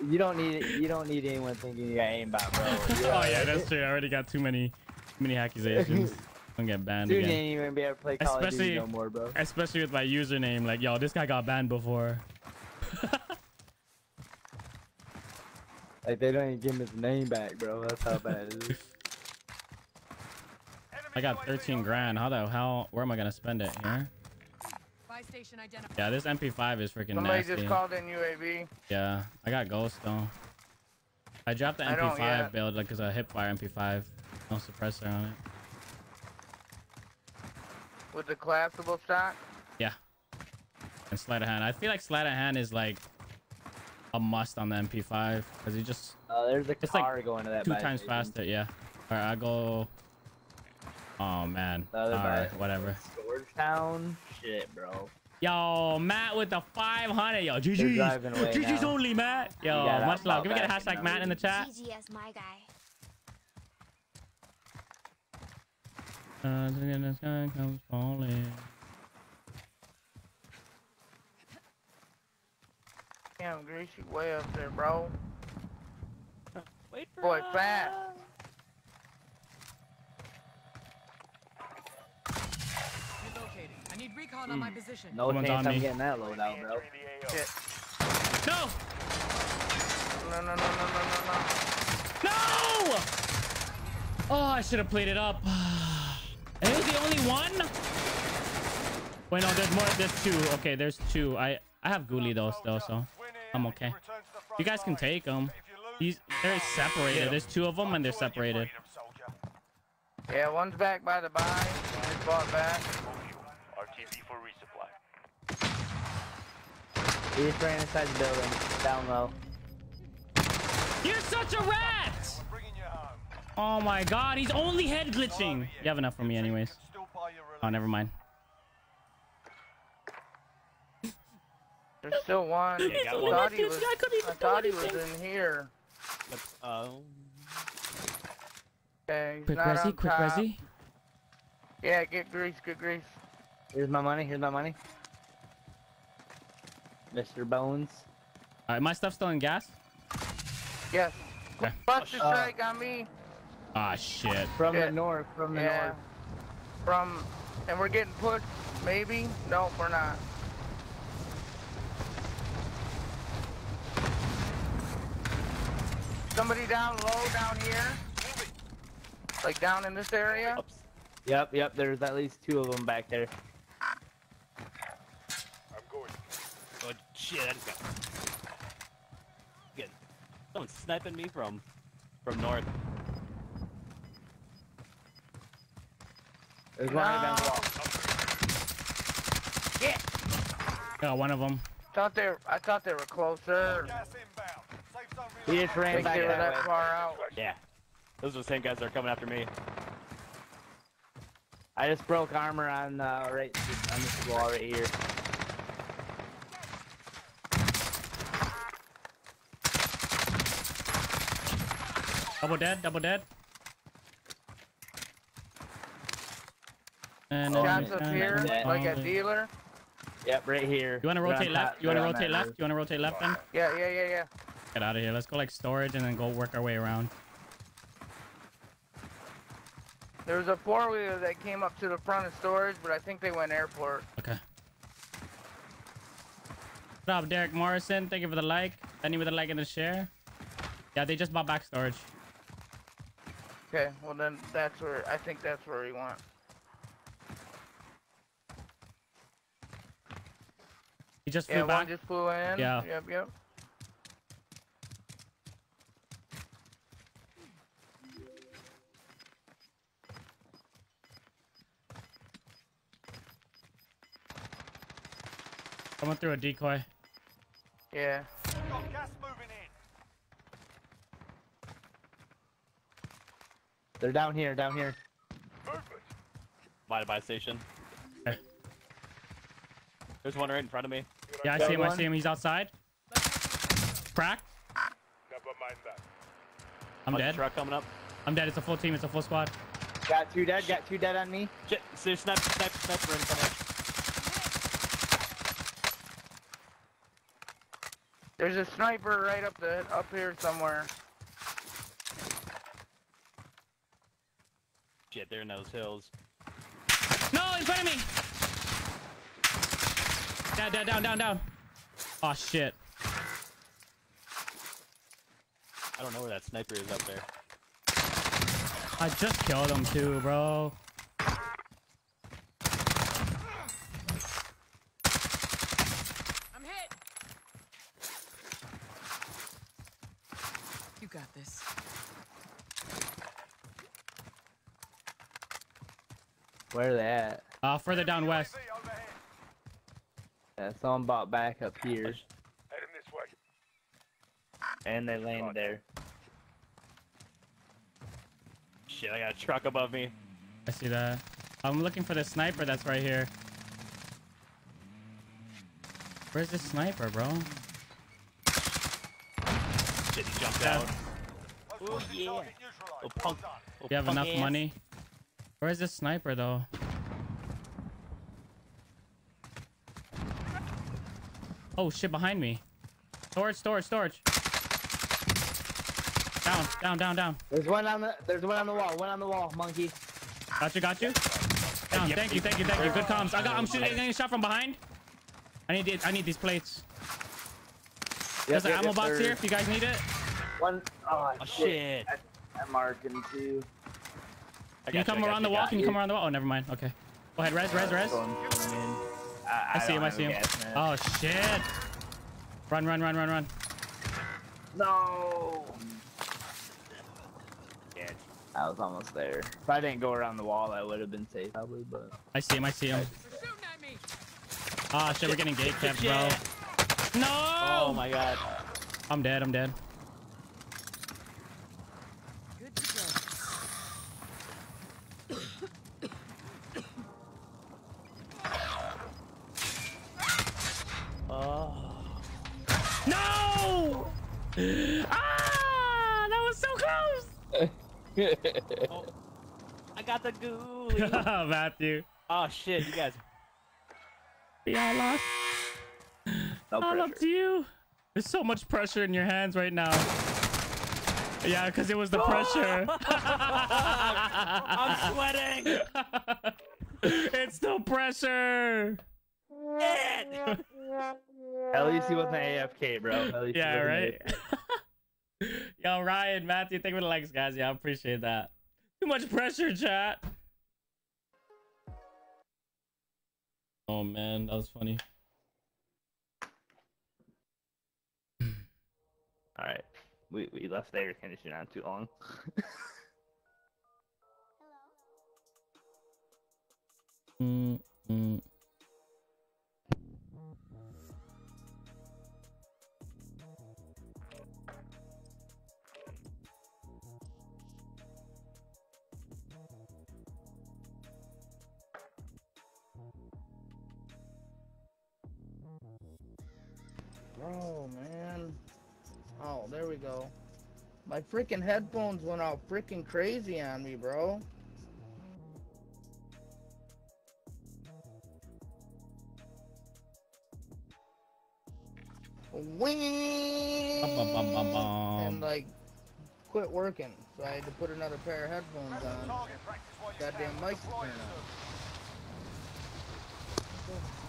You don't need you don't need anyone thinking you got aimbot, bro. [LAUGHS] Oh yeah, that's true. I already got too many, too many accusations. [LAUGHS] I'm gonna get banned Dude again. ain't even be able to play Call of Duty Especially- no more, bro. Especially with my username, like, yo, this guy got banned before. [LAUGHS] Like they don't even give him his name back, bro. That's how bad it is. I got 13 grand. How the hell? Where am I gonna spend it? Here? Buy station identified. Yeah, this MP5 is freaking Somebody nasty. just called in UAV. Yeah, I got ghost though. I dropped the MP5 yet. build like it's a hipfire MP5, no suppressor on it. With the collapsible stock. Yeah. And sleight of hand. I feel like sleight of hand is like a must on the MP5 because you just Uh, there's a It's like going to that two times station. faster. Yeah. All right, I go. Oh man. The All other right, whatever. Georgetown, shit, bro. Yo, Matt with the 500. Yo, They're GG's. GG's now. only, Matt. Yo, got much love. Can we get a hashtag. Matt in the chat? GGS, my guy. Uh, the sky comes falling. Damn, Greasy way up there, bro. Wait for Boy, fast. Relocating. I need recon on my hmm. position. No Someone's chance on I'm me. getting that load out, bro. Shit. No! No, no, no, no, no, no, no. No! Oh, I should have played it up. And it was the only one? Wait, no, there's more. There's two. Okay, there's two. I I have Ghoulie though still, so I'm okay. You guys can take them. He's they're separated. There's two of them and they're separated. Yeah, one's back by the buy. Just bought back. He just ran inside the building, down low. You're such a rat! Bringing you home. Oh my god, he's only head glitching. You have enough for me anyways. Still buy your Oh, never mind. There's still one. Yeah, got I one. thought he was, I couldn't even I thought he was in here. Oh. Okay, Quick not resi, quick top. resi. Yeah, get grease, get grease. Here's my money. Here's my money. Mr. Bones. Alright, my stuff still in gas. Yes. Okay. Cluster Uh, strike on me. Ah, shit. From Yeah. the north. From the Yeah. north. From, and we're getting pushed. Maybe. No, we're not. Somebody down low down here. Like down in this area. Oops. Yep, yep. There's at least two of them back there. I'm going. Oh shit! I just got. Get. Someone's sniping me from, from north. There's one right down the No. wall. Got one of them. Thought they were, I thought they were closer. Gas inbound. Safe zone He just ran Think back they were that that far out. Yeah. Those are the same guys that are coming after me. I just broke armor on uh, right on this wall right here. Double dead, double dead. And then- Shots up and here, then- like a dealer. Yep, right here. You want to rotate left? top- You want to rotate left? roof. You want to rotate left then? Yeah, yeah, yeah, yeah. Get out of here. Let's go like storage and then go work our way around. There was a four wheeler that came up to the front of storage, but I think they went airport. Okay. What up, Derek Morrison? Thank you for the like. Any with the like and the share. Yeah, they just bought back storage. Okay, well then that's where I think that's where we want. He just flew Yeah, one back. just flew in. Yeah. Yep, yep. Someone through a decoy. Yeah. Got gas moving in. They're down here, down here. By the buy station. Okay. There's one right in front of me. Yeah, I see him. I see him. He's outside. Crack. Never mind that. I'm Bunch dead. Truck coming up. I'm dead. It's a full team. It's a full squad. Got two dead. Got two dead on me. Shit, so there's sniper, sniper, sniper in front of us. There's a sniper right up the up here somewhere. Shit, they're in those hills. No, in front of me. Down, down, down, down, down. Oh shit. I don't know where that sniper is up there. I just killed him too, bro. I'm hit. You got this. Where are they at? Uh, further down west. See overhead. Yeah, someone bought back up here, Heading this way. and they landed there. Shit, I got a truck above me. I see that. I'm looking for the sniper that's right here. Where's the sniper, bro? Shit, he jumped Yeah. out. Most wanted yeah. Oh, punk. Oh, You have punk enough ass. money? Where's the sniper though? Oh shit, behind me. Storage, storage, storage. Down, down, down, down. There's one on the. There's one on the wall. One on the wall, monkey. Got you, got you. Down. Thank you, thank you, thank you. Good comms. I got. I'm shooting. Getting shot from behind. I need. The, I need these plates. There's an yep, ammo yep, box there's here if you guys need it. One. Oh, Oh, shit. shit. I, I'm marking too. I Can you come I got around the I wall? got Can you come around the wall? Oh, never mind. Okay. Go ahead. Res, res, res. Going in. I, I see him. I see him. gas. Oh shit. Run, run, run, run, run. No. Yeah, I was almost there. If I didn't go around the wall, I would have been safe probably. But I see him. I see him. They're shooting. Ah shit. We're getting gate kept, bro. No. Oh my god. I'm dead. I'm dead. Good to go. Oh. No. Ah, that was so close. Oh. I got the ghoulie. [LAUGHS] Oh, Matthew. oh shit, you guys. We all lost. no All up to you. There's so much pressure in your hands right now. Yeah, because it was the [LAUGHS] pressure. I'm sweating. [LAUGHS] it's the pressure. At least he wasn't AFK, bro. At least he Yeah, wasn't right. [LAUGHS] Yo, Ryan, Matthew, thank you for the likes, guys. Yeah, I appreciate that. Too much pressure, chat. Oh man, that was funny. All right, we we left the air conditioner on too long. [LAUGHS] Mm, mm. Bro, man. Oh, there we go. My freaking headphones went all freaking crazy on me, bro. Wing! Bum, bum, bum, bum, bum. And like, quit working. So I had to put another pair of headphones on. Target practice while Goddamn can. mic's turned it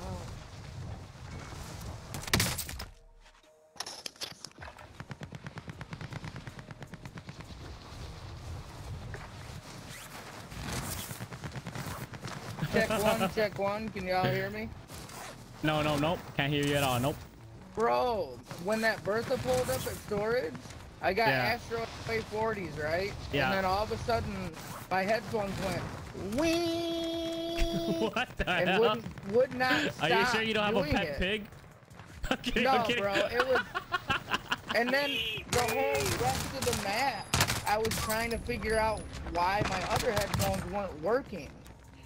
on. Check one, check one. Can y'all hear me? No, no, nope. Can't hear you at all. Nope. Bro, when that Bertha pulled up at storage, I got Yeah. Astro A40s, right? Yeah. And then all of a sudden, my headphones went [LAUGHS] wing what the and hell? wouldn't, would not stop Are you sure you don't have a pet it. pig? [LAUGHS] No, bro, it was. [LAUGHS] And then the whole rest of the map, I was trying to figure out why my other headphones weren't working.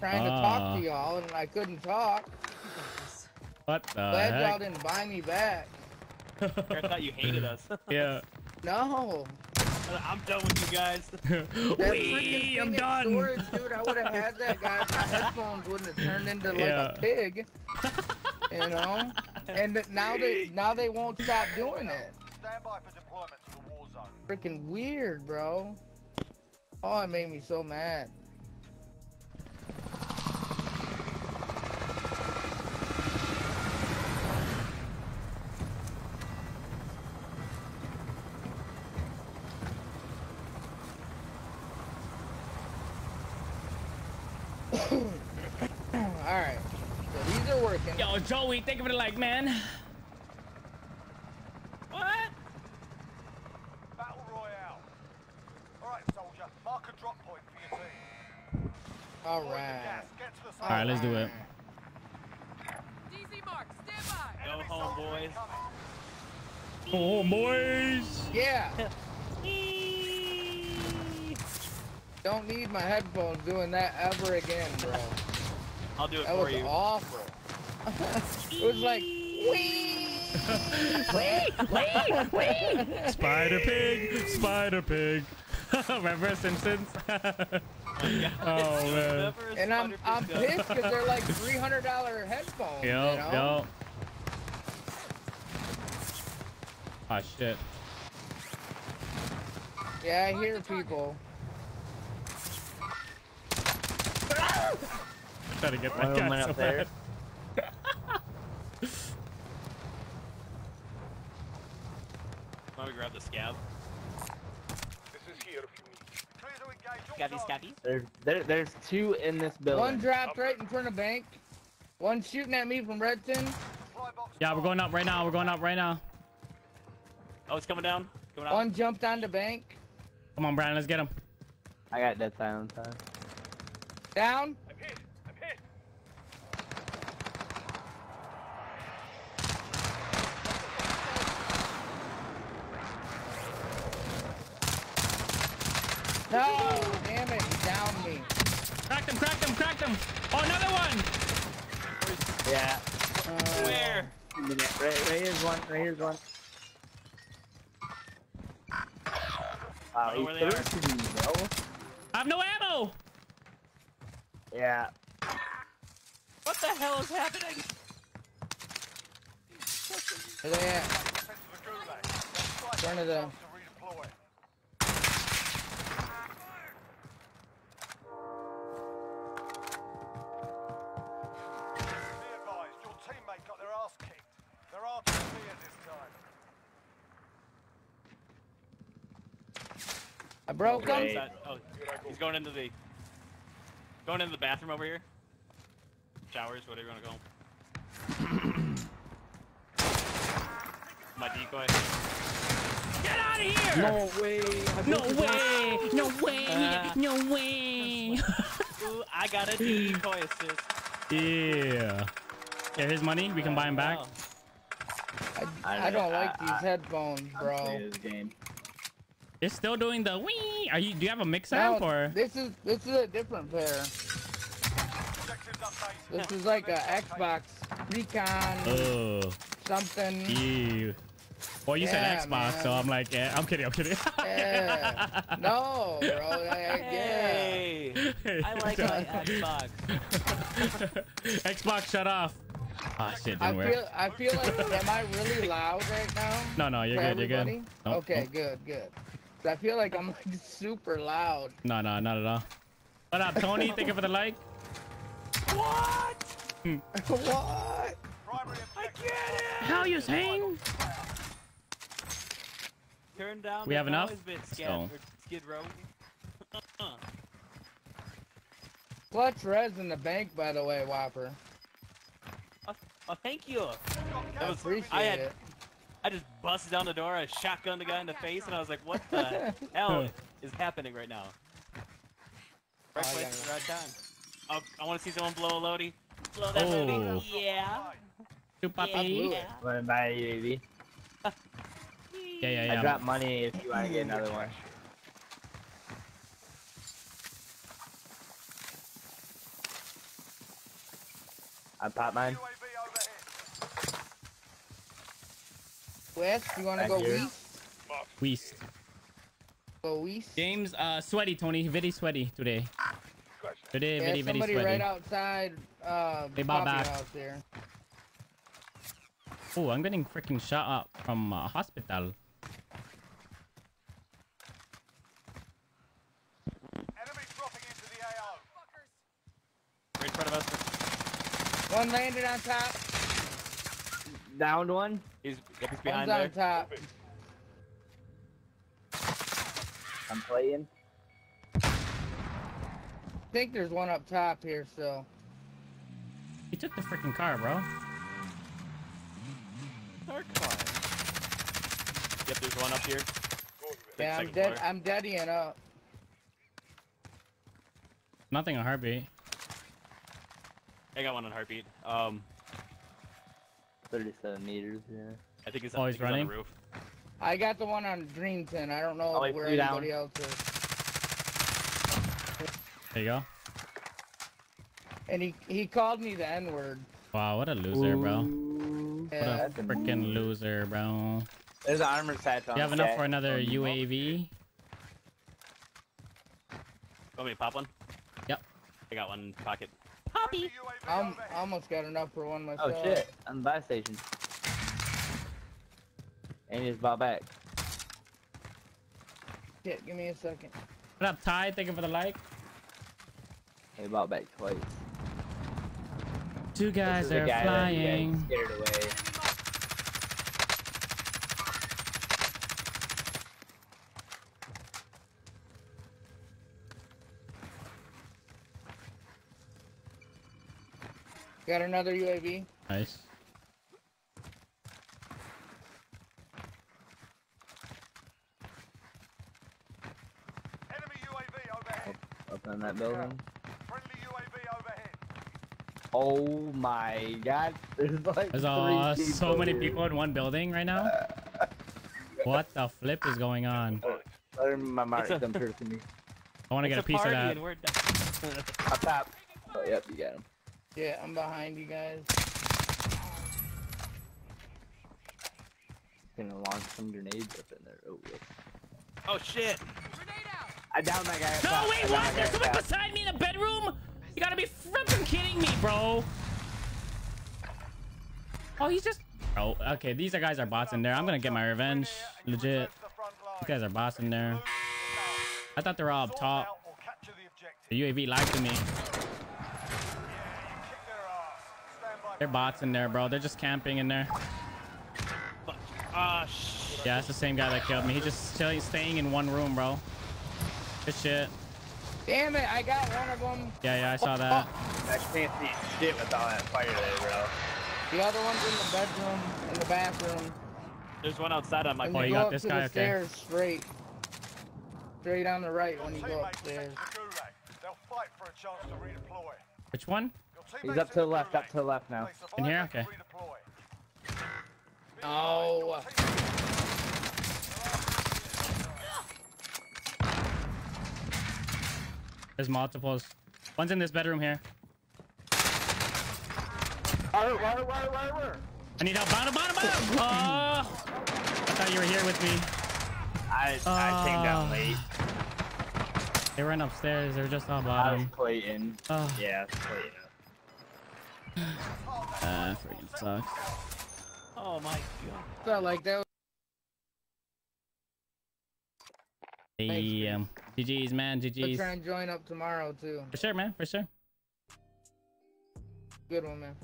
Trying to Ah. talk to y'all, and I couldn't talk. What the Glad y'all didn't buy me back. I thought you hated us. [LAUGHS] Yeah. No, I'm done with you guys. [LAUGHS] Wee, I'm thing in done. storage, dude. I would have had that guy. My [LAUGHS] headphones wouldn't have turned into like Yeah. a pig, you know. And now they now they won't stop doing it. Stand by for deployment to the war zone. Freaking weird, bro. Oh, it made me so mad. [COUGHS] Alright. So these are working. Yo, Joey, think of it like, man. what? Battle Royale. Alright, soldier. Mark a drop point for your team. Deploy the Alright. gas. Get to the All right, let's do it. DZ mark, stand by. Go Enemy home, boys. incoming. Oh, boys. Yeah. [LAUGHS] Don't need my headphones doing that ever again, bro. I'll do it That for was you. awful. [LAUGHS] it was like, [LAUGHS] wee. Spider pig, spider pig. [LAUGHS] Remember Simpsons? [LAUGHS] oh man. And I'm I'm pissed because they're like [LAUGHS] three hundred dollar headphones. Yo, you know? yo. Ah shit. Yeah, I hear people. Try to get One that of guy went so up there. Let me grab the scav. This is here if you need. Clear to engage all Scabby, targets. scabby. There's there, there's two in this building. One dropped right in front of bank. One shooting at me from Redton. Fly Yeah, we're going up right now. We're going up right now. Oh, it's coming down. Coming out. One jumped on the bank. Come on, Brian. let's get him. I got dead silence on. Down. I'm hit. I'm hit. No, damn it, he downed me. Cracked him, cracked him, cracked him. Oh, another one. Yeah. Uh, Where? Right, right here's one. Right here's one. Wow, know he's where they are. thirsty, bro. I have no ammo. Yeah. What the hell is happening? Where they at? Sent to the I broke him. Oh, he's going into the going into the bathroom over here. Showers, whatever you want to call 'em. My decoy. Get out of here. No way. No way. No [LAUGHS] way. Uh, No way. Ooh, I got a decoy assist. yeah. Yeah, here's money. We can buy him back. Wow. I, I don't like I- these I- headphones, I'm bro. this game. It's still doing the wee. Are you? Do you have a mix No, amp or? this is this is a different pair. This is like a Xbox Recon Oh. something. Ew. Well, you Yeah, said Xbox, so. I'm like, yeah, I'm kidding, I'm kidding. Yeah. [LAUGHS] No, bro. I, I, yeah. Hey, I like my Xbox. [LAUGHS] Xbox shut off. Ah, shit, I didn't work. feel I feel like am I really loud right now? No, no, you're for good, you're good. Nope, okay, nope. good, good. 'Cause I feel like I'm like super loud. No, no, not at all. What up, Tony? Thank you for the like. what? Hmm. [LAUGHS] Primary objective. How you saying? Turn down. We have enough? noise bit, Let's Skid, go. or Skid Row. [LAUGHS] Clutch res in the bank, by the way, Whopper. oh, oh, thank you. I was, appreciate I had, it. I just busted down the door, I shotgunned the guy in the face, and I was like, what the [LAUGHS] hell is happening right now? Right Oh, I place, right time. Oh, I want to see someone blow a loadie. Blow that Oh. loadie. Yeah. You blew puppy. it. Want to buy a UAV? Yeah, yeah, I yeah. dropped money if you want to get another one. I pop mine. UAV overhead. West, you want to Back go here. east? Weast. Go east. James, uh, sweaty, Tony. Very sweaty today. Today, Yeah, very, very somebody sweaty. right outside uh, Hey, Bob, coffee back. house there. Oh, I'm getting freaking shot up from uh, hospital. Enemy dropping into the AO. Right in front of us. One landed on top. Downed one. He's, yep, he's One's behind on there. top. I'm playing. I think there's one up top here, so. He took the freaking car, bro. Dark car. Yep, there's one up here. Yeah, I'm dead. floor. I'm deadying up. Nothing a heartbeat. I got one on heartbeat. Um, 37 meters. Yeah. I think oh, he's, Oh, I he's think on running? the roof. I got the one on Dreamton. I don't know Oh, wait, where three down. anybody else is. There you go. And he he called me the N word. Wow, what a loser, bro. Ooh. What Yeah. a That's a freaking loser, bro. There's an armor satch on You have enough cat. for another UAV? Want me to pop one? Yep. I got one pocket. Friendly UAV I'm. I almost got enough for one oh, myself. Oh shit! I'm buy station. And he just bought back. Shit, give me a second. What up, Ty? Thank you for the like. He bought back twice. Two guys are guy that you guys flying. Got another UAV. Nice. Enemy UAV overhead. Up on that building. Friendly UAV overhead. Oh my god. [LAUGHS] There's like There's three uh, people so many here. people in one building right now. [LAUGHS] What the flip is going on? Learn my mark. It's a- Come through to me. I want to get a piece of that. And we're. Up [LAUGHS] top. Oh yep, you got him. Yeah, I'm behind you guys. Gonna launch some grenades up in there. Oh, yep. oh shit! I downed that guy. No, top. wait, what? There's someone up beside me in the bedroom? You gotta be freaking kidding me, bro. Oh, he's just. Oh, okay. These guys are bots in there. I'm gonna get my revenge. Legit. To the front line. These guys are bots in there. I thought they were all up top. out or capture the objective. The UAV lied to me. Kick their ass. Stand by They're bots in there, bro. They're just camping in there. Fuck. Ah, shit. Yeah, it's the same guy that killed me. He's just chilling, staying in one room, bro. Good shit. Damn it, I got one of them. Yeah, yeah, I saw that. I can't see shit with all that fire there, bro. The other one's in the bedroom, in the bathroom. There's one outside on my And Oh, you you got this guy? Okay. stairs straight. Straight on the right when you go upstairs. take the gulag. They'll fight for a chance to redeploy. Which one? Your He's up to the left, up to the left now. In here? Okay. Oh. There's multiples. One's in this bedroom here. Where, where, where, where, where? I need help. Bottom, bottom, bottom. [LAUGHS] Oh, I thought you were here with me. I I came down Ah. late. They ran upstairs. They were just on bottom. I was. Clayton. Oh, Yeah, Clayton. Uh, freaking sucks. Oh my god. Felt like that. Was Damn. GG's, man. GG's. I'll GG's. try and join up tomorrow too. For sure, man. For sure. Good one, man.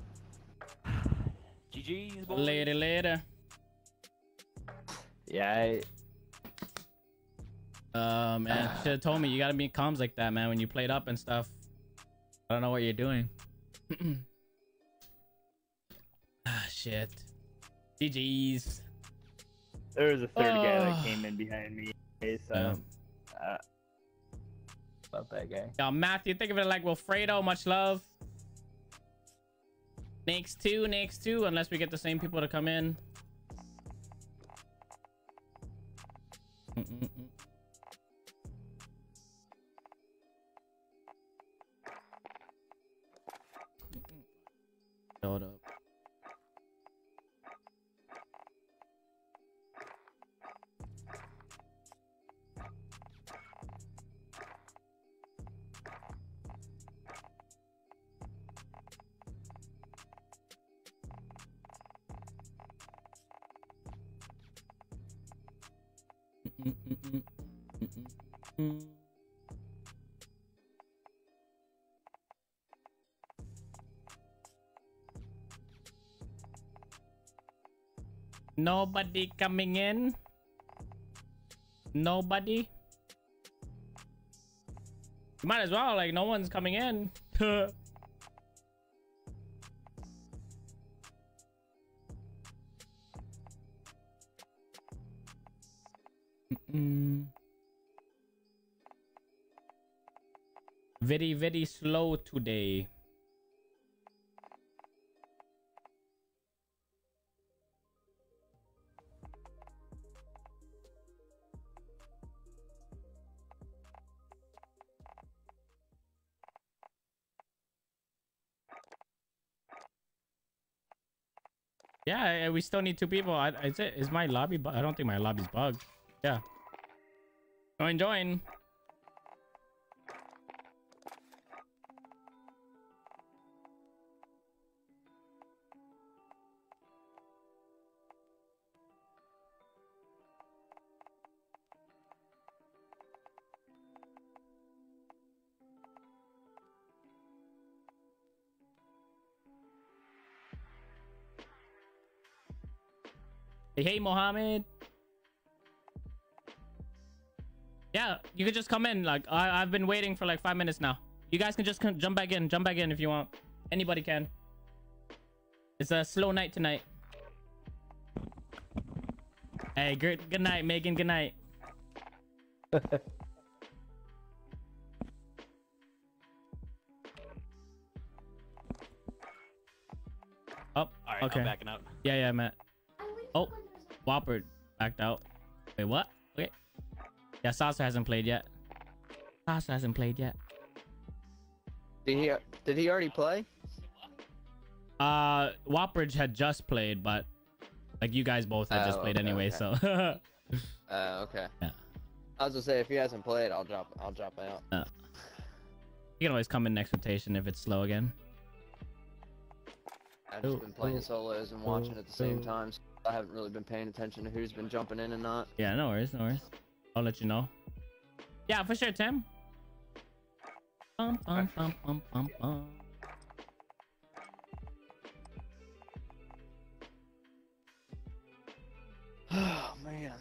GG's, boys. Later, later. Yeah, I, Uh, man, [SIGHS] should have told me you gotta be in comms like that, man. When you played up and stuff. I don't know what you're doing. [CLEARS THROAT] ah, shit. GG's. there was a third guy Oh. that came in behind me. So, uh, about that guy. Yo, Matthew, think of it like Wilfredo. Much love. Next two, next two, unless we get the same people to come in. Mm-mm-mm. Hold up. Nobody coming in. Nobody. You might as well, like, no one's coming in. [LAUGHS] Mm-mm. Very, very slow today. Yeah, we still need two people. I, is it? Is my lobby? I don't think my lobby's bugged. Yeah. Join, join. Hey, hey, Mohammed. Yeah, you could just come in. Like I, I've been waiting for like five minutes now. You guys can just come, jump back in. Jump back in if you want. Anybody can. It's a slow night tonight. Hey, good good night, Megan. Good night. [LAUGHS] Oh, All right, okay. I'm backing out. Yeah, yeah, Matt. Oh, Whopper backed out. Wait, what? Okay. Yeah, Sasa hasn't played yet. Sasa hasn't played yet. Did he? Did he already play? Uh, Whopperidge had just played, but like you guys both had just Oh, played okay, anyway, okay. so. Uh, [LAUGHS] okay. Yeah. I was gonna say if he hasn't played, I'll drop. I'll drop out. you can always come in next rotation if it's slow again. I've just been playing solos and watching at the same oh. Time. So I haven't really been paying attention to who's been jumping in and not. Yeah, no worries, no worries. I'll let you know. Yeah, for sure, Tim. Bum, bum, bum, bum, bum, bum. [SIGHS] Oh man.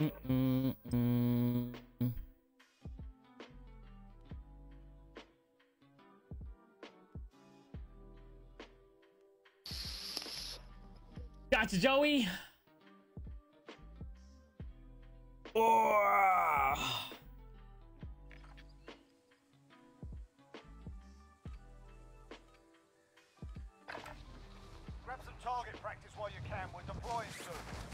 Mm, mm, mm. Gotcha, Joey. Oh. Grab some target practice while you can. We're deploying soon.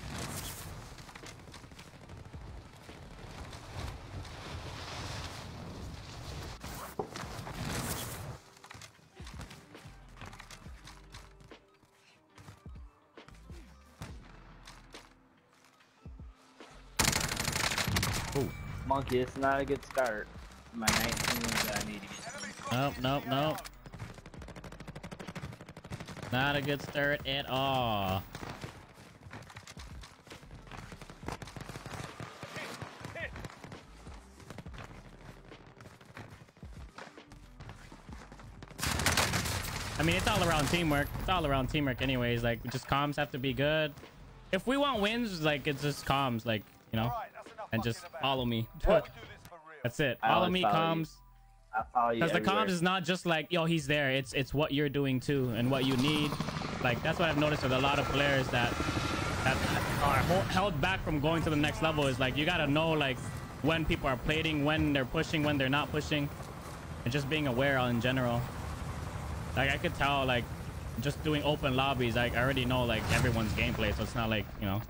Monkey, it's not a good start. My 19 that I need to get. Nope, nope, nope. Not a good start at all. I mean, it's all around teamwork. It's all around teamwork anyways. Like, just comms have to be good. If we want wins, like, it's just comms, like, you know, Alright, that's enough and just follow me. Why don't we do this for real? That's it. Follow me, follow comms. I follow you Because the everywhere. comms is not just like, yo, he's there. It's it's what you're doing too and what you need. Like that's what I've noticed with a lot of players that that are held back from going to the next level is like you gotta know like when people are plating, when they're pushing, when they're not pushing, and just being aware in general. Like I could tell like just doing open lobbies, like I already know like everyone's gameplay, so it's not like you know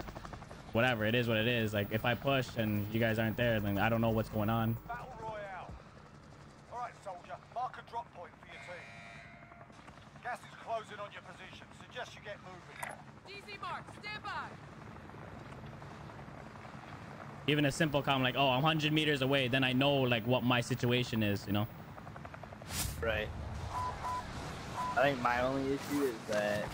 whatever it is what it is. Like if I push and you guys aren't there, then I don't know what's going on. Battle Royale. Alright, soldier. Mark a drop point for your team. Gas is closing on your position. Suggest you get moving. DZ mark, stand by. even a simple comment like oh i'm 100 meters away then i know like what my situation is you know Right. I think my only issue is that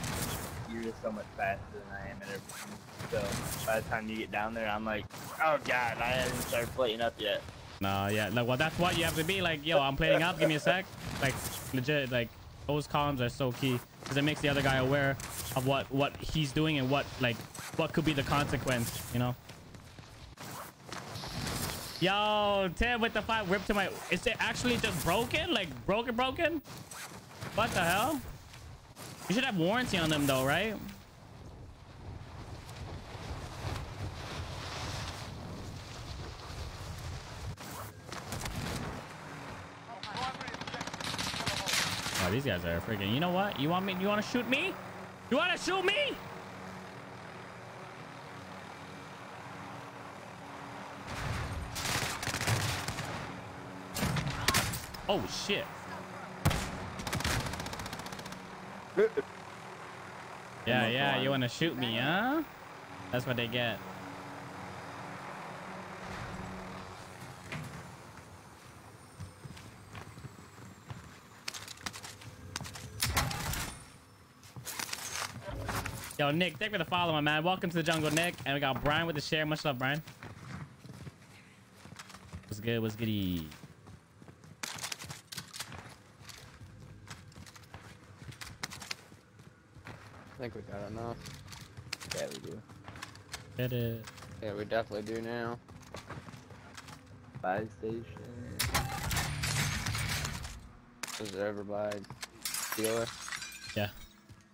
you're just so much faster than I am at everything. So by the time you get down there, I'm like, oh god, I haven't started plating up yet. no yeah like well that's what you have to be like yo i'm plating up give me a sec. Like legit like those comms are so key because it makes the other guy aware of what what he's doing and what like what could be the consequence you know? Yo tim with the five whip to my is it actually just broken? Like broken broken? What the hell you should have warranty on them though right Oh, these guys are freaking. You know what? You want me? You want to shoot me? You want to shoot me? Oh shit! [LAUGHS] Yeah, yeah. You want to shoot me, huh? That's what they get. Yo, Nick, thank you for the follow, my man. Welcome to the jungle, Nick. And we got Brian with the share. Much love, Brian. What's good? What's goody? Think we got enough. Yeah, we do. Get it. Yeah, we definitely do now. Buy station. Is it ever by dealer? Yeah.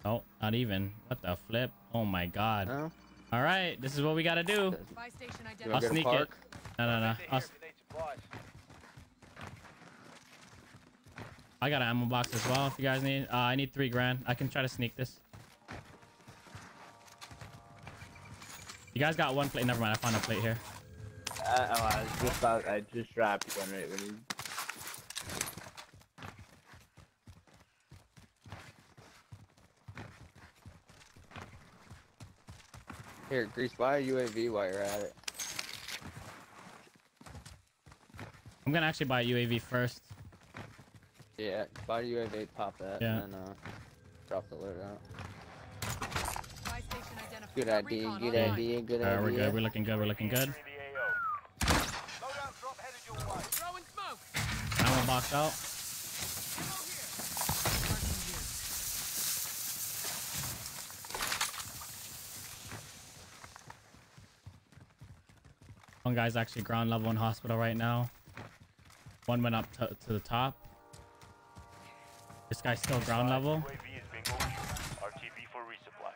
Oh, not even. What the flip? Oh my god. No? All right, this is what we gotta do. Buy station You I'll wanna identified. go to sneak it. No, no, no. I'll, If you need supplies. I got an ammo box as well. If you guys need, uh, I need three grand. I can try to sneak this. You guys got one plate. Never mind. I found a plate here. Uh, oh, I was just about, I just dropped one right when you. Here, Grease, buy a UAV while you're at it. I'm gonna actually buy a UAV first. Yeah, buy a UAV, pop that, Yeah. and then uh, drop the load out. Buy station. Good idea, good online. idea, good All right, we're good. We're looking good. We're looking good. Loadout drop headed your way. Throwing smoke. Ammo box out. Ammo here. Marking gear. One guy's actually ground level in hospital right now. One went up to, to the top. This guy's still ground level. UAV is being overshoot. RTV for resupply.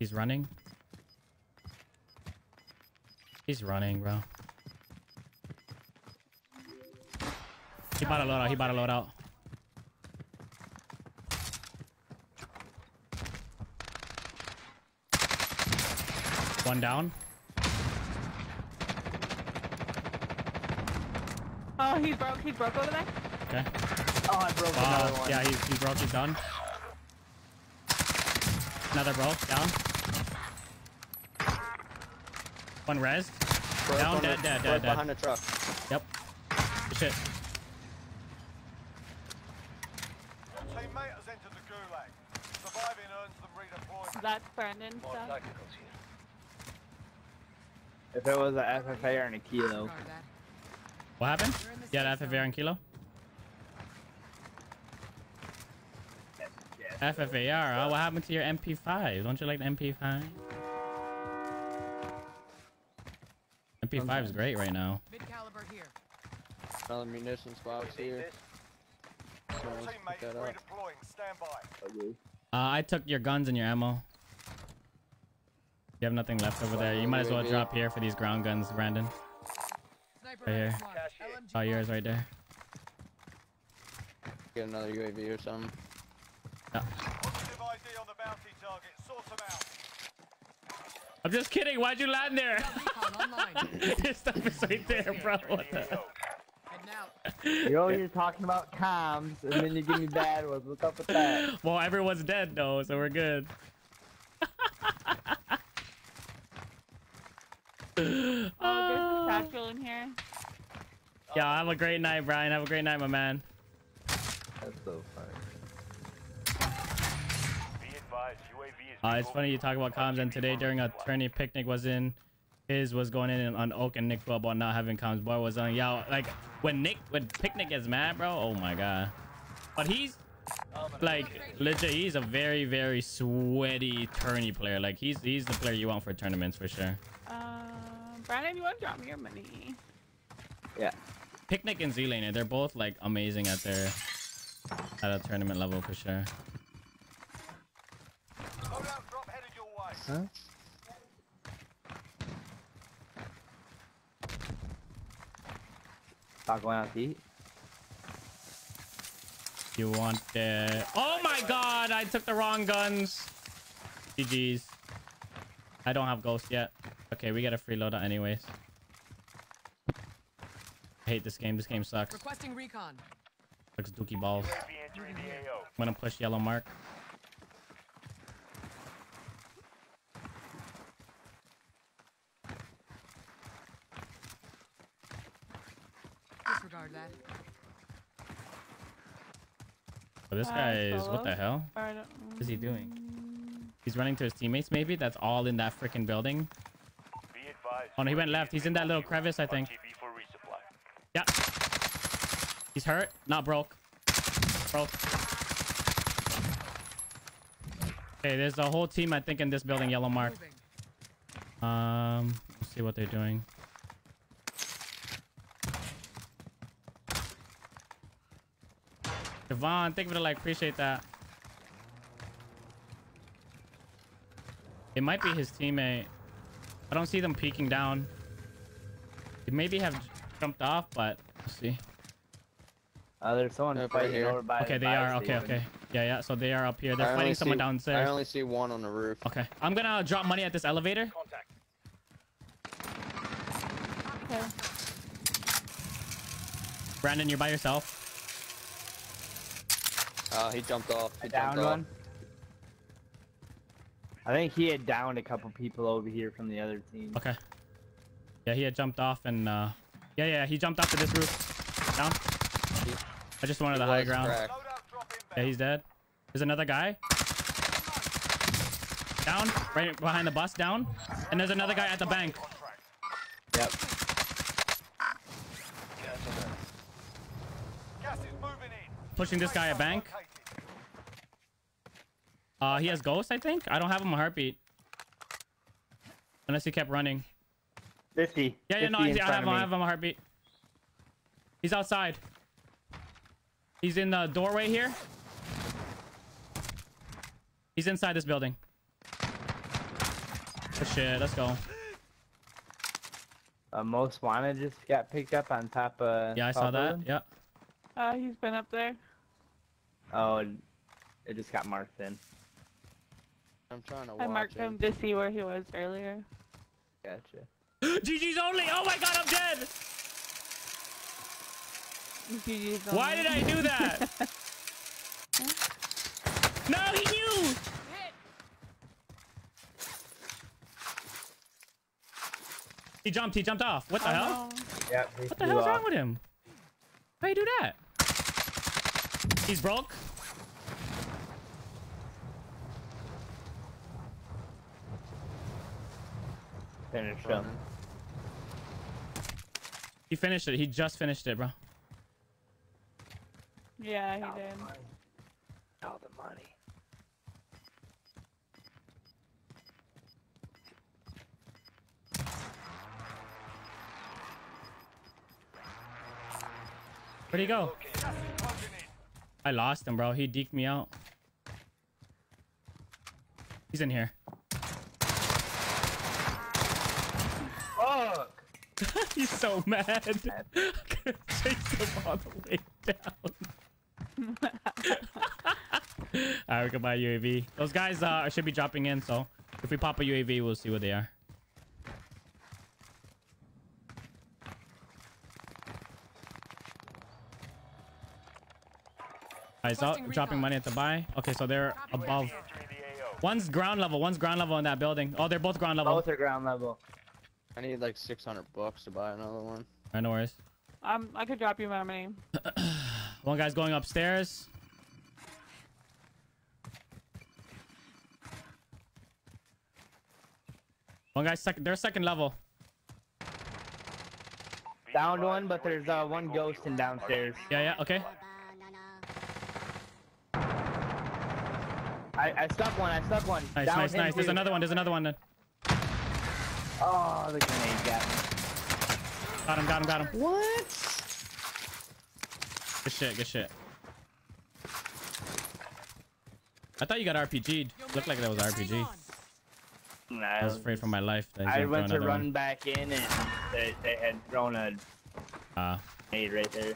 He's running. He's running, bro. He bought a load out. He bought a load out. One down. Oh, he broke. He broke over there. Okay. Oh, I broke Wow. another one. Yeah, he's, he broke. He's done. Another broke. Down. One res. Broke Down, on the- dead, dead, dead, dead. Behind the truck. Yep. Shit. Your teammate has entered the gulag. Surviving earns them redeployment. That's Brandon stuff. If it was a FFA or an Akilo. Disregard oh, that. What happened? You're in the Yeah, safe the FFA and Kilo. FFAR. Oh, what happened to your MP5? Don't you like the MP5? MP5 is great right now. Mid caliber here. Another munitions box here. Your Someone wants to teammate pick is that up. redeploying. Stand by. Uh, I took your guns and your ammo. You have nothing left over there. You might as well drop here for these ground guns, Brandon. Right here. rifle Oh, yours right there. Get another UAV or something. Positive ID on the bounty target. Sort them out. I'm just kidding. Why'd you land there? Got recon online. [LAUGHS] Stuff is right there, bro. What the hell? Heading out. You know you're talking about comms, and then you give me bad ones. What's up with that? [LAUGHS] Well, everyone's dead though, so we're good. [LAUGHS] Oh, there's a satchel in here. Yeah, have a great night, Brian. Have a great night, my man. That's so funny. Be advised, UAV is Uh, it's funny you talk about comms, and today during a tourney picnic was in, his was going in on Oak and Nick about not having comms. Boy was on, y'all. like when Nick, when picnic gets mad, bro. Oh my god. But he's like legit. He's a very, very sweaty tourney player. Like he's he's the player you want for tournaments for sure. Um, Brandon, you want to drop me your money? Yeah. Picnic and Z-Laner, they're both like amazing at their at a tournament level for sure. Loadout drop headed your way. Huh? Not going out to eat? You want the? Oh my god! I took the wrong guns. GG's. I don't have ghost yet. Okay, we get a free loadout anyways. I hate this game. This game sucks. Requesting recon. Looks dookie balls. UAV entering. I'm gonna push yellow mark. That. But this guy is what the hell? Or What is he doing? He's running to his teammates. Maybe that's all in that freaking building. Be advised. Oh no, he went left. He's in that little crevice, I think. For. Yeah. He's hurt. Not broke. Broke. Okay, there's a whole team, I think, in this building, yellow mark. Um, let's see what they're doing. Devon, thank you for the like. Appreciate that. It might be his teammate. I don't see them peeking down. They maybe have jumped off, but let's see. Uh, there's someone Up right fighting here. over by Okay, they fire are. Okay, station. okay. Yeah, yeah. So they are up here. They're I fighting someone see- I downstairs. only see one on the roof. Okay, I'm gonna drop money at this elevator. Contact. Okay. Brandon, you're by yourself. Uh, he jumped off. I He downed jumped off. one. I think he had downed a couple people over here from the other team. Okay. Yeah, he had jumped off and uh yeah, yeah, he jumped off to this roof. Down. I just wanted the high ground. cracked. Loadout drop inbound. Yeah, he's dead. There's another guy. Down, right behind the bus, down. And there's another guy at the bank. Yep. Gas is moving in. Pushing this guy a bank. Located. Uh he has ghost, I think. I don't have him a heartbeat. Unless he kept running. 50. Yeah, yeah, no, 50 I, in I have him, I have him a heartbeat. He's outside. He's in the doorway here. He's inside this building. Oh shit, let's go. Uh, most wanted just got picked up on top of. Yeah, I saw top that. building. Yeah. Uh, he's been up there. Oh, it just got marked in. I'm trying to I watch marked him him. to see where he was earlier. Gotcha. [GASPS] GG's only. Oh my god, I'm dead. GG's on Why did I do that? [LAUGHS] no, he knew. He jumped. He jumped off. What the Oh, hell? no. Yeah, What the hell's wrong with him? Why you do that? He's broke. Finish him. He finished it. He just finished it, bro. Yeah, he did. All the money. Where'd he go? Gas is closing in. I lost him, bro. He deked me out. He's in here. Fuck! He's so mad. I chased him all the way down. Alright, we can buy UAV. Those guys uh, should be dropping in, so if we pop a UAV, we'll see what they are. Alright, so Requesting dropping recon. money at the buy. Okay, so they're above. Entering the AO. One's ground level. One's ground level in that building. Oh, they're both ground level. Both are ground level. I need like 600 bucks to buy another one. Alright, no worries. Um, I could drop you my money. [CLEARS THROAT] One guy's going upstairs. One guy's second. They're second level. Downed one, but there's uh, one ghost in downstairs. Yeah, yeah. Okay. I, I stuck one, I stuck one. Nice, Downed nice, him nice. There's another one. There's another one. Then. Oh, the grenade got me. Got him. Got him. Got him. What? Good shit. Good shit. I thought you got RPG'd. Looked like that was RPG. Nah, I was afraid for my life. that he's I went to run one. back in and they, they had thrown a Ah. grenade right there.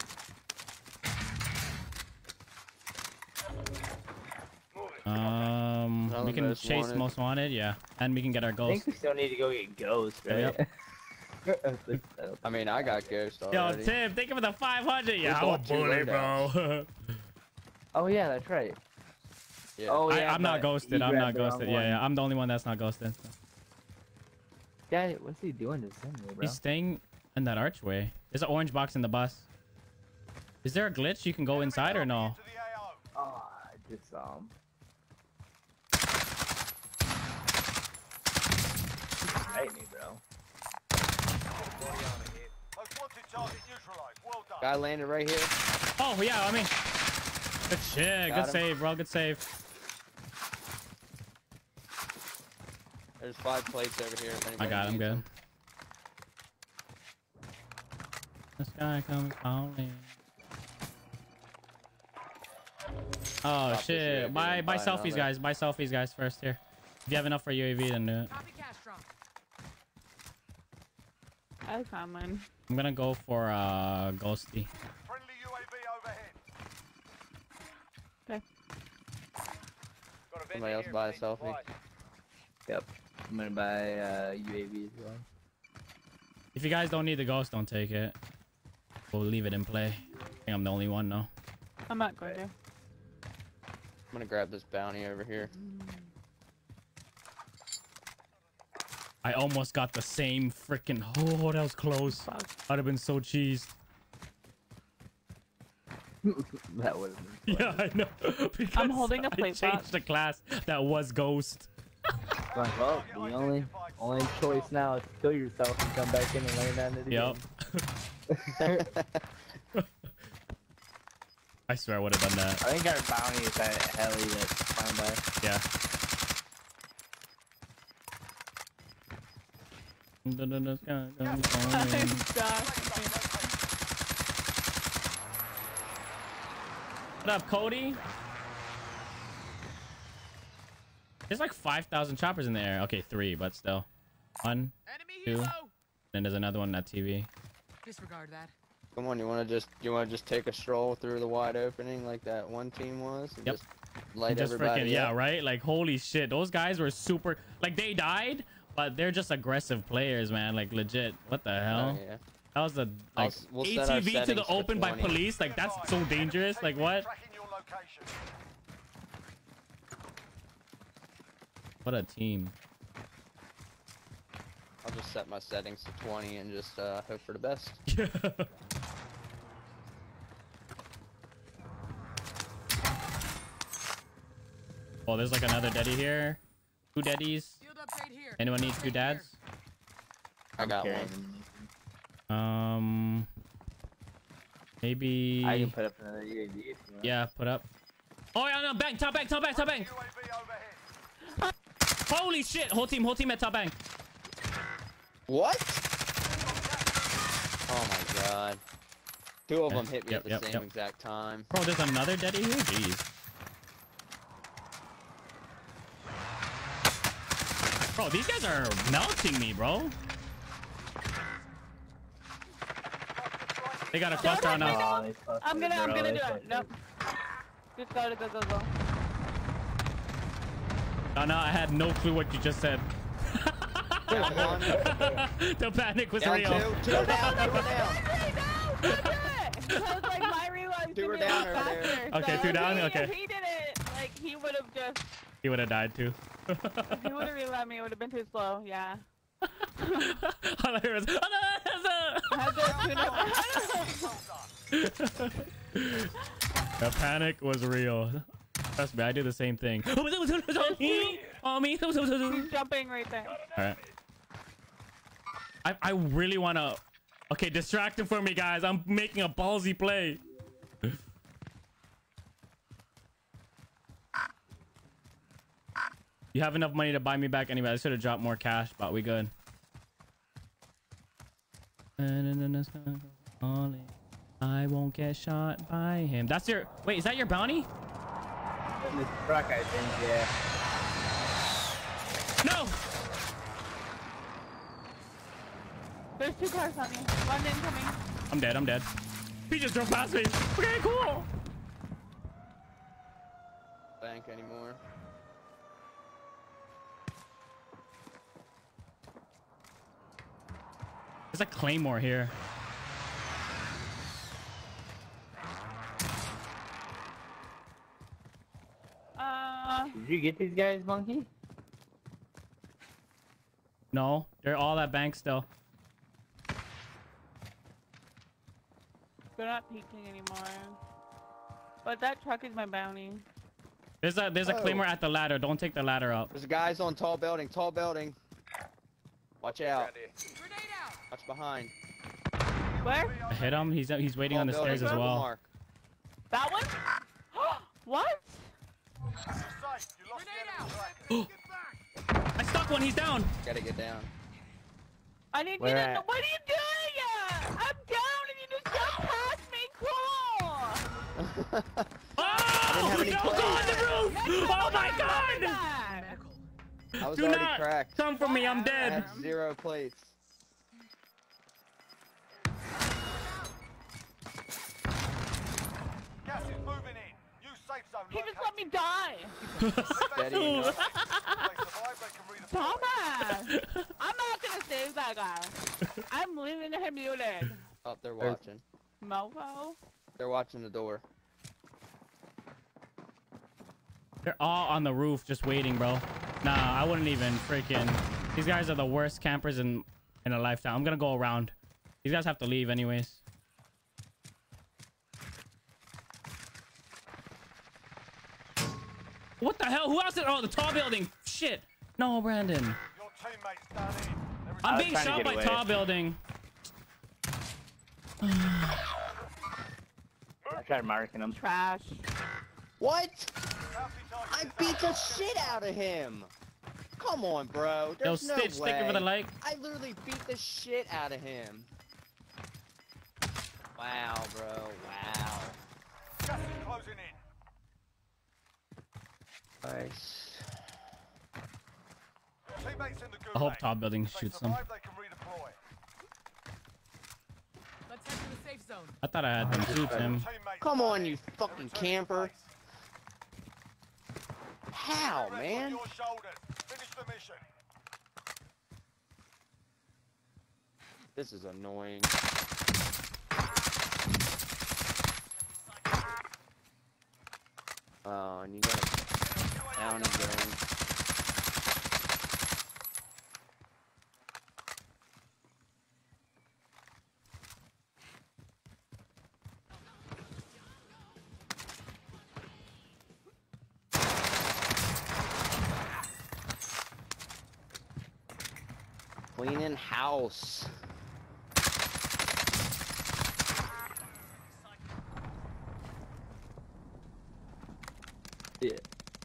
Um, Another we can most chase wanted. most wanted. Yeah, and we can get our I think we still need to go get ghost, Yep. [LAUGHS] I mean, I got ghosts ghost Yo. Tim, think of the 500. Yeah, I'm a bought bully, bro. [LAUGHS] oh yeah, that's right. Yeah. Oh I, yeah, I'm not ghosted. I'm not grabbed the wrong ghosted. Yeah, yeah. I'm the only one that's not ghosted. so. Guy, what's he doing to send me, bro? He's staying in that archway. There's an orange box in the bus. Is there a glitch you can go inside or no? Into the AO. Oh, I just saw him. Fight me, bro. Most wanted target neutralized. Well done. Guy landed right here. Oh yeah, I mean, good shit. Got Good him. save, bro. Good save. There's five plates over here. if I got him good. them. The sky comes falling. Oh this shit! UAV Buy buy buy selfies, another. guys. Buy selfies, guys. First here. If you have enough for UAV, then do it. Copy cash drop. I found mine. I'm gonna go for uh ghosty. Friendly UAV overhead. Okay. Somebody else buy a selfie. Yep. I'm gonna buy uh, UAV as well. If you guys don't need the ghost, don't take it. We'll leave it in play. I think I'm the only one, no. I'm not going to. I'm gonna grab this bounty over here. I almost got the same freaking. Oh, that was close. Fuck. I'd have been so cheesed. [LAUGHS] that would have been. Yeah, I know. [LAUGHS] Because I'm holding a I plate changed the class that was ghost. Like, well, the only only choice now is to kill yourself and come back in and land on it Yep. I swear I would have done that. I think our bounty is that heli that's flying by. Yeah. What up, Cody? There's like 5,000 choppers in the air. Okay, three, but still. One, two, then there's another one on that TV. Disregard that. Come on, you wanna just you wanna just take a stroll through the wide opening like that one team was? And Yep. Just light just everybody freaking, yeah, right? Like, holy shit. Those guys were super. Like, they died, but they're just aggressive players, man. Like, legit. What the hell? Oh, yeah. That was a like we'll ATV to the open by police. Like that's so dangerous. Like what? Tracking your location. What a team. I'll just set my settings to 20 and just uh, hope for the best. [LAUGHS] oh, there's like another daddy here. Two daddies. Field upgrade here. Anyone need two dads? I got carrying one. Um, maybe. I can put up another UAV if you want. Yeah, put up. Oh yeah, no, bank, top bank, top bank, top bank. Holy shit! Whole team, whole team at top bank. What? Oh my god. Two of them hit me Yep, at the yep, same yep. exact time. Bro, there's another daddy here. Jeez. Bro, these guys are melting me, bro. They got a cluster on us. I'm gonna, I'm gonna do it. Nope. Just go to go, go, go. Oh no, I had no clue what you just said. [LAUGHS] The panic was Down real. two. Two are down. Two down. No, don't do it. Because like my reload Two should are be a down over there. faster. Okay, so two down? he- Okay. If he did it, like he would have just, He would have died too. if he would have reloaded me, it would have been too slow. Yeah. All I hear is, "Oh, no, I had to tune. The panic was real. Trust me, I do the same thing. on [LAUGHS] me, on me. He's jumping right there. All right. I I really wanna. Okay, distract him for me, guys. I'm making a ballsy play. You have enough money to buy me back anyway. I should have dropped more cash, but we good. I won't get shot by him. That's your. Wait, is that your bounty? In this truck, I think, yeah. No. There's two cars on me. One incoming. I'm dead. I'm dead. He just drove past me. Okay, cool. Bank anymore. There's a claymore here. Uh, Did you get these guys, Monkey? No, they're all at bank still. they're not peeking anymore. But that truck is my bounty. There's a there's a Oh. claymore at the ladder. Don't take the ladder up. There's guys on tall building. Tall building. Watch out. Grenade out. Watch behind. Where? I hit him. He's he's waiting Tall on the building, stairs as well. Mark. That one? [GASPS] what? You're safe. You lost the enemy. I stuck one. He's down. Gotta get down. I need Where you to. at? What are you doing? I'm down and you just jumped past me. Cool. [LAUGHS] Oh! No, go on the roof! Oh my god! God. I was Do already not cracked. come for me. I'm I dead. zero plates. Safe zone. He just let me die. Steady enough. If they survive, they can redeploy. Dumbass. [LAUGHS] I'm not gonna save that guy. I'm leaving him muted. Oh, they're watching. Mofo. They're watching the door. They're all on the roof just waiting, bro. Nah, I wouldn't even freaking. These guys are the worst campers in in a lifetime. I'm gonna go around. These guys have to leave anyways. What the hell? Who else? Did, oh, the tall building. Shit. No, Brandon. Your teammates down in. There is I'm being shot by away. tall building. I tried marking them. Trash. What? I beat the shit out of him. Come on, bro. Yo, There's no Stitch, way. thank you for the like. I literally beat the shit out of him. Wow, bro. Wow. Gas is closing in. Nice. Your teammates in the gulag. I hope top building shoots them. survive, they can redeploy. Let's head to the safe zone. I thought I had them too, Tim. Come on, you fucking camper. How, man? your shoulders. Finish the mission. This is annoying. Oh, and you got down again. Cleaning house.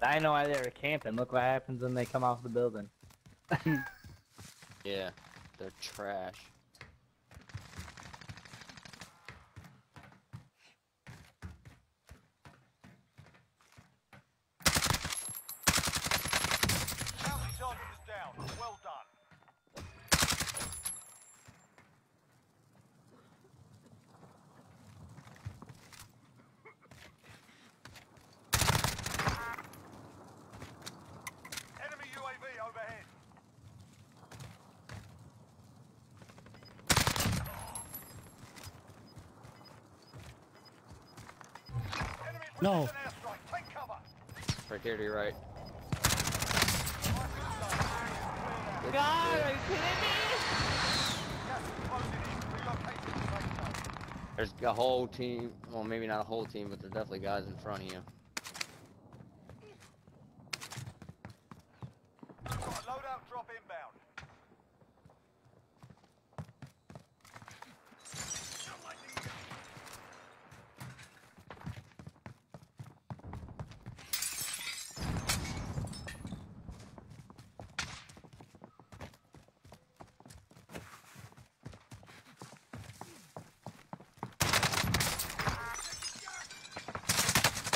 I know why they were camping. Look what happens when they come off the building. [LAUGHS] Yeah, they're trash. Bounty target is down. Well done. Enemy UAV overhead. Enemy No. precision airstrike. Take cover. Right here to your right. God, are you kidding me? Gas is closing in. Relocate to the safe zone. There's a whole team. Well, maybe not a whole team, but there's definitely guys in front of you. Got a loadout drop inbound.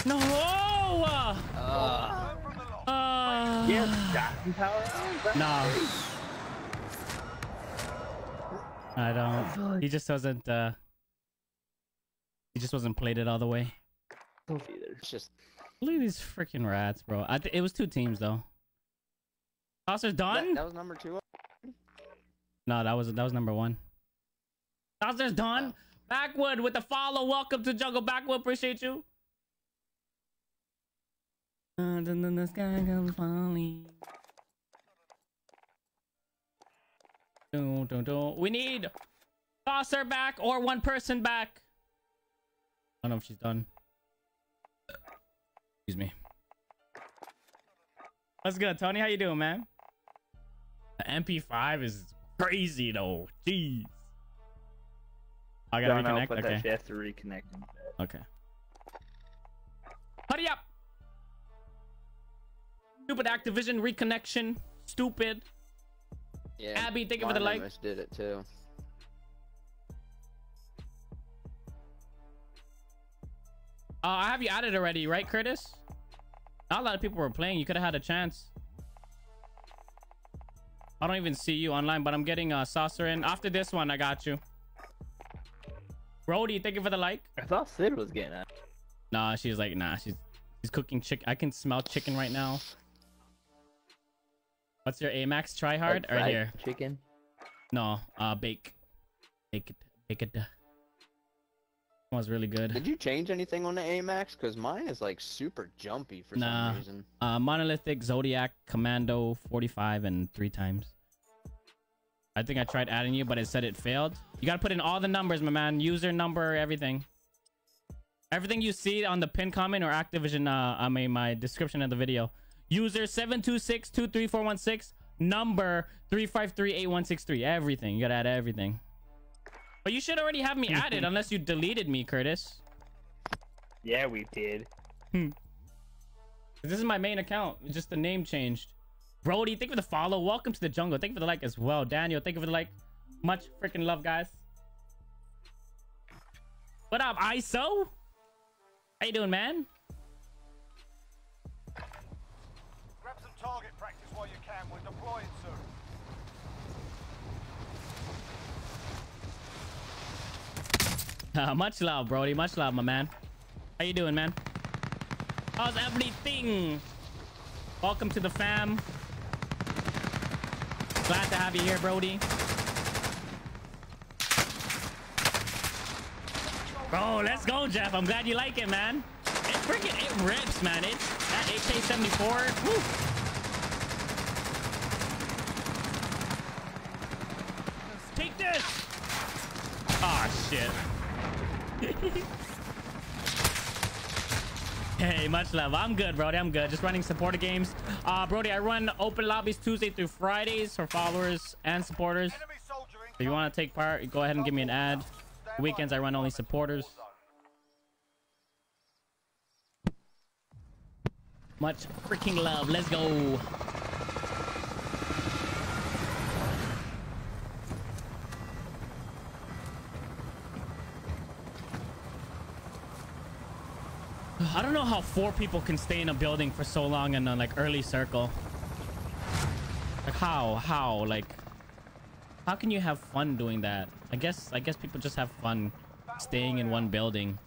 No. Uh, Uh, Turn from the lot. uh, Yes, Johnson Power. Arms? No. I don't. He just wasn't. uh He just wasn't played it all the way. it's just Look at these freaking rats, bro. I it was two teams though. Saucer's done. that, that was number two. No, that was that was number one. Saucer's done. Backwood with the follow. Welcome to Jungle Backwood. Appreciate you. Uh, then the sky comes falling. Dun, dun, dun. We need Saucer back or one person back. I don't know if she's done. Excuse me. What's good, Tony? How you doing, man? The MP5 is crazy though. Jeez. I gotta Don't reconnect. but Okay. that she has to reconnect. Okay. Hurry up! Stupid Activision reconnection. Stupid. Yeah. Abby, thank you for the mine like. almost did it too. Uh, I have you added already, right, Curtis? Not a lot of people were playing. You could have had a chance. I don't even see you online, but I'm getting a uh, saucer in. After this one, I got you. Brody, thank you for the like. I thought Sid was getting it. Nah, she's like, nah, she's she's cooking chicken. I can smell chicken right now. What's your Amax? Try hard Like or here? Chicken. No, uh, bake, bake it, bake it. Was really good. Did you change anything on the AMAX? Because mine is like super jumpy for Nah. some reason. Uh, monolithic, Zodiac, Commando, 45, and three times. I think I tried adding you, but it said it failed. You gotta put in all the numbers, my man. User number, everything. Everything you see on the pin comment or Activision, uh, I mean, my description of the video. User 726-23416, number 3538163. Everything. You gotta add everything. But you should already have me hmm. added unless you deleted me, Curtis. Yeah, we did. Hmm. This is my main account. It's just the name changed. Brody, thank you for the follow. Welcome to the jungle. Thank you for the like as well. Daniel, thank you for the like. Much freaking love, guys. What up, ISO? How you doing, man? [LAUGHS] Uh, much love, Brody. Much love, my man. How you doing, man? How's everything? Welcome to the fam. Glad to have you here, Brody. Bro, let's go, Jeff. I'm glad you like it, man. It freaking it rips, man. It's that AK-74. Woo. Take this. Ah, shit. Hey, much love. I'm good, Brody. I'm good. Just running supporter games. Uh, Brody, I run open lobbies Tuesday through Fridays for followers and supporters. If you want to take part, go ahead and give me an ad. Weekends, I run only supporters. Much freaking love. Let's go. I don't know how four people can stay in a building for so long in a like early circle. Like how? How? Like how can you have fun doing that? I guess I guess people just have fun staying in one building.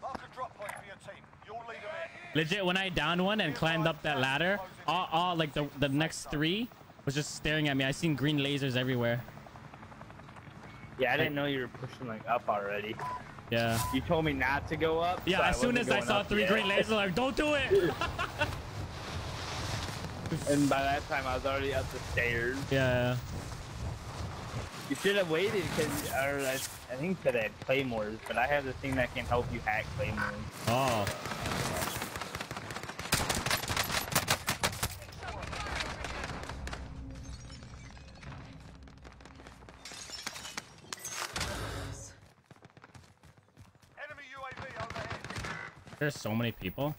Mark a drop point for your team. You'll lead them in. Legit, when I downed one and climbed up that ladder, all, all like the the next three was just staring at me. I seen green lasers everywhere. Yeah, I didn't know you were pushing like up already. Yeah. You told me not to go up. Yeah, so as soon as I saw three yet. green lasers, I'm like, don't do it. [LAUGHS] and by that time, I was already up the stairs. yeah. You should have waited because, I, I think that I had claymores, but I have the thing that can help you hack claymores. Oh. There's so many people.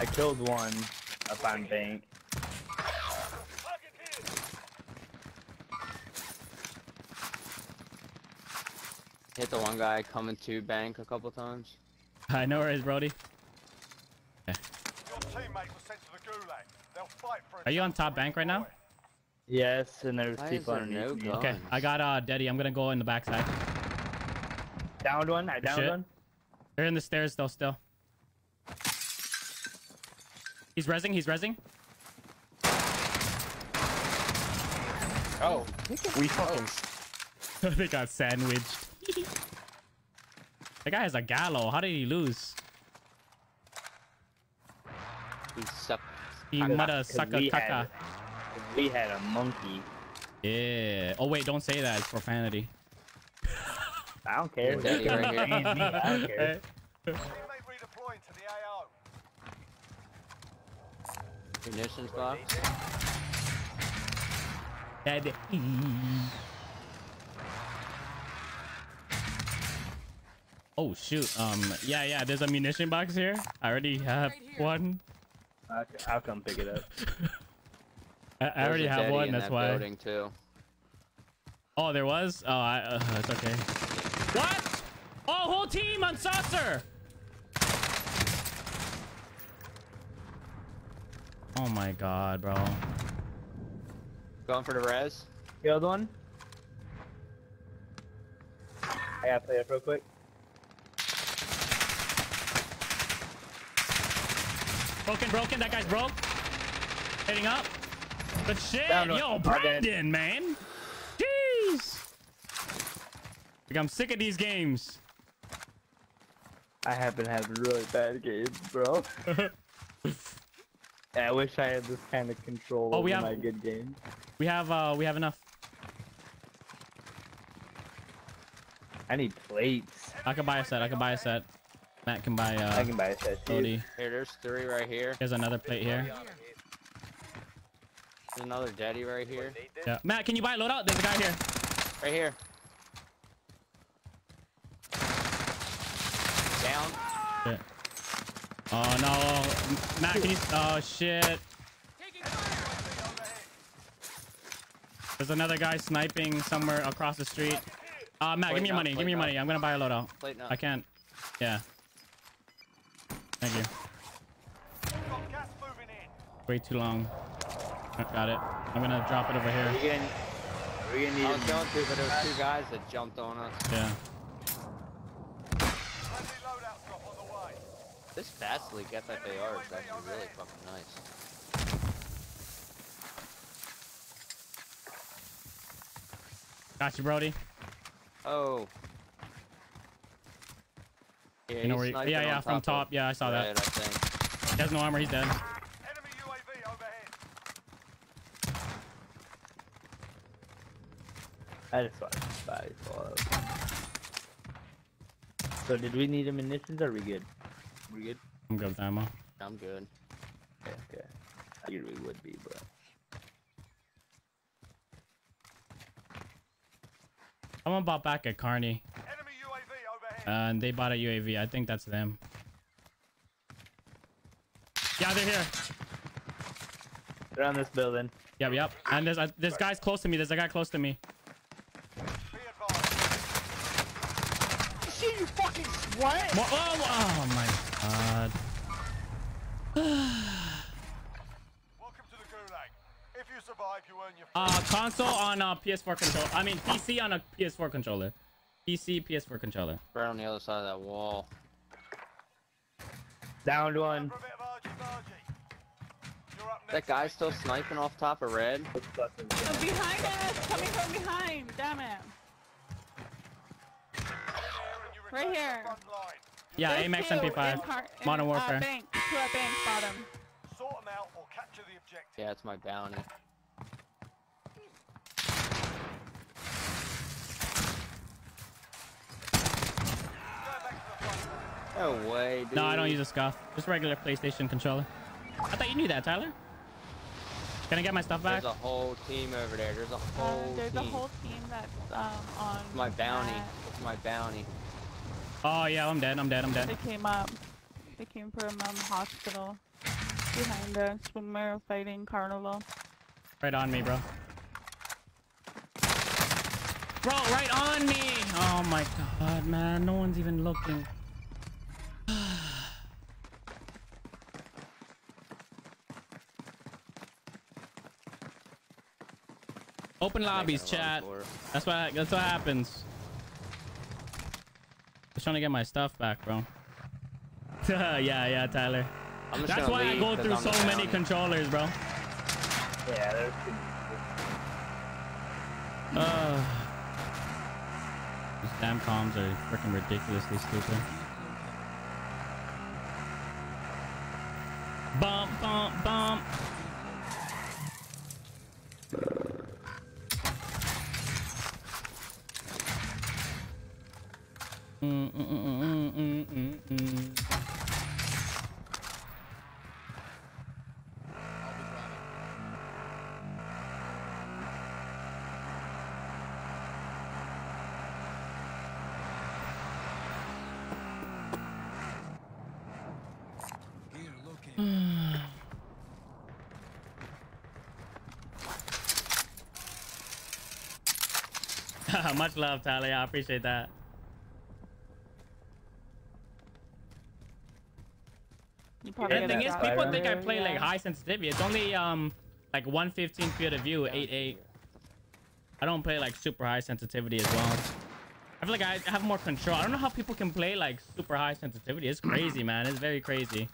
I killed one up on bank. Hit the one guy coming to bank a couple times. I know where it is, Brody. Your teammate was sent to the gulag. They'll fight for Are you on top bank right now? Yes, and there's Why people there underneath no me. Okay, I got uh Daddy. I'm gonna go in the backside. Downed one. I downed Shit. one. They're in the stairs though still. He's resing, he's resing. Oh, we fucking. [LAUGHS] they got sandwiched. [LAUGHS] the guy has a gallo. How did he lose? He sucked. He Cause- mudda cause sucka we tucka. had- We had a monkey. Yeah. Oh wait, don't say that. It's profanity. I don't care. Your right here. Me, [LAUGHS] me, I don't care. Teammate redeploying to the AO. Munitions box. Daddy. [LAUGHS] Oh shoot. Um. Yeah, yeah. There's a munition box here. I already have Right one. I'll, I'll come pick it up. [LAUGHS] I, I already a have one. in That's that why. Building too. Oh, there was. Oh, I. Uh, it's okay. What? Oh, whole team on saucer. Oh my god, bro. Going for the res. Killed one. I gotta play it real quick. Broken, broken. That guy's broke. Hitting up. Good shit. Yo, All. Brandon, man. Jeez. Like, I'm sick of these games. I have been having really bad games, bro. [LAUGHS] I wish I had this kind of control Oh, over we have- my good games. We have, uh, we have enough. I need plates. I can buy a set. I can buy a set. Matt can buy, I uh, can buy a set too. Odie. Here, there's three right here. There's another plate here. There's another daddy right here. Yeah. Matt, can you buy a loadout? There's a guy here. Right here. Down. Shit. Oh no, Matt, can you? Oh shit. There's another guy sniping somewhere across the street. Uh, Matt, give me your money. Give me your money. I'm gonna buy a loadout. Plate now. I can't. Yeah. Thank you. Got gas moving in. Way too long. Got it. I'm gonna drop it over here. we gonna, are we gonna need I was going to, but there was two guys that jumped on us. Yeah. Friendly loadout drop on the way. This fast leak FFAR is actually really fucking nice. Got you, Brody. Oh. Yeah, You know where? He, yeah, yeah, from of top. Yeah, I saw red, that. I. He has no armor. He's dead. Enemy UAV overhead. I just want to buy fall So did we need ammunitions? Or are we good? We good? I'm good with ammo. I'm good. Okay, okay. I figured we would be, but Someone bought back a Carney, Enemy UAV overhead. uh, and they bought a UAV. I think that's them. Yeah, they're here. they're on this building. Yep, yep. And there's a, this guy's close to me. There's a guy close to me. Be advised. You see you fucking sweat? Oh, oh my god. Welcome to the Gulag. If you survive, you earn your Uh, console on a PS4 controller. I mean, PC on a PS4 controller. PC, PS4 controller. Right on the other side of that wall. Downed one. for a bit of argy-bargy. You're up That guy's still sniping off top of red. Oh, behind us! Coming from behind! Damn it! Here and you Right return to the here. Yeah, There's AMAX two MP5. car- in, Modern uh, Warfare. bank. Two at bank, bottom. Sort them out or capture the objective. Yeah, it's my bounty. Go back to the front. No way, dude. No, I don't use a scuff. Just regular PlayStation controller. I thought you knew that, Tyler. Can I get my stuff back? There's a whole team over there. There's a Uh, whole there's team. a whole team that's um, on. It's my bounty. that. It's my bounty. Oh yeah, I'm dead. I'm dead. I'm dead. They came up. They came from um, hospital. Behind us when we were fighting Carnival. Right on me, bro. Bro, right on me. Oh my god, man. No one's even looking. [SIGHS] Open lobbies, Making chat. That's what that's what happens. Just trying to get my stuff back, bro. [LAUGHS] yeah, yeah, Tyler. That's why I go through I'm so many bounty. controllers, bro. Yeah, there's. [SIGHS] Uh, these damn comms are freaking ridiculously stupid. Bump, bump, bump. Mm, mm, mm, mm, mm, mm, mm. [LAUGHS] Much love, Tyler. I appreciate that. You probably the thing is, people think I play like high sensitivity. It's only um like 115 field of view, 8.8. I don't play like super high sensitivity as well. I feel like I have more control. I don't know how people can play like super high sensitivity. It's crazy, man. It's very crazy.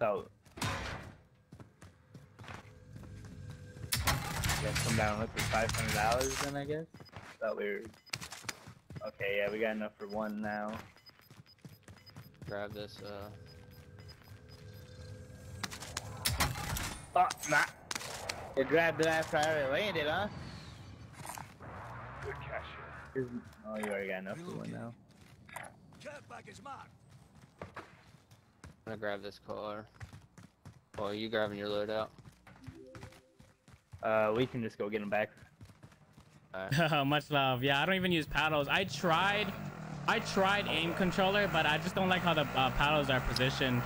So. Guess come down and look for five hundred dollars then I guess. Thought we were. Okay, yeah, we got enough for one now. Grab this. Uh, Oh, nah. It grabbed it after I already landed, huh? Good cash here. Is- Oh, you already got enough for one now. I'm gonna grab this car. Oh, are you grabbing your loadout? Uh, we can just go get them back. [LAUGHS] Much love. Yeah, I don't even use paddles. I tried, I tried aim controller, but I just don't like how the uh, paddles are positioned.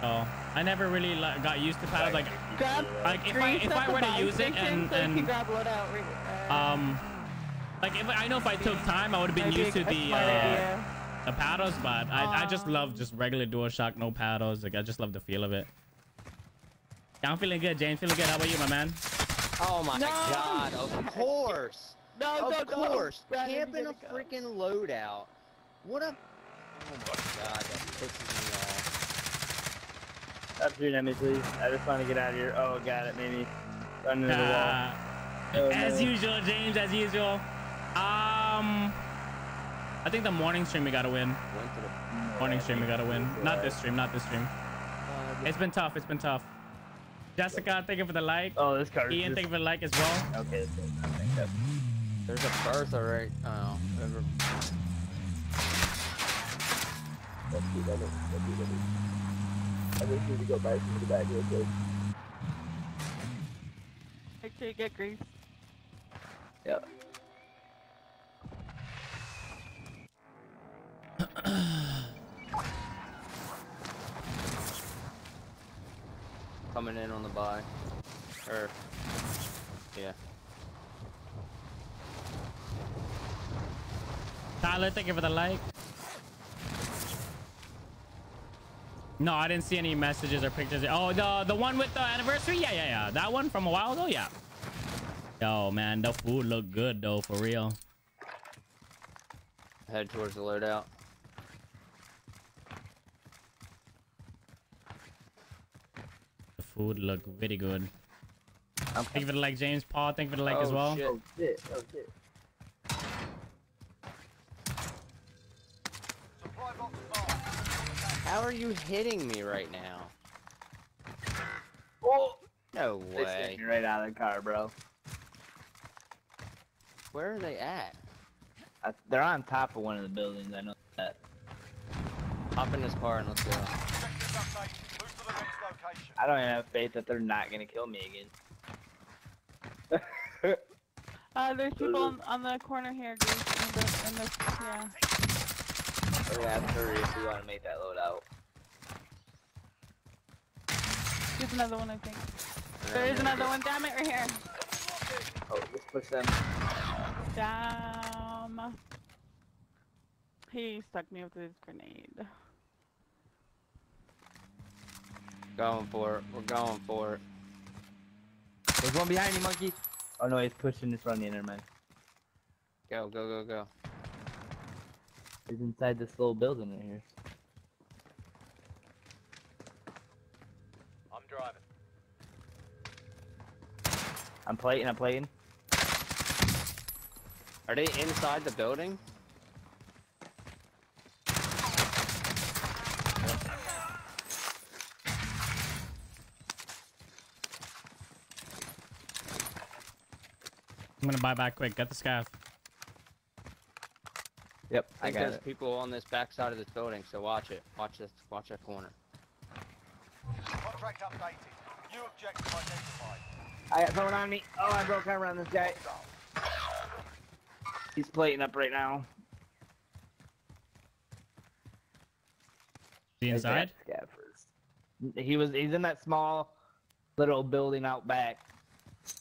So I never really like, got used to paddles. Like, Grab like if I if I were to use it and and grab loadout. right- uh, um, like if I know if I took time, I would have been used to the uh, the paddles. But I I just love just regular DualShock, no paddles. Like I just love the feel of it. Yeah, I'm feeling good, James. Feeling good. How about you, my man? Oh my No! god, of course! No, of no, no. course! Brandon, you Camping a gotta go. freaking loadout. What a... Oh my god, that pisses me off. Stop shooting at me, please. I just want to get out of here. Oh, got it. Made me run into the wall. Uh, Oh, as no. usual, James. As usual. Um, I think the morning stream we gotta win. Went to the... Morning stream we gotta win. Not this stream. Not this stream. It's been tough. It's been tough. Jessica, thank you for the like. Oh, this card. Ian, just... thank you for the like as well. Okay, that's good. I think that's- There's a Bertha right... Oh, never... that's good. That looks- that's good. That looks- I just need to go back into the back real quick. Make sure you get grease. Yep. [CLEARS THROAT] Coming in on the buy. Or... Yeah. Tyler, thank you for the like. No, I didn't see any messages or pictures. Oh, the the one with the anniversary? Yeah, yeah, yeah. That one from a while ago? Yeah. Yo, man, the food looked good though, for real. Head towards the loadout. Food look very good. I'm Thank you for the like, James. Paul, thank you for the like as Oh, well. shit. Oh, shit. Oh, shit. Supply box marked. How are you hitting me right now? Oh! No way. sent me right out of the car, bro. Where are they at? I, they're on top of one of the buildings. I know that. Hop in this car and let's go. Objectives updated. Move to the next location. I don't even have faith that they're not gonna kill me again. [LAUGHS] Uh, there's people on, on the corner here, Grease. In the, in the, yeah. We're gonna have to hurry if we want to make that load out. There's another one, I think. There is another one. Damn it, right here. Oh, let's push them. Damn. He stuck me with his grenade. Going for it. We're going for it. There's one behind you, monkey. Oh no, he's pushing this run the inner man. Go, go, go, go. He's inside this little building right here. I'm driving. I'm plating. I'm plating. Are they inside the building? I'm gonna buy back quick. Get the scav. Yep, I I think got there's it. people on this back side of this building, so watch it. Watch this. Watch that corner. Contract updated. New objective identified. I got someone on me. Oh, I broke camera on this guy. He's plating up right now. The inside? Scaffers. He was. He's in that small little building out back.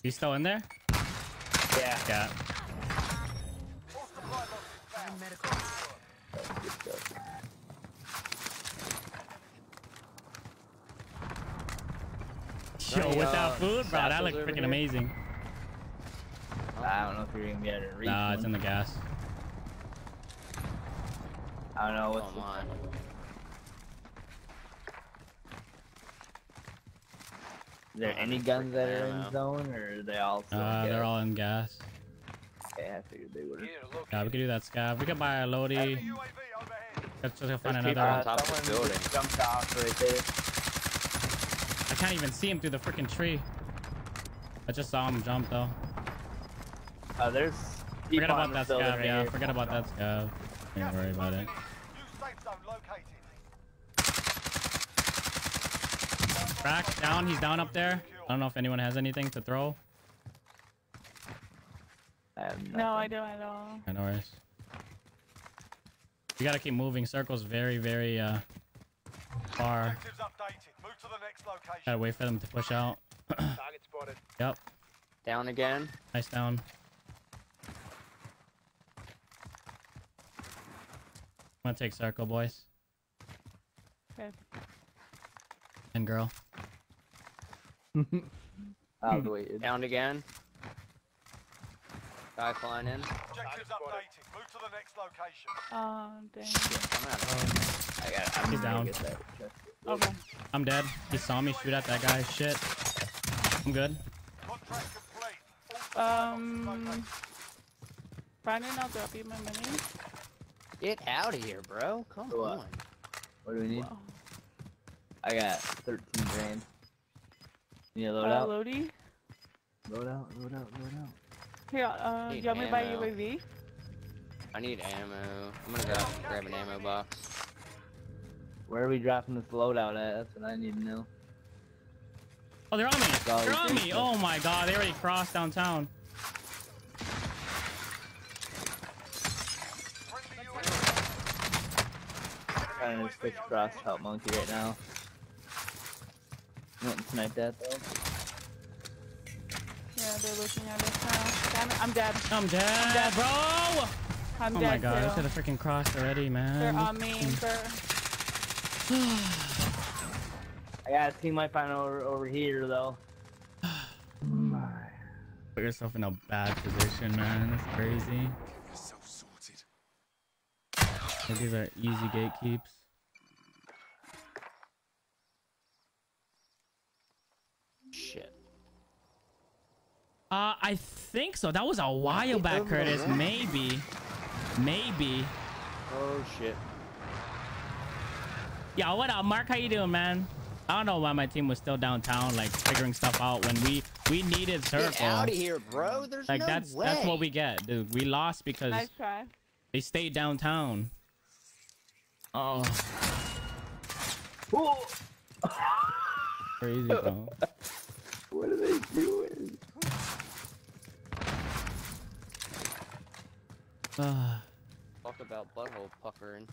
He's still in there? Yeah. Yeah. All supply boxes found. Medical. Good stuff. Yo, Any, with that uh, food, bro, that looks freaking here? amazing. I don't know if you're gonna be able to reach. Nah, it's in the gas. I don't know what's. Come on. Is there Oh, any guns that are in zone, or are they all? still Uh, they're all in gas. Okay, I figured they would. Yeah, we can do that scav. We can buy a loadie. Enemy Let's just go find There's people another. on top of the building. Jumped off right there. I can't even see him through the freaking tree. I just saw him jump though. Uh, there's. Forget about that this building scav. Yeah, forget about that scav. Don't worry about it. New safe zone located. Crack down. He's down up there. I don't know if anyone has anything to throw. I No, I don't at all. Yeah, no worries. We gotta keep moving. Circles very, very uh far. Objectives. Move to the next location. Gotta wait for them to push out. [COUGHS] Target spotted. [COUGHS] Yep. Down again. Nice down. I'm gonna take circle, boys Okay. And girl. I was waiting. Down again. Guy flying in. Objectives updated. Move to the next location. Oh, dang. I'm out. I got. I'm He's down. get that chest. Okay. I'm dead. He saw me shoot at that guy. Shit. I'm good. Contract complete. Um, Brandon, I'll drop you my money. Get out of here, bro. Come what? on. What do we need? Wow. I got 13 grand. You need a Uh, loadout? loadie. Load out, load out, load out. Here, uh, Need you want me to buy ammo. UAV? I need ammo. I'm gonna go grab an ammo box. Where are we dropping this loadout at? That's what I need to know. Oh, they're on me. Golly, They're on me. thank. Oh my god, they already crossed downtown. friendly UAV. Trying to switch across to help Monkey right now. Went and sniped that though. Yeah, they're looking at us now. Damn it, I'm dead. I'm dead, dead. bro. I'm Oh dead my god, I too. should have freaking crossed already, man. They're on me. They're... I got a team life on over, over here though. Put yourself in a bad position, man. That's crazy. Like, These are easy gatekeeps. Shit. Uh, I think so. That was a while back, Curtis. Maybe. Maybe. Oh shit. Yeah, what up, Mark? How you doing, man? I don't know why my team was still downtown, like figuring stuff out when we we needed circle. Get out of here, bro. There's Like no that's way. that's what we get, dude. We lost because Nice try. they stayed downtown. Oh, [LAUGHS] crazy, bro. What are they doing? Ah. [SIGHS] Talk about butthole puckering.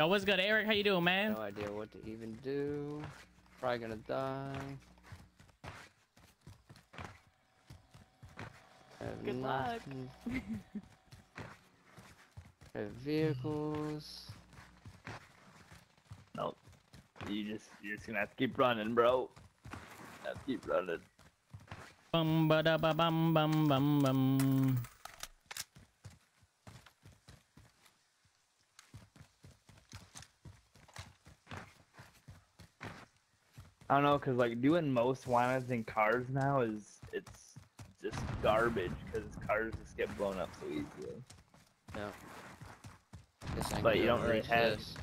Yo, what's good, Eric? How you doing, man? No idea what to even do. Probably gonna die. Good luck. [LAUGHS] nothing. Vehicles. Nope. You just you're just gonna have to keep running, bro. Have to keep running. Bum ba da ba bum bum bum bum. I don't know, cause like doing most wanted in cars now is it's just garbage, cause cars just get blown up so easily. No. Guess I But you don't really have- this.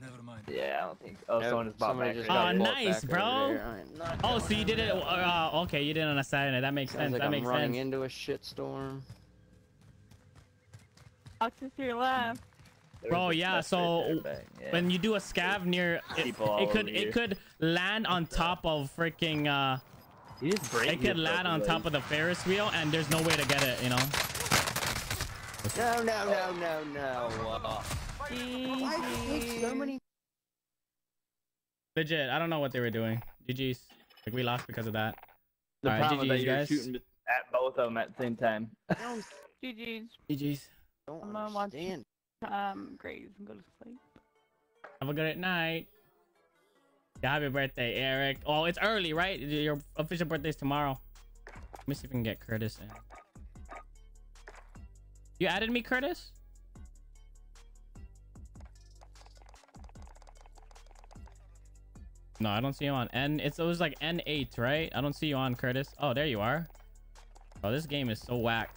Never mind. Yeah, I don't think. Oh, Nope, someone just bought somebody back. just Oh, got now. bought nice, bro. over there. I am not Oh, so you did it? there. Uh, okay, you did it on a Saturday. That makes Sounds sense. like that I'm makes running sense. into a shitstorm. Out to your left. There's Bro, yeah, stuff right so there, yeah. When you do a scav near, it, it could it could land on top of freaking uh, you just break it could land on top of the Ferris wheel, and there's no way to get it. You know. No, no, no, no, no. Uh, why do you take so many? Legit, I don't know what they were doing. GG's. Like we lost because of that. The Alright, problem is that GG's, you're guys. shooting at both of them at the same time. [LAUGHS] GG's. GG's. Don't I'm gonna watch- understand. Um, Graves and go to sleep. Have a good night. Yeah, happy birthday, Eric. Oh, it's early, right? Your official birthday's tomorrow. Let me see if we can get Curtis in. You added me, Curtis? No, I don't see you on N. It's it was like N8, right? I don't see you on Curtis. Oh, there you are. Oh, this game is so whack.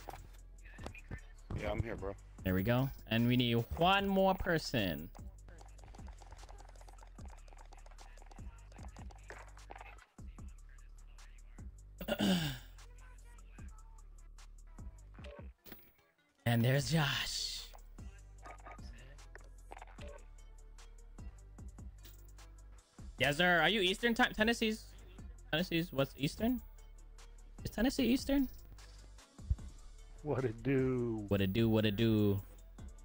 Yeah, I'm here, bro. There we go. And we need one more person. And there's Josh. Yes, sir. Are you Eastern time? Tennessee's. Tennessee's what's Eastern? Is Tennessee Eastern? What it do? What it do, what it do.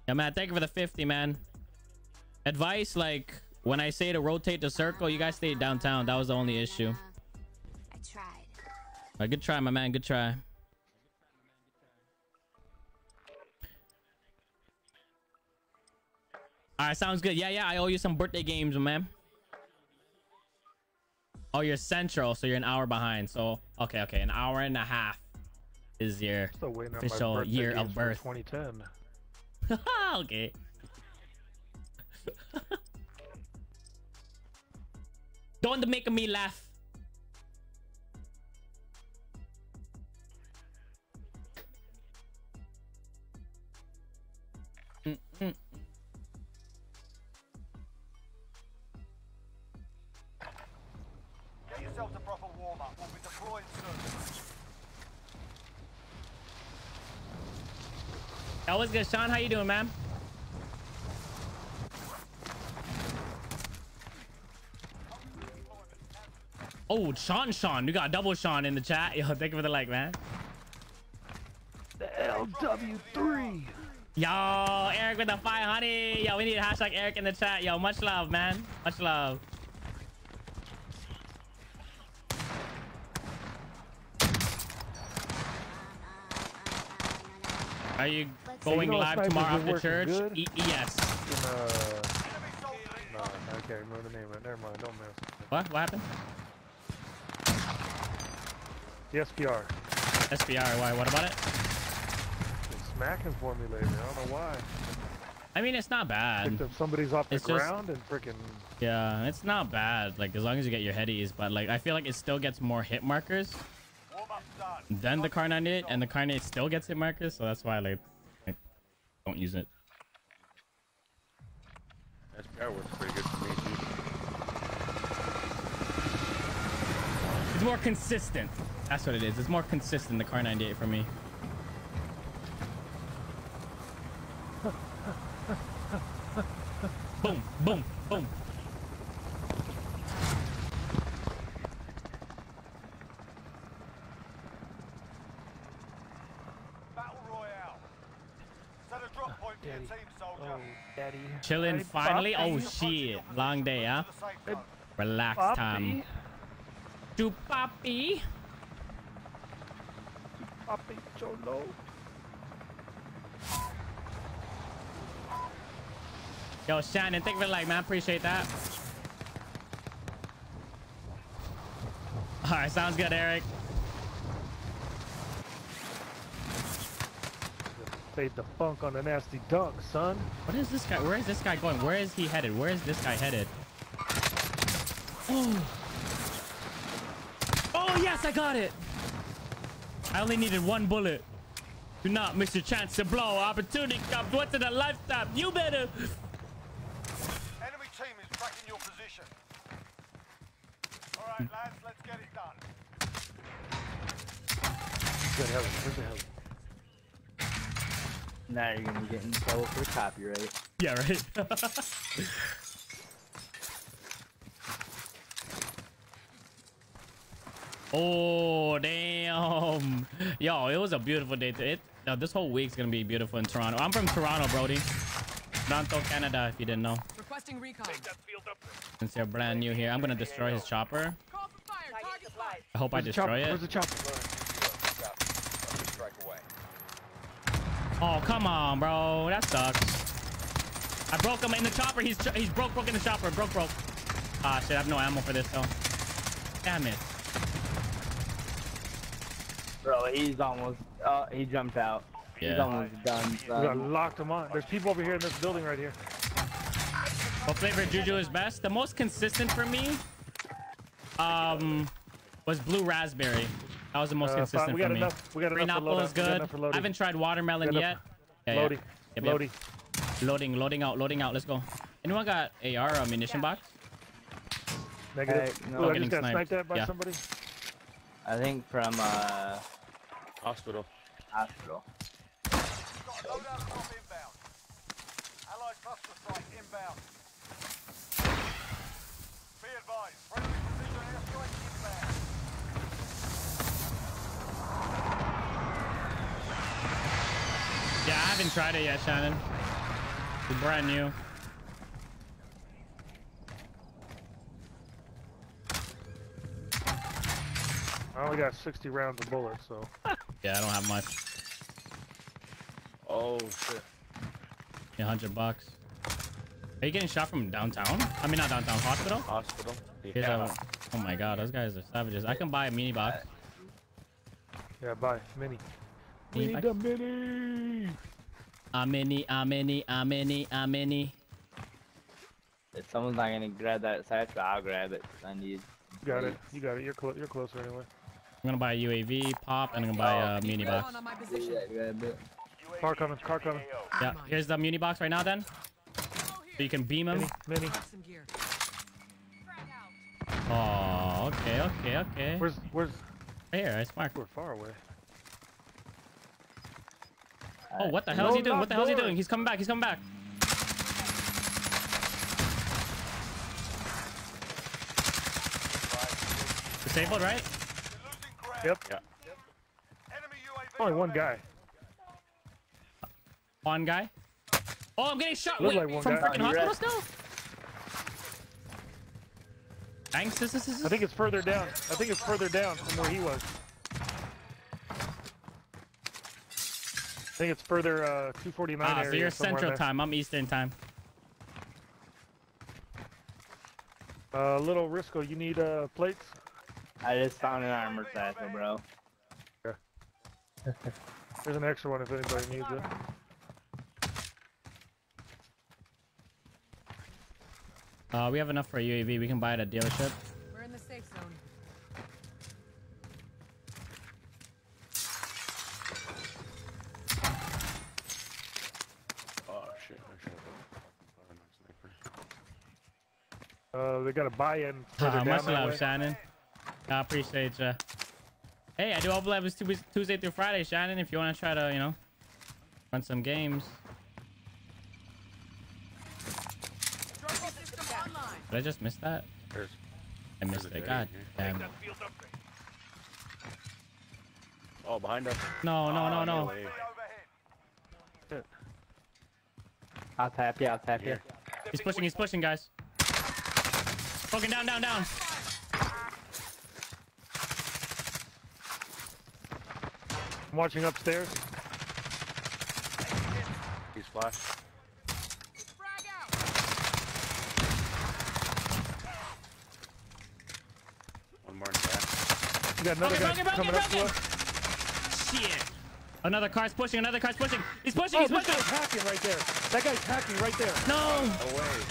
Yeah, man, thank you for the 50, man. Advice, like, when I say to rotate the circle, you guys stay downtown. That was the only issue. I tried. But good try, my man. Good try. All right, sounds good. Yeah, yeah. I owe you some birthday games, man. Oh, you're central, so you're an hour behind. So okay, okay, an hour and a half is your Still waiting on my official year of birth. 2010. [LAUGHS] okay. [LAUGHS] Don't make me laugh. Mm-mm. Get That was good, Sean. How you doing, man? Oh, Sean, Sean, we got double Sean in the chat. Yo, thank you for the like, man. The LW3. Yo, Eric with the 500. Yo, we need hashtag Eric in the chat. Yo, much love, man. Much love. Are you going know live tomorrow after church? E- yes. In, uh, no, I can't remember the name of it. Never mind. Don't mess. What? What happened? The SPR. SPR. Why? What about it? It's smacking for me lately. I don't know why. I mean, it's not bad. Picked up somebody's off the It's just- ground and freaking. Yeah, it's not bad. Like as long as you get your headies, but like I feel like it still gets more hit markers than the Kar 98, and the Kar 98 still gets hit markers, so that's why like, I don't use it. SPR works pretty good for me too. It's more consistent. That's what it is. It's more consistent the Kar 98 for me. boom, boom, boom. Battle Royale. Set a drop point for your team, soldier. Oh, daddy. Chilling finally. Oh shit, long day, huh? To the safe zone. Relax Poppy. time. To Poppy. Poppy Cholo. Yo, Shannon, thank you for the like, man. Appreciate that. All right, sounds good, Eric. Fade the funk on the nasty dunk, son. What is this guy? Where is this guy going? Where is he headed? Where is this guy headed? Oh. Oh, yes, I got it. I only needed one bullet. Do not miss your chance to blow. Opportunity comes once in a lifetime. You better. Enemy team is tracking your position. All right, lads, let's get it done. Where's the hell? Where's the hell? Now you're gonna be getting in trouble for copyright. Yeah, right. [LAUGHS] oh damn! Yo, it was a beautiful day. To it. No, this whole week's gonna be beautiful in Toronto. I'm from Toronto, Brody. Toronto, Canada. If you didn't know, Requesting recon. since you're brand new here, I'm gonna destroy his chopper. Call for fire. Target spot. I hope I Where's the chopper? destroy it. Where's the chopper? Strike away. Oh, come on, bro. That sucks. I broke him in the chopper. He's he's broke, broke in the chopper. Broke, broke. Ah, shit. I have no ammo for this, though. Damn it. Bro, he's almost. Uh, he jumped out. Yeah. He's almost done. We got locked him on. There's people over here in this building right here. What flavor Juju is best? The most consistent for me, um, was blue raspberry. That was the most Uh, consistent fine. we for got me. We got Green enough apple is good. I haven't tried watermelon yet. Yeah, yeah. Loading. Yep, yep. Loading. Loading, loading out, loading out. Let's go. Anyone got AR or ammunition box? Negative. Hey, no. Ooh, I Getting just got sniped. sniped at by Yeah. somebody. I think from uh Hospital. hospital. Got loadout drop inbound. Allied cluster strike inbound. Be advised, friendly precision airstrike inbound. Yeah, I haven't tried it yet, Shannon. It's brand new. I only got 60 rounds of bullets, so. [LAUGHS] Yeah, I don't have much. Oh shit. Yeah, hundred bucks. Are you getting shot from downtown? I mean, not downtown, hospital? Hospital. Here's a- oh my god, those guys are savages. I can buy a mini box. Yeah, buy Mini. We need the. A mini, a mini, a mini, a mini. If someone's not gonna grab that satchel, I'll grab it. I need. You got it. You got it. You're close. You're closer anyway. I'm gonna buy a UAV pop and I'm gonna buy a oh, mini box. On my position. Yeah. Car coming. Car coming. Yeah, here's the muni box right now then. So you can beam him. Mini. Mini. Gear. Oh, okay, okay, okay. Where's Where's Right here, it's marked. We're far away. Oh, what the hell is he doing? What the hell is he doing? He's coming back. He's coming back. Disabled, right? Yep. Yeah. Only one guy. One guy. Oh, I'm getting shot. Wait, like from guy. freaking hospital still? Thanks. This, this, this, I think it's further down. I think it's further down from where he was. Think it's further uh, 249 Ah, area. so you're Central there. Time. I'm Eastern Time. Uh, little Risco, you need uh, plates? I just found an armor satchel, bro. [LAUGHS] There's an extra one if anybody needs it. Uh, we have enough for a UAV. We can buy it at dealership. We're in the safe zone. Oh shit! Uh, they got a buy-in further Uh, down much love, way. Shannon. I appreciate you. Hey, I do all levels Tuesday through Friday, Shannon. If you want to try to, you know, run some games. Did I just miss that? I missed it. God damn. it. Oh, behind us. No, no, no, no. I'll tap you. I'll tap you. He's pushing. He's pushing, guys. Fucking down, down, down. I'm watching upstairs. He's flash. One more in the back. You got another Broken, guy broken, coming up to us. Shit. Another car's pushing. Another car's pushing. He's pushing. Oh, he's this pushing. guy's hacking right there. That guy's hacking right there. No. Away.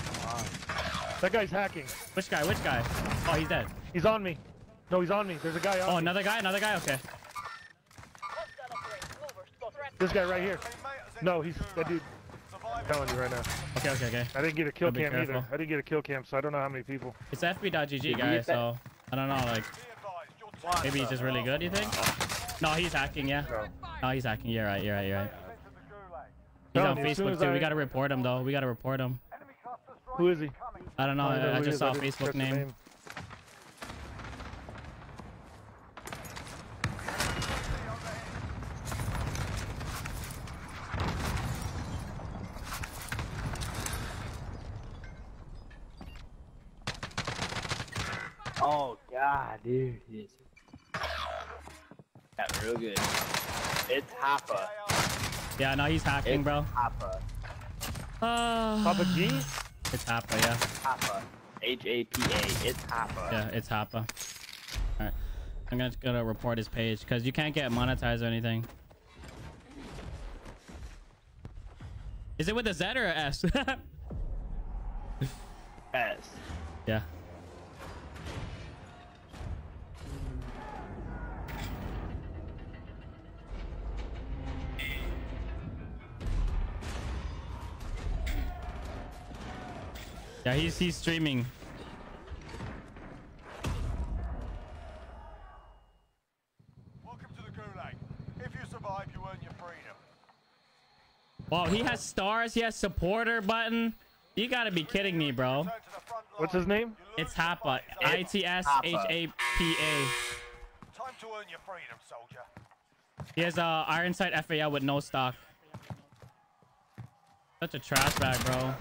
That guy's hacking. Which guy? Which guy? Oh, he's dead. He's on me. No, he's on me. There's a guy on Oh, me. another guy. Another guy. Okay. This guy right here. No, he's that dude. I'm telling you right now. Okay, okay, okay. I didn't get a kill Gotta be cam either. I didn't get a kill cam, so I don't know how many people. It's FB.GG, you guys. get that? So I don't know. Like, maybe he's just really good. You think? No, he's hacking. Yeah. No, he's hacking. You're right. You're right. You're right. He's on you, as soon Facebook too. We gotta report him though. We gotta report him. Who is he? I don't know. I I, I just saw I a didn't Facebook catch the name. Oh god, dude. It's got real good. It's Hoppa. Yeah, no, he's hacking, It's bro. Hoppa. Uh, Papa G? It's Hoppa, yeah. Hoppa. H A P A. It's Hoppa. Yeah, it's Hoppa. Alright. I'm gonna, gonna report his page because you can't get monetized or anything. Is it with a Z or a S? [LAUGHS] S. yeah. Yeah, he's he's streaming. Welcome to the Gulag. If you survive, you earn your freedom. Wow, he has stars. He has supporter button. You gotta be kidding me, bro. What's his name? It's Hapa. I T S H A P A. Time to earn your freedom, soldier. He has uh, a Iron Sight FAL with no stock. Such a trash bag, bro.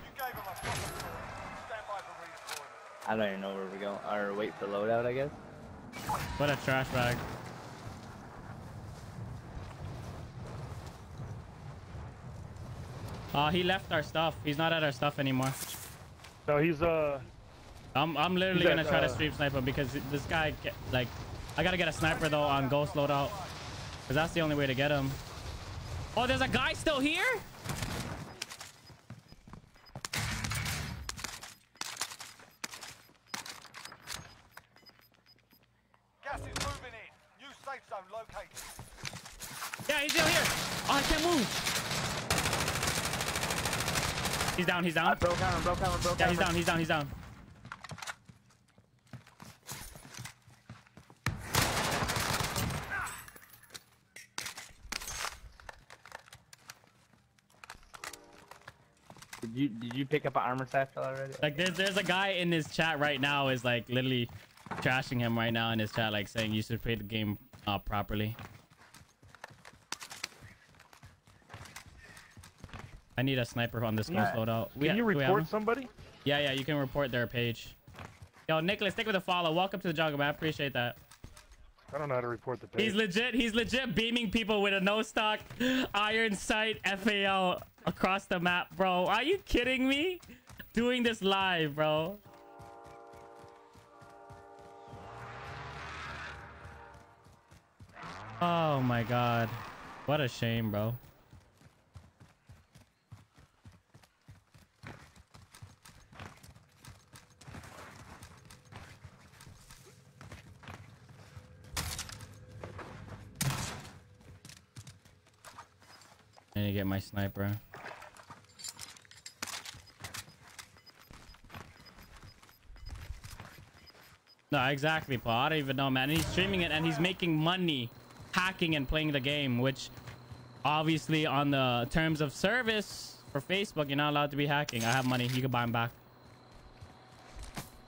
I don't even know where we're going. Or wait for loadout, I guess. What a trash bag. Uh, he left our stuff. He's not at our stuff anymore. No, he's uh. I'm I'm literally gonna at, try to uh, stream snipe him because this guy like I gotta get a sniper though on ghost loadout because that's the only way to get him. Oh, there's a guy still here. Gas is moving in. New safe zone located. Yeah, he's still here. Oh, I can't move. He's down. He's down. broke armor, broke armor, broke Yeah, he's down. He's down. He's down. Did you did you pick up an armor satchel already? Like there's there's a guy in his chat right now is like literally trashing him right now in his chat like saying you should play the game uh, properly. I need a sniper on this ghost Yeah. loadout. Can We- you we have report somebody? Yeah, yeah, you can report their page. Yo, Nicholas, stick with the follow. Welcome to the jungle, man. I appreciate that. I don't know how to report the page. He's legit. He's legit beaming people with a no stock iron sight FAL across the map, bro. Are you kidding me? Doing this live, bro. Oh my god. What a shame, bro. I need to get my sniper. No, exactly, Paul. I don't even know, man. And He's streaming it and he's making money hacking and playing the game, which obviously on the terms of service for Facebook, you're not allowed to be hacking. I have money. You can buy them back.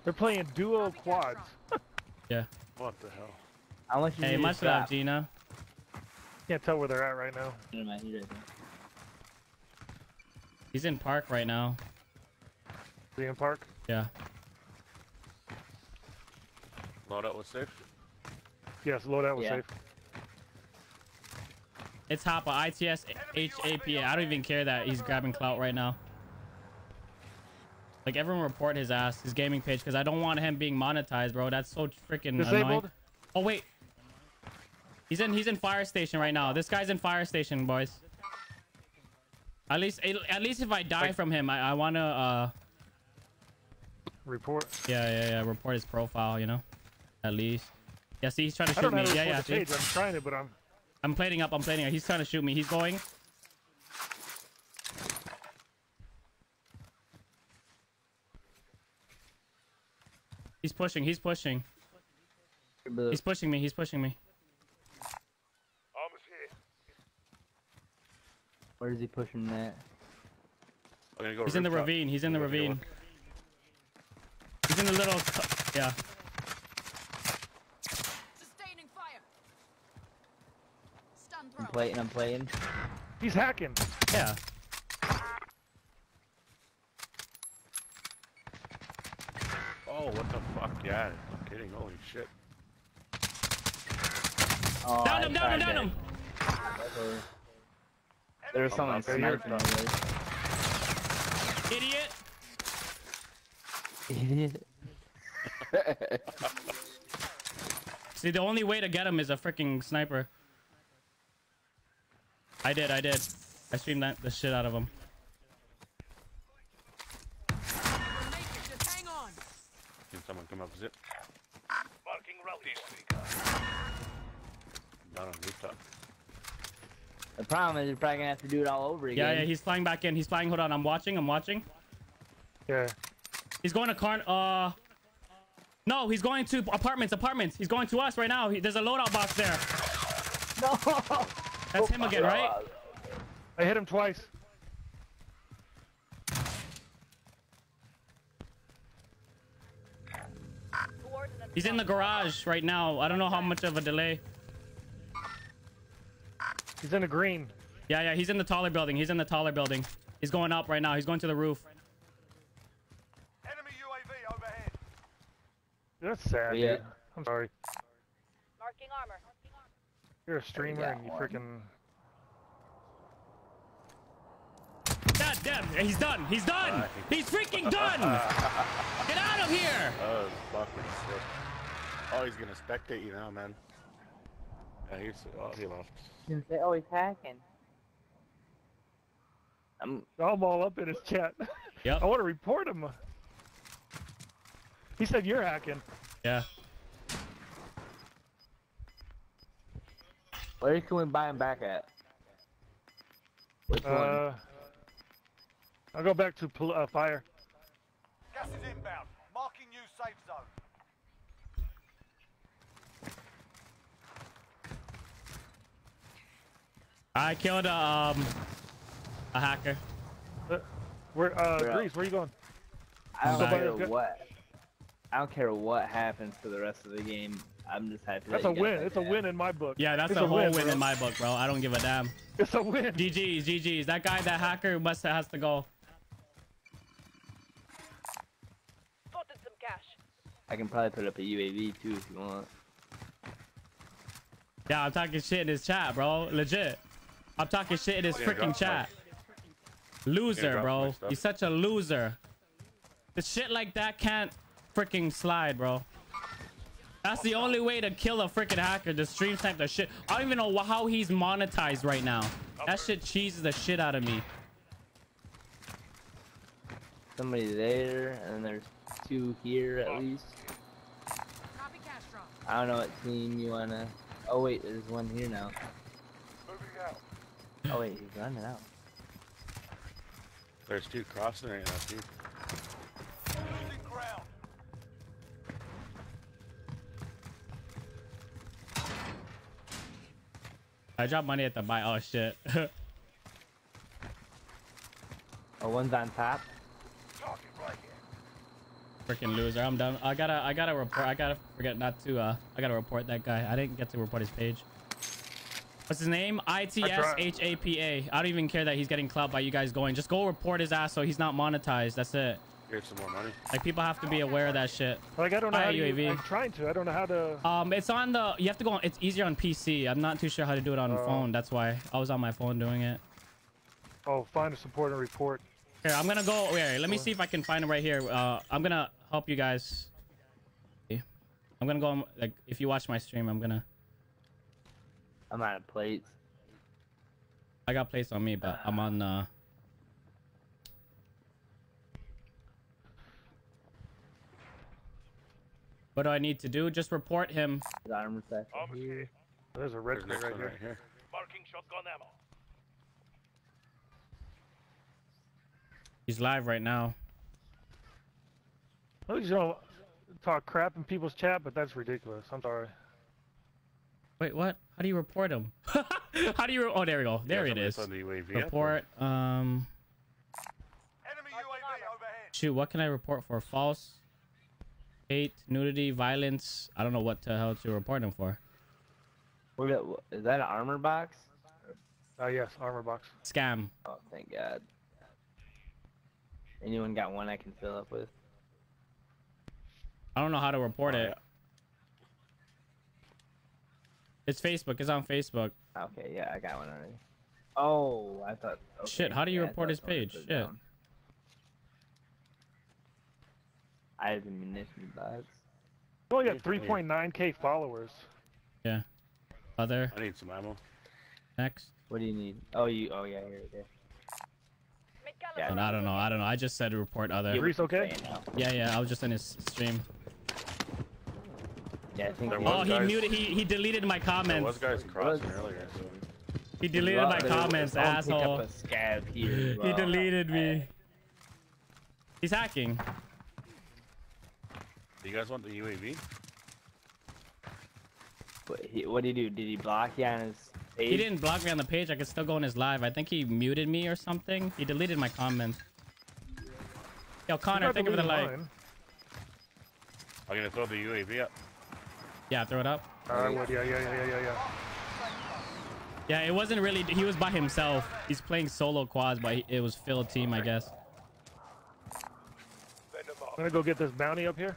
They're playing duo quads. [LAUGHS] Yeah. What the hell? How much? Hey, much love, Gina. Can't tell where they're at right now. He's in park right now. The in park. Yeah. Loadout was safe. Yes, loadout was Yeah. safe. It's Hoppa, ITS HAPA. I don't even care that he's grabbing clout right now. Like everyone report his ass, his gaming page, because I don't want him being monetized, bro. That's so freaking annoying. Disabled? Oh wait, he's in he's in fire station right now. This guy's in fire station, boys. At least at least if I die from him, I I wanna uh report. Yeah yeah yeah report his profile, you know, at least. Yeah, see, he's trying to shoot me. how to Yeah report yeah. the See? page. I'm trying to, but I'm. I'm plating up. I'm plating up. He's trying to shoot me. He's going. He's pushing. He's pushing. He's pushing me. He's pushing me. Almost here. Where is he pushing that? I'm gonna go He's in the rooftop. ravine. He's in the I'm gonna go ravine. He's in the little. Yeah. Sustaining fire. Stun I'm playing. I'm playing. He's hacking. Yeah. Oh, what the fuck? Yeah, I'm kidding. Holy shit. Oh, Down I him, down him, tried down him. That. There was someone Okay, you're sniping me. Idiot. Idiot. [LAUGHS] See, the only way to get him is a freaking sniper. I did. I did. I streamed that the shit out of him. Just hang on. Can someone come up zip? Marking route. Down on rooftop. The problem is you're probably gonna have to do it all over again. yeah. Yeah, he's flying back in. He's flying. Hold on. I'm watching. I'm watching. Yeah. He's going to car. Uh. No, he's going to apartments. Apartments. He's going to us right now. He, there's a loadout box there. No. That's him again, right? I hit him twice. He's in the garage right now. I don't know how much of a delay. He's in the green. Yeah, yeah. He's in the taller building. He's in the taller building. He's going up right now. He's going to the roof. Enemy UAV overhead. That's sad, Yeah. dude. I'm sorry. Marking armor. You're a streamer and you freaking. God damn. He's done. He's done. He's freaking done. [LAUGHS] Get out of here. That fucking sick. Oh, he's gonna spectate you now, man. Yeah, he's. Oh, he left. They always hacking. I'm. I'm all up in his chat. [LAUGHS] Yep. I want to report him. He said you're hacking. Yeah. Where can we buy him back at? Which one? Uh, I'll go back to pol- uh, fire. Gas is inbound. Marking new safe zone. I killed um a hacker. Uh, where, uh, Bro. Grease, where you going? I don't Somebody care what. I don't care what happens for the rest of the game. I'm just happy. That's that a win. It's a win in my book. Yeah, that's It's a, whole win, bro. in my book, bro. I don't give a damn. [LAUGHS] It's a win. GG's, GG's. That guy, that hacker, must have, has to go. Spotted some cash. I can probably put up a UAV too if you want. Yeah, I'm talking shit in his chat, bro. Legit. I'm talking shit in his Yeah, freaking chat. Yeah, Loser, bro. stuff. You're such a loser. The shit like that can't freaking slide, bro. That's the only way to kill a freaking hacker. The stream snipe the shit. I don't even know how he's monetized right now. That shit cheeses the shit out of me. Somebody there, and there's two here at least. Copy cash drop. I don't know what team you wanna. Oh wait, there's one here now. Moving out. Oh wait, he's running out. There's two crossing right now, dude. Losing ground. I dropped money at the buy. Oh shit. [LAUGHS] Oh, one's on top. Target right here. freaking loser. I'm done. I gotta, I gotta report. I gotta forget not to. Uh, I gotta report that guy. I didn't get to report his page. What's his name? I T S H A P A. I don't even care that he's getting clout by you guys going. Just go report his ass so he's not monetized. That's it. Here's some more money. Like people have to be aware of that shit. Like I don't know Buy how a to. UAV. I'm trying to. I don't know how to. Um, it's on the. You have to go. on It's easier on PC. I'm not too sure how to do it on Oh. phone. That's why I was on my phone doing it. Oh, find a support and report. Here, I'm gonna go. Wait, let me see if I can find him right here. Uh, I'm gonna help you guys. I'm gonna go. on- Like, if you watch my stream, I'm gonna. I'm out of plates. I got plates on me, but I'm on. uh What do I need to do? Just report him. His armor section here. There's a red There's right here. right here. Marking shotgun ammo. He's live right now. I was gonna talk crap in people's chat, but that's ridiculous. I'm sorry. Wait, what? How do you report him? [LAUGHS] How do you? Re- oh, there we go. There Yeah, it is. the UAV up Report. Um. Enemy UAV overhead. Shoot. What can I report for? False. Hate, nudity, violence. I don't know what the hell to report him for. Where that- Is that an armor box? Uh, yes, armor box. Scam. Oh, thank God. Anyone got one I can fill up with? I don't know how to report Oh, it. It's Facebook. It's on Facebook. Okay, yeah, I got one already. Oh, I thought. Okay, Shit, how do you yeah, report his page? Shit. down. I have a munition box. You only got 3.9k followers. Yeah. Other. I need some ammo. Next. What do you need? Oh, you. Oh, yeah, here it is. Yeah, And I don't know. I don't know. I just said report other. Yeah, Grease okay? Yeah, yeah. I was just in his stream. Yeah, I think. There was Oh, he guys- muted. He he deleted my There was comments. guys crossing earlier. He deleted my comments, asshole. Up a scav here [LAUGHS] He deleted me. He's hacking. Do you guys want the UAV? What, he, what did he do? Did he block you on his page? He didn't block me on the page. I could still go in his live. I think he muted me or something. He deleted my comments. Yo, Connor, You thank you for the deleted like. I'm gonna throw the UAV up. Yeah, throw it up. I would. Yeah, yeah, yeah, yeah, yeah, yeah. Yeah, it wasn't really. He was by himself. He's playing solo quads, but he, it was filled team, I guess. I'm gonna go get this bounty up here.